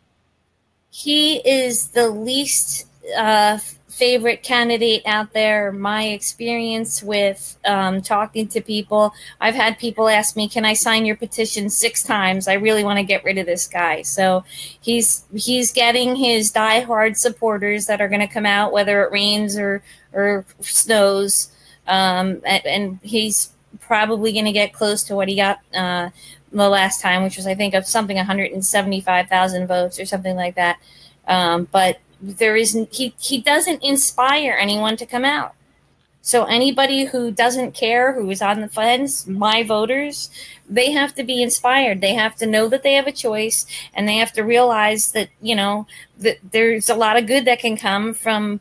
He is the least uh, favorite candidate out there. My experience with um, talking to people, I've had people ask me, "Can I sign your petition six times? I really want to get rid of this guy." So he's he's getting his diehard supporters that are going to come out, whether it rains or or snows, um, and, and, he's probably going to get close to what he got. Uh, the last time, which was I think of something 175,000 votes or something like that. Um, but there isn't he he doesn't inspire anyone to come out. So anybody who doesn't care, who is on the fence, my voters, they have to be inspired. They have to know that they have a choice, and they have to realize that you know that there's a lot of good that can come from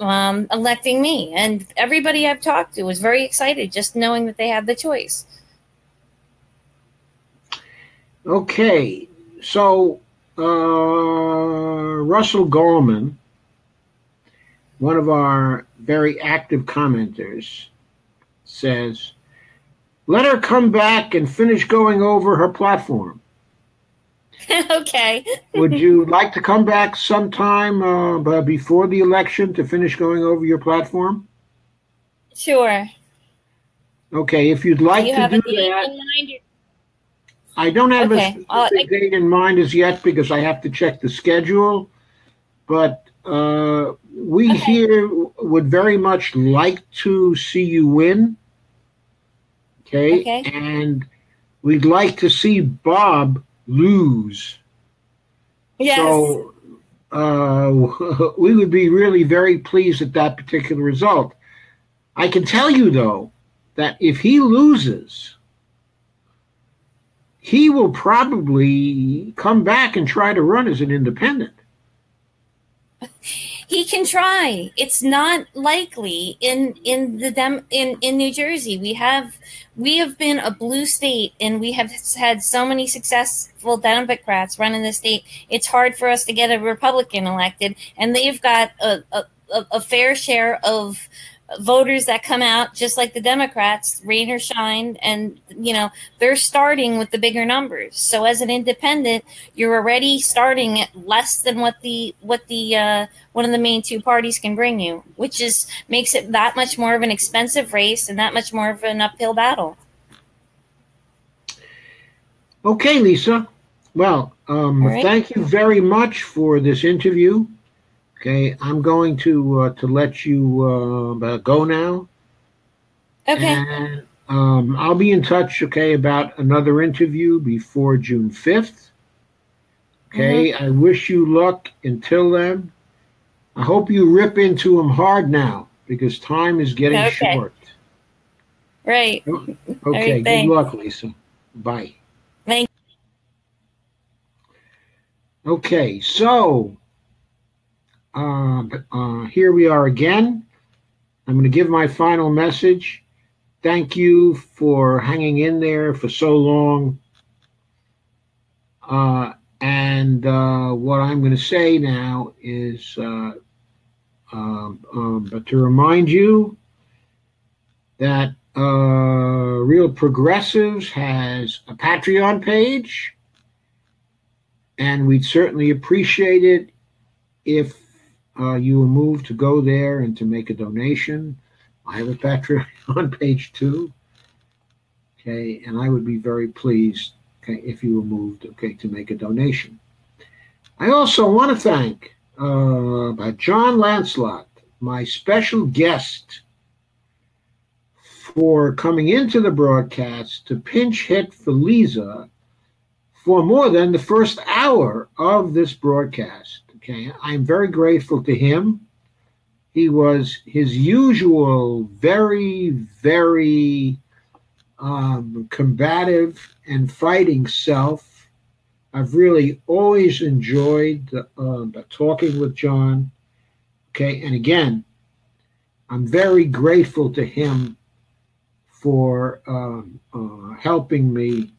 um, electing me. And everybody I've talked to was very excited just knowing that they have the choice. Okay, so uh, Russell Gorman, one of our very active commenters, says, let her come back and finish going over her platform. okay. Would you like to come back sometime uh, before the election to finish going over your platform? Sure. Okay, if you'd like do you to have do that. in mind? I don't have Okay, a specific date in mind as yet because I have to check the schedule. But uh, we Okay. here would very much like to see you win. Okay? Okay. And we'd like to see Bob lose. Yes. So uh, we would be really very pleased at that particular result. I can tell you, though, that if he loses, he will probably come back and try to run as an independent. he can try. It's not likely in in the dem in in New Jersey. We have we have been a blue state, and we have had so many successful Democrats running the state. It's hard for us to get a Republican elected, and they've got a a, a- a fair share of voters that come out just like the Democrats, rain or shine, and you know they're starting with the bigger numbers. So as an independent, you're already starting at less than what the what the uh, one of the main two parties can bring you, which is makes it that much more of an expensive race and that much more of an uphill battle. Okay, Lisa. Well, um, right. thank you very much for this interview. Okay, I'm going to uh, to let you uh, go now. Okay. And um, I'll be in touch, okay, about another interview before June 5th. Okay, Mm-hmm. I wish you luck until then. I hope you rip into them hard now because time is getting Okay. short. Right. Okay, right, good luck, Lisa. Bye. Thank- Okay, so uh, uh, here we are again. I'm going to give my final message. Thank you for hanging in there for so long. Uh, and uh, what I'm going to say now is, uh, um, um, but to remind you that Real Progressives has a Patreon page, and we'd certainly appreciate it if uh, you were moved to go there and to make a donation. I have a Patreon on page two. Okay, and I would be very pleased okay, if you were moved okay to make a donation. I also want to thank uh, Jon Lancelot, my special guest, for coming into the broadcast to pinch hit for Lisa for more than the first hour of this broadcast. Okay, I'm very grateful to him. He was his usual, very, very um, combative and fighting self. I've really always enjoyed uh, talking with Jon. Okay, and again, I'm very grateful to him for um, uh, helping me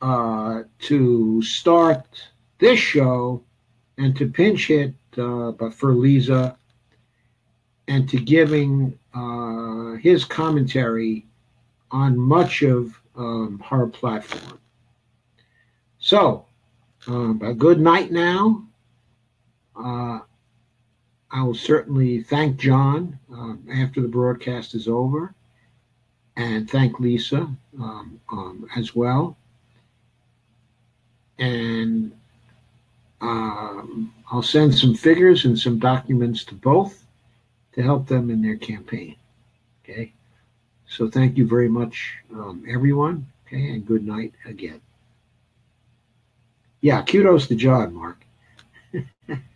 uh, to start this show and to pinch hit, uh, but for Lisa, and to giving uh, his commentary on much of um, her platform. So, um, a good night now. Uh, I will certainly thank Jon um, after the broadcast is over and thank Lisa um, um, as well. And um, I'll send some figures and some documents to both to help them in their campaign. Okay. So thank you very much, um, everyone. Okay. And good night again. Yeah. Kudos to Jon, Mark.